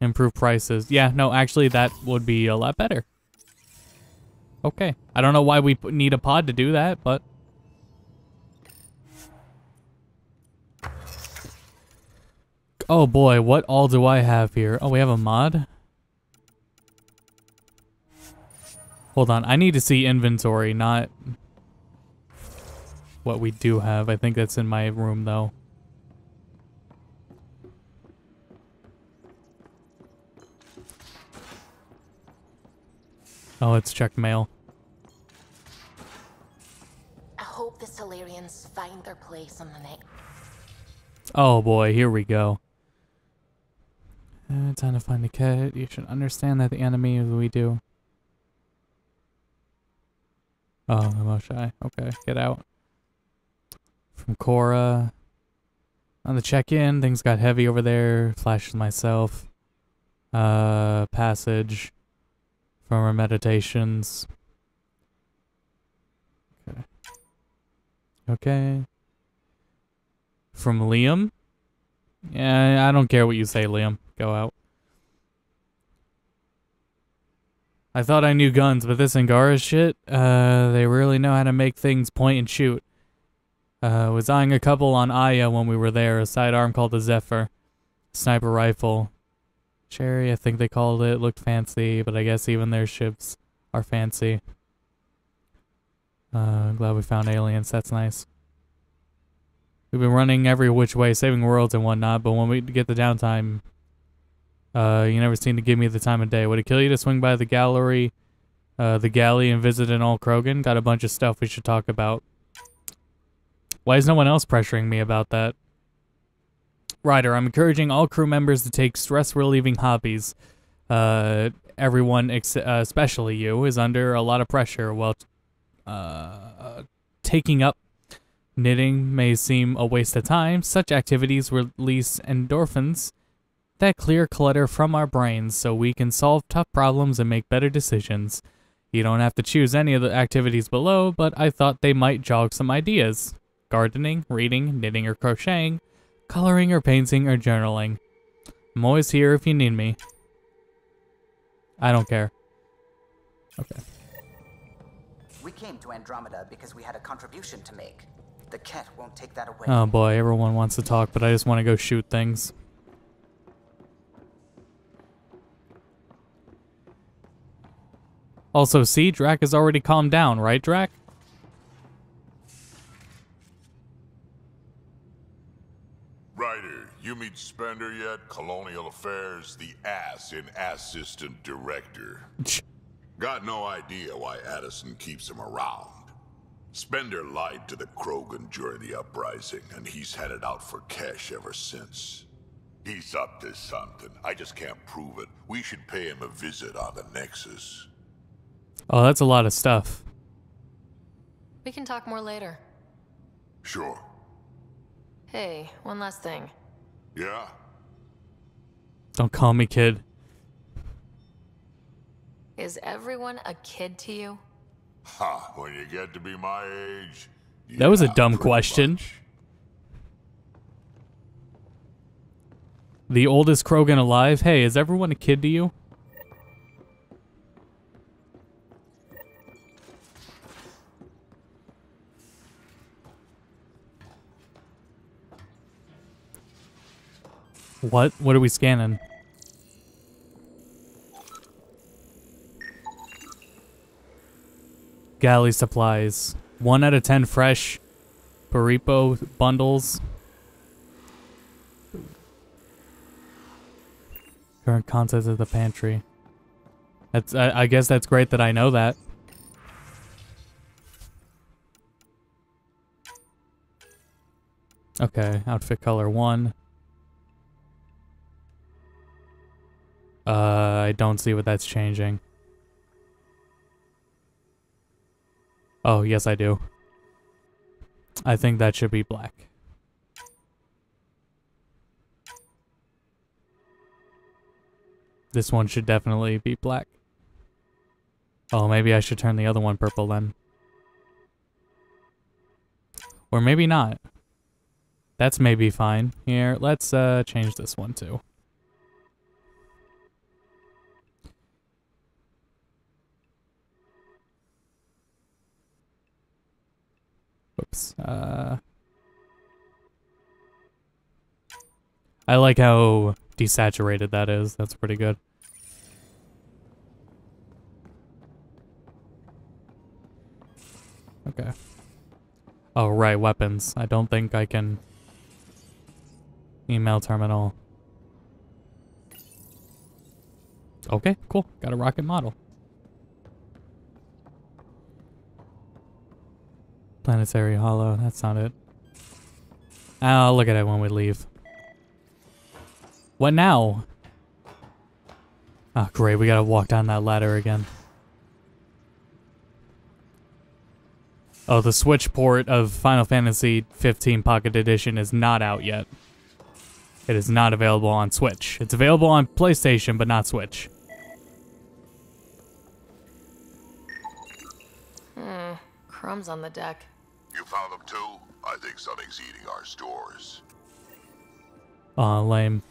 Improve prices. Yeah, no, actually, that would be a lot better. Okay. I don't know why we need a pod to do that, but... Oh boy, what all do I have here? Oh, we have a mod? Hold on, I need to see inventory, not what we do have. I think that's in my room, though. Oh, let's check mail. I hope the Salarians find their place on the next. Oh boy, here we go. Uh, time to find the kit. You should understand that the enemy we do. Oh, I'm all shy. Okay, get out. From Cora. On the check-in, things got heavy over there. Flashes myself. Uh, passage. From our meditations. Okay. Okay. From Liam? Yeah, I don't care what you say, Liam. Go out. I thought I knew guns, but this Angara shit, uh, they really know how to make things point and shoot. Uh, was eyeing a couple on Aya when we were there, a sidearm called the Zephyr. Sniper rifle. Cherry, I think they called it, looked fancy, but I guess even their ships are fancy. Uh, glad we found aliens, that's nice. We've been running every which way, saving worlds and whatnot, but when we get the downtime, uh, you never seem to give me the time of day. Would it kill you to swing by the gallery, uh, the galley, and visit an old Krogan? Got a bunch of stuff we should talk about. Why is no one else pressuring me about that? Ryder, I'm encouraging all crew members to take stress-relieving hobbies. Uh, everyone, uh, especially you, is under a lot of pressure while uh, taking up knitting may seem a waste of time. Such activities release endorphins that clear clutter from our brains so we can solve tough problems and make better decisions. You don't have to choose any of the activities below, but I thought they might jog some ideas. Gardening, reading, knitting or crocheting, coloring or painting or journaling. I'm always here if you need me. I don't care. Okay. We came to Andromeda because we had a contribution to make. The Kett won't take that away. Oh boy, everyone wants to talk, but I just want to go shoot things. Also, see, Drack has already calmed down, right, Drack? Ryder, you meet Spender yet? Colonial Affairs, the ass in Assistant Director. Got no idea why Addison keeps him around. Spender lied to the Krogan during the uprising, and he's headed out for cash ever since. He's up to something. I just can't prove it. We should pay him a visit on the Nexus. Oh, that's a lot of stuff. We can talk more later. Sure. Hey, one last thing. Yeah? Don't call me kid. Is everyone a kid to you? Ha, when you get to be my age. That was a dumb question. The oldest Krogan alive? Hey, is everyone a kid to you? What? What are we scanning? Galley supplies. One out of ten fresh Paripo bundles. Current contents of the pantry. That's. I, I guess that's great that I know that. Okay, outfit color one. Uh, I don't see what that's changing. Oh, yes I do. I think that should be black. This one should definitely be black. Oh, maybe I should turn the other one purple then. Or maybe not. That's maybe fine. Here, let's uh, change this one too. Uh, I like how desaturated that is. That's pretty good. Okay. Oh, right, weapons. I don't think I can... Email terminal. Okay, cool. Got a rocket model. Planetary Hollow. That's not it. I'll look at it when we leave. What now? Oh, great. We gotta walk down that ladder again. Oh, the Switch port of Final Fantasy 15 Pocket Edition is not out yet. It is not available on Switch. It's available on PlayStation, but not Switch. Hmm, crumbs on the deck. You found them too? I think something's eating our stores. Aw, lame.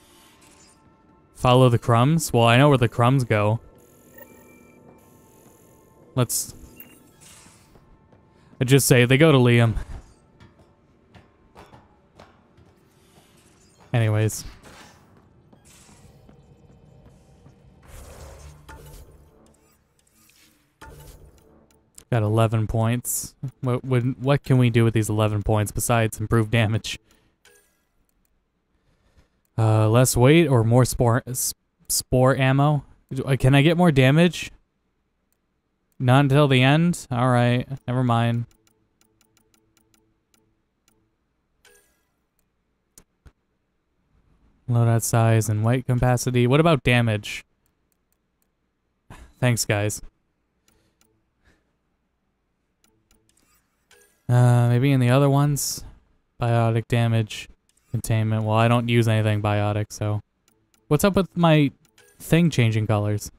Follow the crumbs? Well, I know where the crumbs go. Let's... I just say they go to Liam. Anyways. Got 11 points. What, what, what can we do with these 11 points besides improve damage? Uh, less weight or more spore, spore ammo? Uh, can I get more damage? Not until the end? Alright, never mind. Loadout size and weight capacity. What about damage? Thanks, guys. Uh, maybe in the other ones? Biotic damage, containment. Well, I don't use anything biotic, so... What's up with my thing changing colors?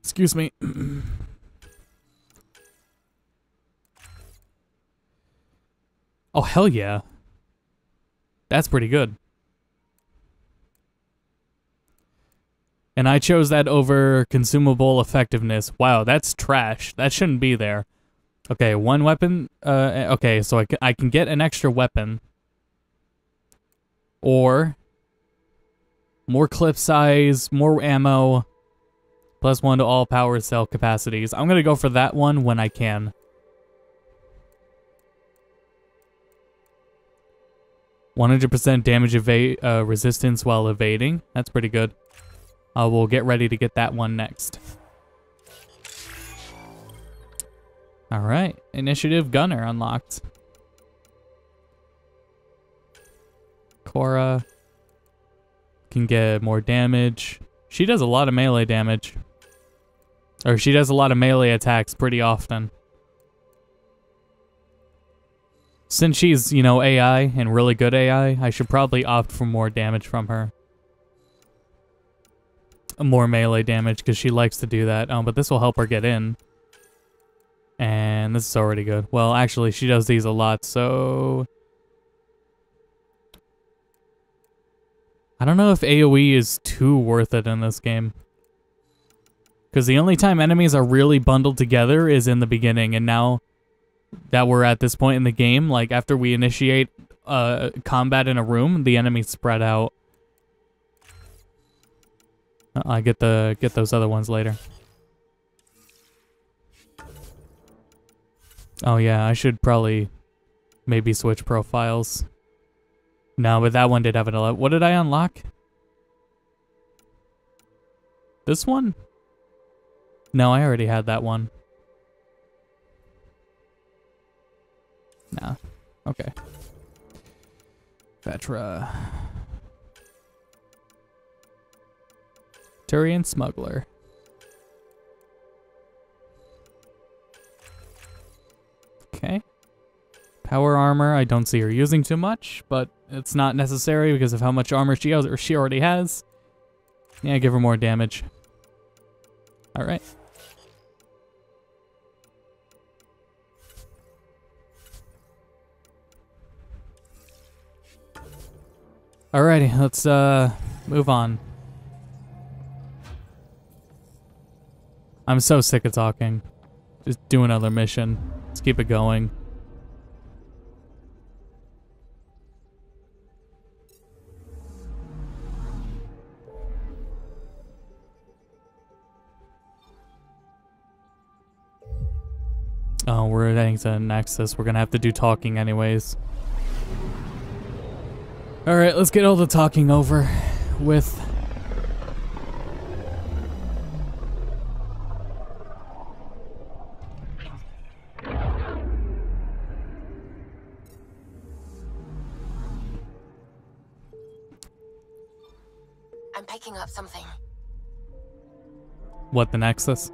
Excuse me. oh, hell yeah. That's pretty good. And I chose that over consumable effectiveness. Wow, that's trash. That shouldn't be there. Okay, one weapon. Uh, okay, so I can, I can get an extra weapon. Or more clip size, more ammo, plus one to all power cell capacities. I'm going to go for that one when I can. 100% damage evade uh, resistance while evading. That's pretty good. Uh, we'll get ready to get that one next. Alright, Initiative Gunner unlocked. Cora can get more damage. She does a lot of melee damage. Or she does a lot of melee attacks pretty often. Since she's, you know, AI and really good AI, I should probably opt for more damage from her more melee damage because she likes to do that. Um, but this will help her get in. And this is already good. Well, actually, she does these a lot, so... I don't know if AoE is too worth it in this game. Because the only time enemies are really bundled together is in the beginning, and now that we're at this point in the game, like after we initiate uh, combat in a room, the enemies spread out. Uh, I get the get those other ones later. Oh yeah, I should probably maybe switch profiles. No, but that one did have an 11. What did I unlock? This one? No, I already had that one. Nah. Okay. Vetra. Turian Smuggler. Okay. Power armor, I don't see her using too much, but it's not necessary because of how much armor she has or she already has. Yeah, give her more damage. Alright. Alrighty, let's uh move on. I'm so sick of talking. Just do another mission. Let's keep it going. Oh, we're heading to Nexus. We're gonna have to do talking anyways. Alright, let's get all the talking over with. Picking up something. What, the Nexus?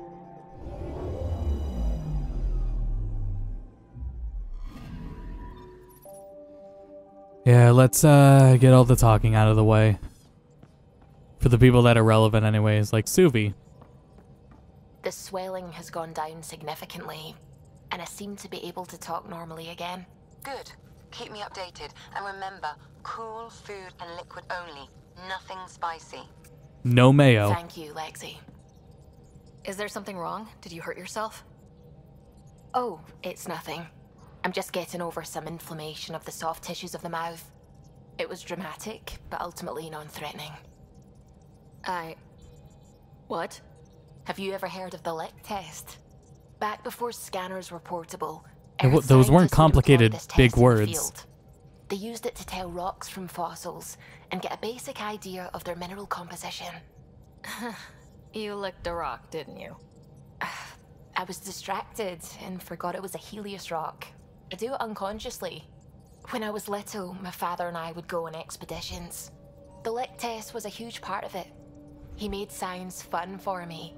Yeah, let's uh, get all the talking out of the way. For the people that are relevant anyways, like Suvi. The swelling has gone down significantly. and I seem to be able to talk normally again. Good. Keep me updated. And remember, cool food and liquid only. Nothing spicy. No mayo. Thank you, Lexi. Is there something wrong? Did you hurt yourself? Oh, it's nothing. I'm just getting over some inflammation of the soft tissues of the mouth. It was dramatic, but ultimately non-threatening. I... What? Have you ever heard of the lick test? Back before scanners were portable, those weren't scientists would employ complicated big words. Field. They used it to tell rocks from fossils and get a basic idea of their mineral composition. you licked a rock, didn't you? I was distracted and forgot it was a Heleus rock. I do it unconsciously. When I was little, my father and I would go on expeditions. The lick test was a huge part of it. He made science fun for me.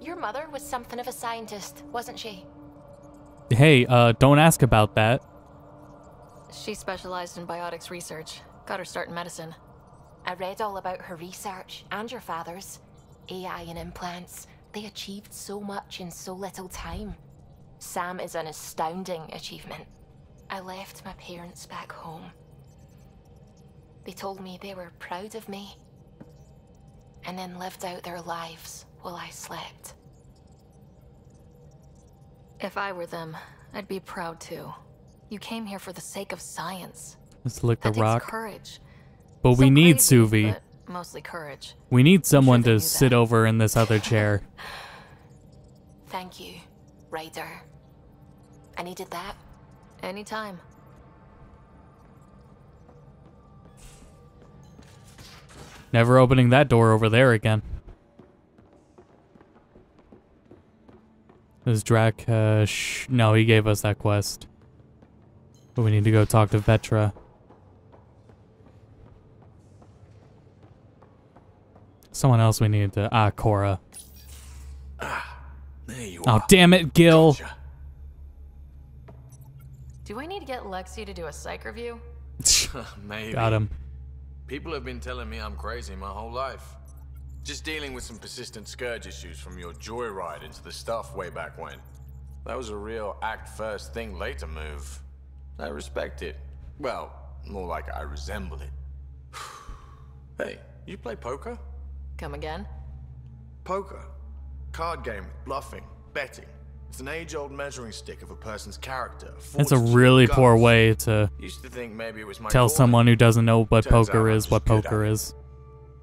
Your mother was something of a scientist, wasn't she? Hey, uh, don't ask about that. She specialized in biotics research. Got her start in medicine. I read all about her research and your father's. AI and implants. They achieved so much in so little time. Sam is an astounding achievement. I left my parents back home. They told me they were proud of me. And then lived out their lives while I slept. If I were them, I'd be proud too. You came here for the sake of science. Let's lick the That takes rock. courage. But we need crazy, Suvi. Mostly courage. We need someone to sit over in this other chair. Thank you, Ryder. I needed that. Anytime. Never opening that door over there again. Is Drack, uh, sh- no, he gave us that quest. But we need to go talk to Vetra. Someone else we need to, ah, Cora. Ah, There you Oh, are. damn it, Gil. Do I need to get Lexi to do a psych review? Maybe. Got him. People have been telling me I'm crazy my whole life. Just dealing with some persistent scourge issues from your joyride into the stuff way back when. That was a real act first, thing later move. I respect it. Well, more like I resemble it. hey, you play poker? Come again? Poker. Card game with bluffing, betting. It's an age-old measuring stick of a person's character. That's a really guts. poor way to Used to think maybe it was my tell calling. someone who doesn't know what Turns poker is what just good at poker is.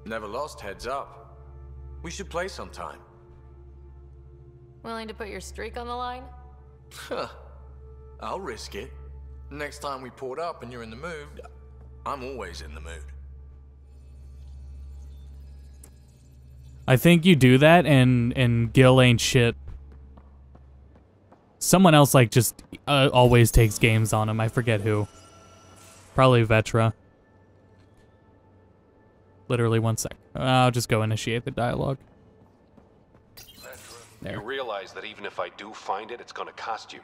Never lost heads up. We should play sometime. Willing to put your streak on the line? Huh. I'll risk it. Next time we port up and you're in the mood, I'm always in the mood. I think you do that and and Gil ain't shit. Someone else like just uh, always takes games on him. I forget who. Probably Vetra. Literally one sec. I'll just go initiate the dialogue. You realize that even if I do find it, it's gonna cost you.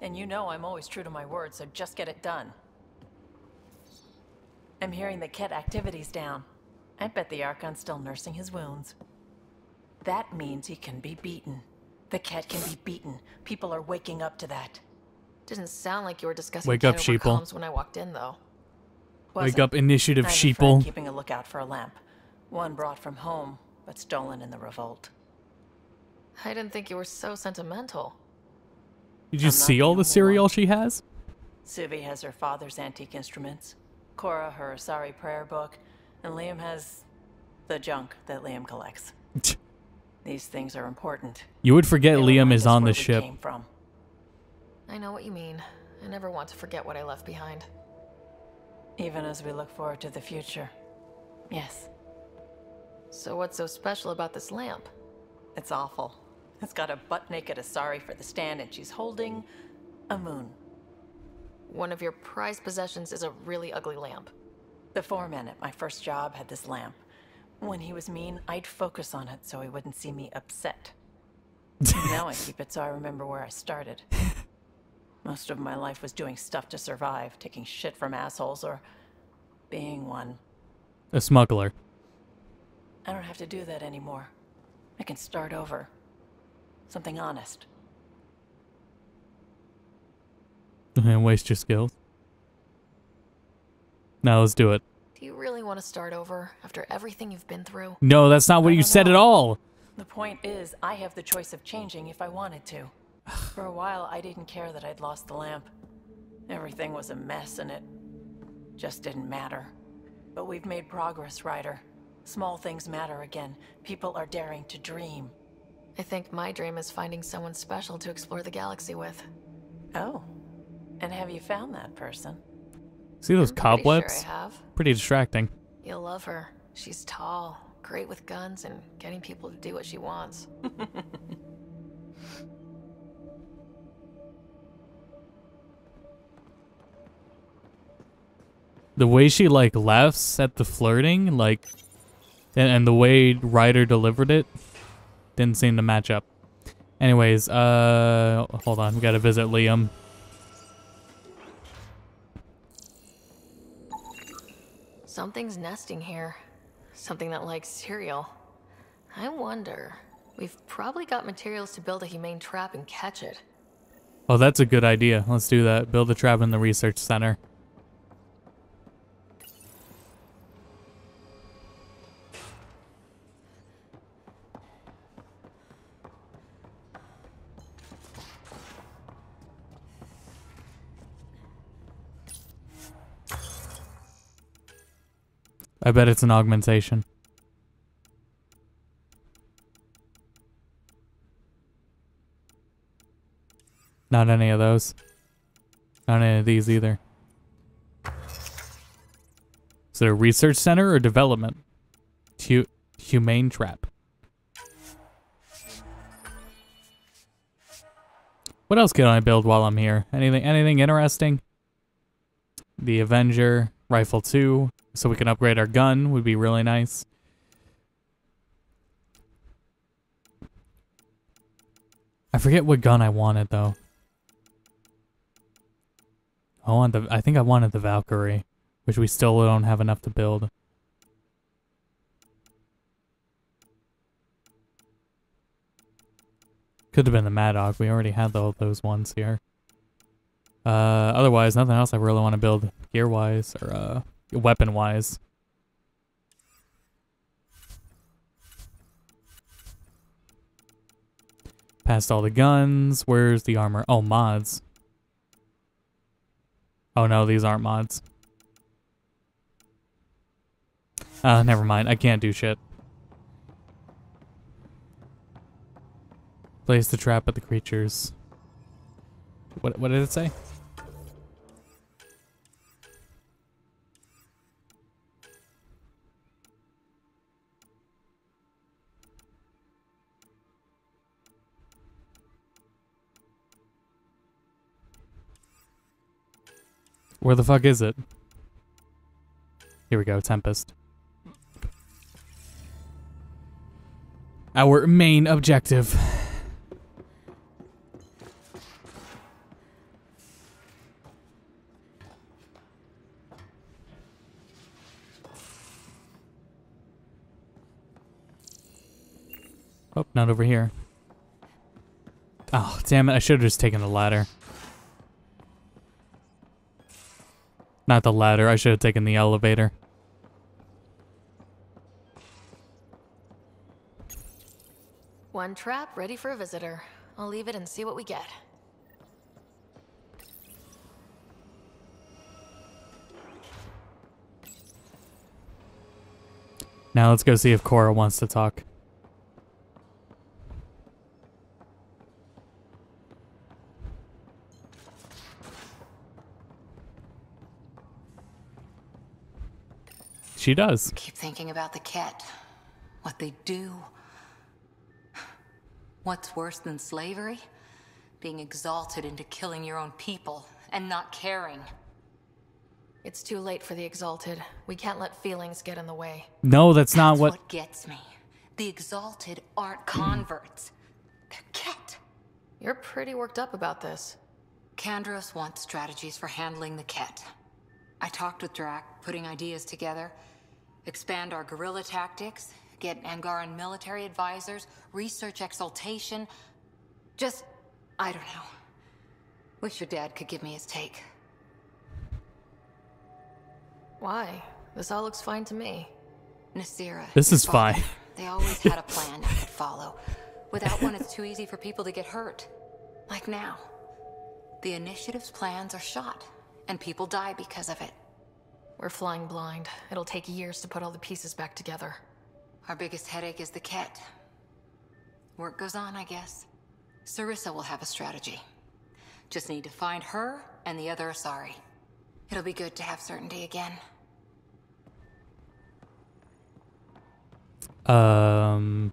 And you know I'm always true to my word, so just get it done. I'm hearing the Kett activity's down. I bet the Archon's still nursing his wounds. That means he can be beaten. The Kett can be beaten. People are waking up to that. Didn't sound like you were discussing Wake up, sheeple. when I walked in, though. Wake Wasn't. up, initiative I have a sheeple. keeping a lookout for a lamp. One brought from home, but stolen in the revolt. I didn't think you were so sentimental. Did you see all the cereal she has? Suvi has her father's antique instruments, Cora her Asari prayer book, and Liam has the junk that Liam collects. These things are important. You would forget They Liam is on the ship. came from. I know what you mean. I never want to forget what I left behind. Even as we look forward to the future. Yes. So what's so special about this lamp? It's awful. It's got a butt naked Asari for the stand, and she's holding a moon. One of your prized possessions is a really ugly lamp. The foreman at my first job had this lamp. When he was mean, I'd focus on it so he wouldn't see me upset. now I keep it so I remember where I started. Most of my life was doing stuff to survive, taking shit from assholes or being one. A smuggler. I don't have to do that anymore. I can start over. Something honest. And waste your skills. Now let's do it. Do you really want to start over after everything you've been through? No, that's not what you said at all. The point is, I have the choice of changing if I wanted to. For a while, I didn't care that I'd lost the lamp. Everything was a mess and it just didn't matter. But we've made progress, Ryder. Small things matter again. People are daring to dream. I think my dream is finding someone special to explore the galaxy with. Oh. And have you found that person? See those I'm pretty sure cobwebs? Pretty distracting. You'll love her. She's tall, great with guns, and getting people to do what she wants. The way she like laughs at the flirting, like, and, and the way Ryder delivered it, didn't seem to match up. Anyways, uh, hold on, we gotta visit Liam. Something's nesting here. Something that likes cereal. I wonder. We've probably got materials to build a humane trap and catch it. Oh, that's a good idea. Let's do that. Build a trap in the research center. I bet it's an augmentation. Not any of those. Not any of these either. Is it a research center or development? Hu humane trap. What else can I build while I'm here? Anything anything interesting? The Avenger, Rifle 2, so we can upgrade our gun would be really nice. I forget what gun I wanted though. I want the I think I wanted the Valkyrie, which we still don't have enough to build. Could have been the Mad Dog. We already had all those ones here. Uh, otherwise, nothing else I really want to build gear-wise or uh, weapon-wise. Past all the guns. Where's the armor? Oh, mods. Oh no, these aren't mods. Uh, never mind. I can't do shit. Place the trap at the creatures. What, what did it say? Where the fuck is it? Here we go, Tempest. Our main objective. Oh, not over here. Oh, damn it. I should have just taken the ladder. Not the ladder. I should have taken the elevator. One trap ready for a visitor. I'll leave it and see what we get. Now let's go see if Cora wants to talk. She does. Keep thinking about the Kett. What they do. What's worse than slavery? Being exalted into killing your own people and not caring. It's too late for the Exalted. We can't let feelings get in the way. No, that's not That's what. what gets me. The Exalted aren't converts. They're Kett. You're pretty worked up about this. Kandros wants strategies for handling the Kett. I talked with Drack, putting ideas together. Expand our guerrilla tactics, get Angaran military advisors, research exaltation. Just, I don't know. Wish your dad could give me his take. Why? This all looks fine to me. Nasira. This is father, fine. They always had a plan I could follow. Without one, it's too easy for people to get hurt. Like now. The initiative's plans are shot, and people die because of it. We're flying blind. It'll take years to put all the pieces back together. Our biggest headache is the Kett. Work goes on, I guess. Sarissa will have a strategy. Just need to find her and the other Asari. It'll be good to have certainty again. Um.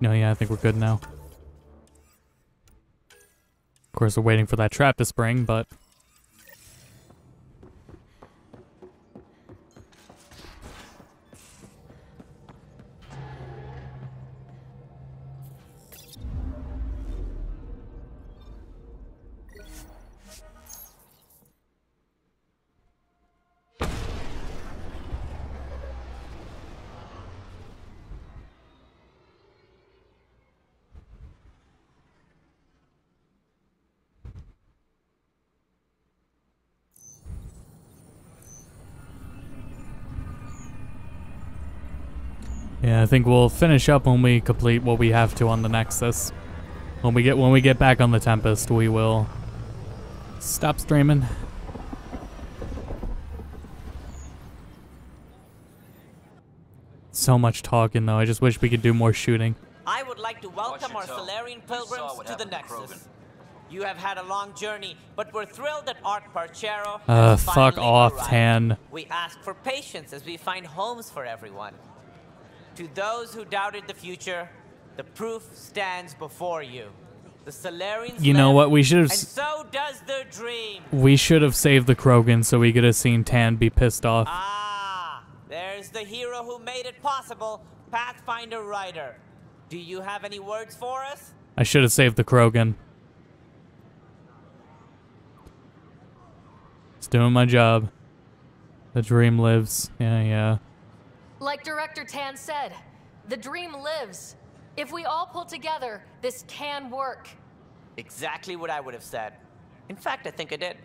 No, yeah, I think we're good now. Of course, we're waiting for that trap to spring, but. I think we'll finish up when we complete what we have to on the Nexus. When we get when we get back on the Tempest, we will stop streaming. So much talking though. I just wish we could do more shooting. I would like to welcome our your? Salarian pilgrims to the Nexus. You have had a long journey, but we're thrilled that Ark Paarchero Uh, fuck off. Tann. We ask for patience as we find homes for everyone. To those who doubted the future, the proof stands before you. The Salarians You know live, what, we should have and so does their dream. We should have saved the Krogan so we could have seen Tann be pissed off. Ah, there's the hero who made it possible, Pathfinder Ryder. Do you have any words for us? I should have saved the Krogan. It's doing my job. The dream lives. Yeah, yeah. Like Director Tann said, the dream lives. If we all pull together, this can work. Exactly what I would have said. In fact, I think I did.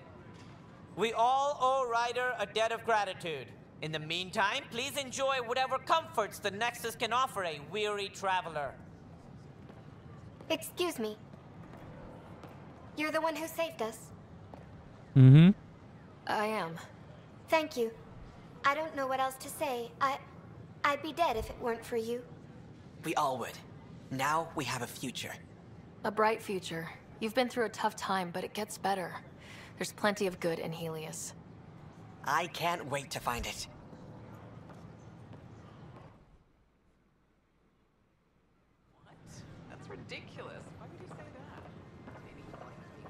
We all owe Ryder a debt of gratitude. In the meantime, please enjoy whatever comforts the Nexus can offer a weary traveler. Excuse me. You're the one who saved us. Mm-hmm. I am. Thank you. I don't know what else to say. I... I'd be dead if it weren't for you. We all would. Now we have a future. A bright future. You've been through a tough time, but it gets better. There's plenty of good in Heleus. I can't wait to find it. What? That's ridiculous. Why would you say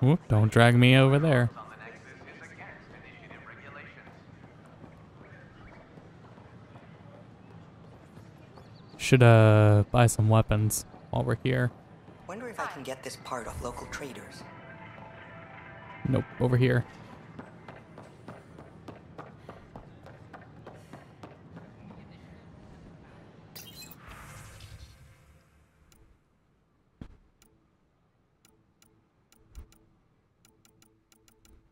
that? Ooh, don't drag me over there. Should uh buy some weapons while we're here. Wonder if I can get this part off local traders. Nope, over here.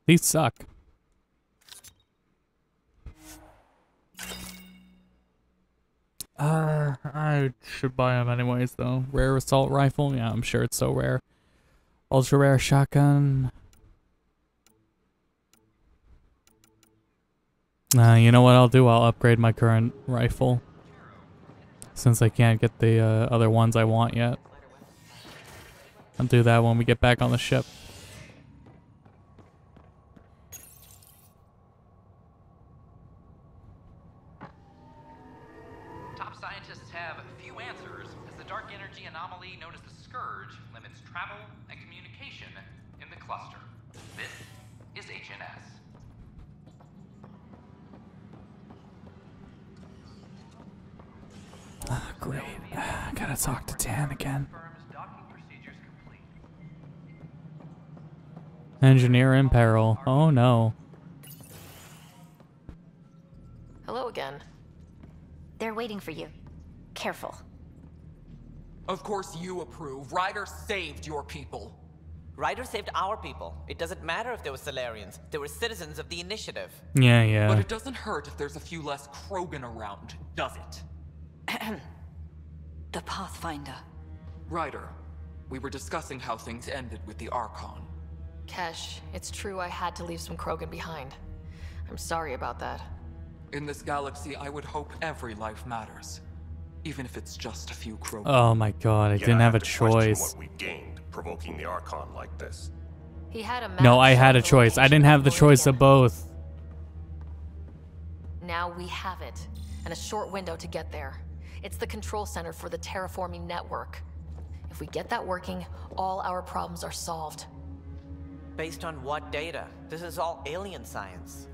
These suck. Uh, I should buy them anyways, though. Rare assault rifle, yeah, I'm sure it's so rare. Ultra rare shotgun. Uh, you know what I'll do? I'll upgrade my current rifle. Since I can't get the uh, other ones I want yet. I'll do that when we get back on the ship. I gotta talk to Tann again. Engineer in peril. Oh no. Hello again. They're waiting for you. Careful. Of course you approve. Ryder saved your people. Ryder saved our people. It doesn't matter if they were Salarians. They were citizens of the Initiative. Yeah, yeah. But it doesn't hurt if there's a few less Krogan around, does it? the Pathfinder. Ryder, we were discussing how things ended with the Archon. Kesh, it's true I had to leave some Krogan behind. I'm sorry about that. In this galaxy, I would hope every life matters. Even if it's just a few Krogan. Oh my god, I Yet didn't have a to choice. What we gained provoking the Archon like this. He had a No, I had a choice. I didn't have the choice of both. Now we have it, and a short window to get there. It's the control center for the terraforming network. If we get that working, all our problems are solved. Based on what data? This is all alien science.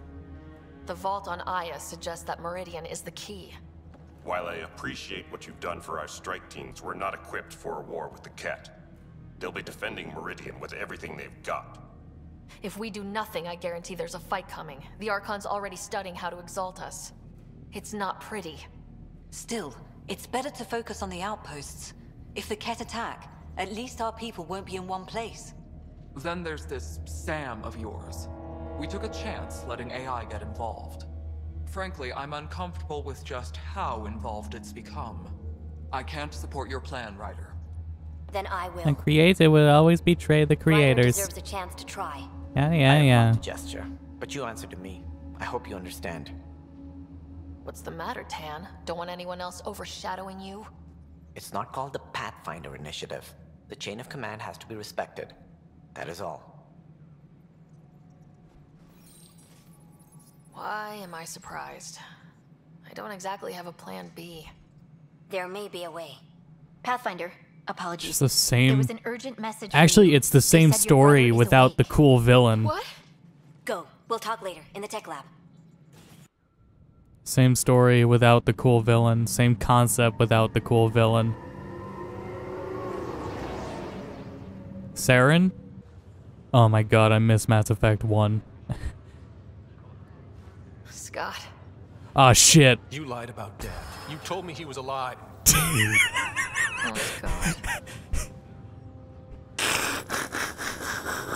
The vault on Aya suggests that Meridian is the key. While I appreciate what you've done for our strike teams, we're not equipped for a war with the Kett. They'll be defending Meridian with everything they've got. If we do nothing, I guarantee there's a fight coming. The Archon's already studying how to exalt us. It's not pretty. Still, it's better to focus on the outposts. If the Kett attack, at least our people won't be in one place. Then there's this Sam of yours. We took a chance letting AI get involved. Frankly, I'm uncomfortable with just how involved it's become. I can't support your plan, Ryder. Then I will. The creator will always betray the creators. Ryder creators. deserves a chance to try. Yeah, yeah, yeah. The gesture, but you answer to me. I hope you understand. What's the matter, Tann? Don't want anyone else overshadowing you? It's not called the Pathfinder Initiative. The chain of command has to be respected. That is all. Why am I surprised? I don't exactly have a plan B. There may be a way. Pathfinder, apologies. It's the same. There was an urgent message. Actually, it's the same said your brother story is without the cool villain. What? Go. We'll talk later in the tech lab. Same story without the cool villain. Same concept without the cool villain. Saren? Oh my god, I miss Mass Effect 1. Scott. Oh shit. You lied about Dad. You told me he was alive. Oh, God.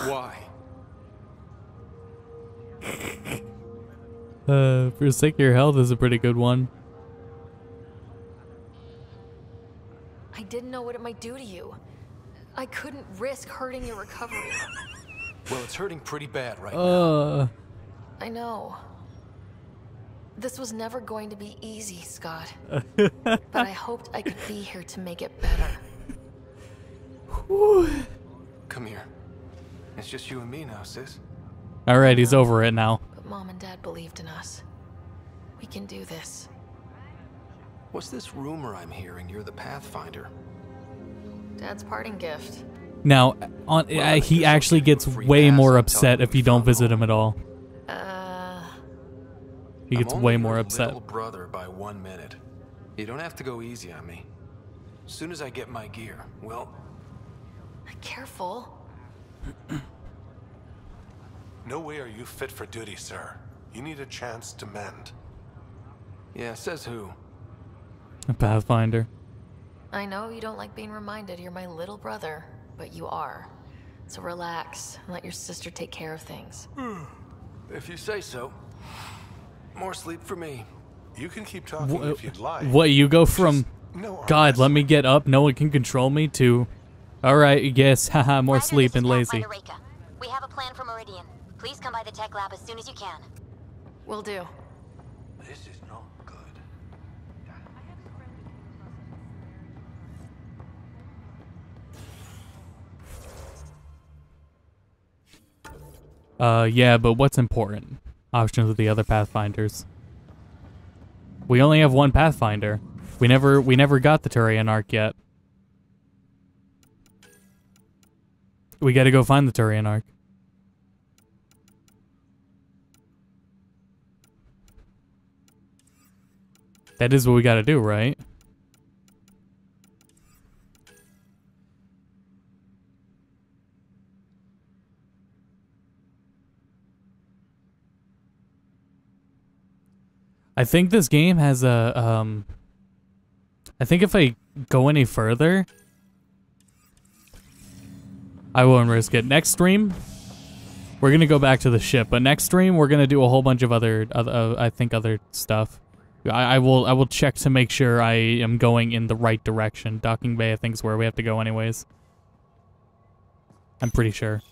Why? Uh, Forsake Your Health is a pretty good one. I didn't know what it might do to you. I couldn't risk hurting your recovery. Well, it's hurting pretty bad right Uh, I know. This was never going to be easy, Scott. but I hoped I could be here to make it better. Come here. It's just you and me now, sis. Alright, he's over it now. But Mom and Dad believed in us. We can do this. What's this rumor I'm hearing? You're the Pathfinder. Dad's parting gift. Now, on, uh, he actually gets way more upset if you don't visit him at all. Uh, He gets I'm way more upset. Brother by one minute. You don't have to go easy on me. As soon as I get my gear, well, careful. No way are you fit for duty, sir. You need a chance to mend. yeah, says who? A Pathfinder. I know you don't like being reminded you're my little brother, but you are. So relax and let your sister take care of things. If you say so. More sleep for me. You can keep talking Wha- if you'd like. What, you go from, no God, let me get up, no one can control me, to, alright, yes, haha, more Ryder, sleep this and is lazy. Pathfinder Raeka. We have a plan for Meridian. Please come by the tech lab as soon as you can. Will do. This is not good. Uh, yeah, but what's important? Options with the other Pathfinders. We only have one Pathfinder. We never, we never got the Turian Ark yet. We gotta go find the Turian Ark. That is what we gotta do, right? I think this game has a um I think if I go any further I won't risk it. Next stream, we're gonna go back to the ship, but next stream we're gonna do a whole bunch of other, other uh, I think, other stuff. I, I will, I will check to make sure I am going in the right direction. Docking Bay, I think, is where we have to go, anyways. I'm pretty sure.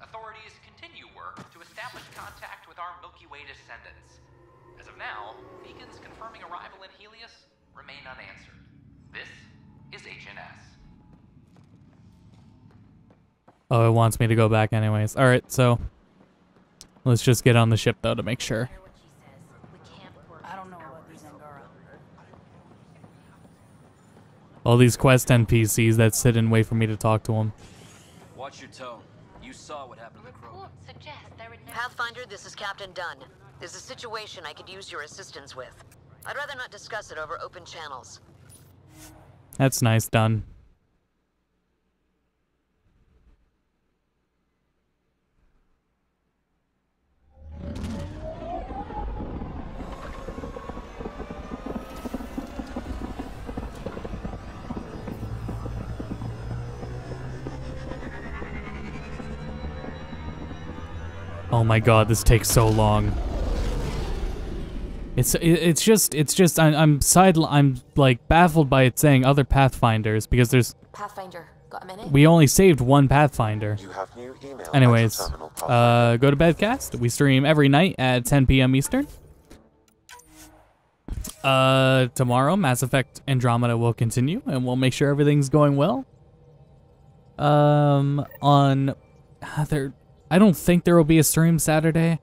Authorities continue work to establish contact with our Milky Way descendants. As of now, beacons confirming arrival in Heleus remain unanswered. This is HNS. Oh, it wants me to go back anyways. Alright, so let's just get on the ship though to make sure. I don't know about these Angara. All these quest NPCs that sit and wait for me to talk to them. Watch your tone. You saw what happened to the Crow. Pathfinder, this is Captain Dunn. There's a situation I could use your assistance with. I'd rather not discuss it over open channels. That's nice, done. Oh my god, this takes so long. It's it's just it's just I'm I'm side I'm like baffled by it saying other pathfinders because there's Pathfinder, got a minute? we only saved one pathfinder. You have new email Anyways, the terminal, uh, go to Bedcast. We stream every night at 10 p.m. Eastern. Uh, tomorrow, Mass Effect Andromeda will continue, and we'll make sure everything's going well. Um, on ah, there, I don't think there will be a stream Saturday.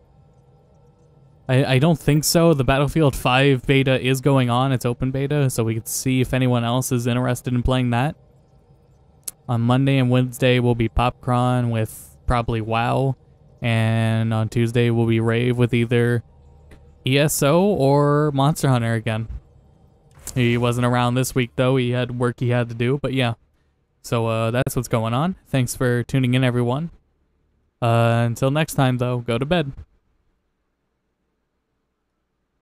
I I don't think so. The Battlefield 5 beta is going on. It's open beta, so we can see if anyone else is interested in playing that. On Monday and Wednesday will be Popcron with probably WoW, and on Tuesday will be Rave with either ESO or Monster Hunter again. He wasn't around this week though. He had work he had to do, but yeah. So uh, that's what's going on. Thanks for tuning in, everyone. Uh, until next time, though, go to bed.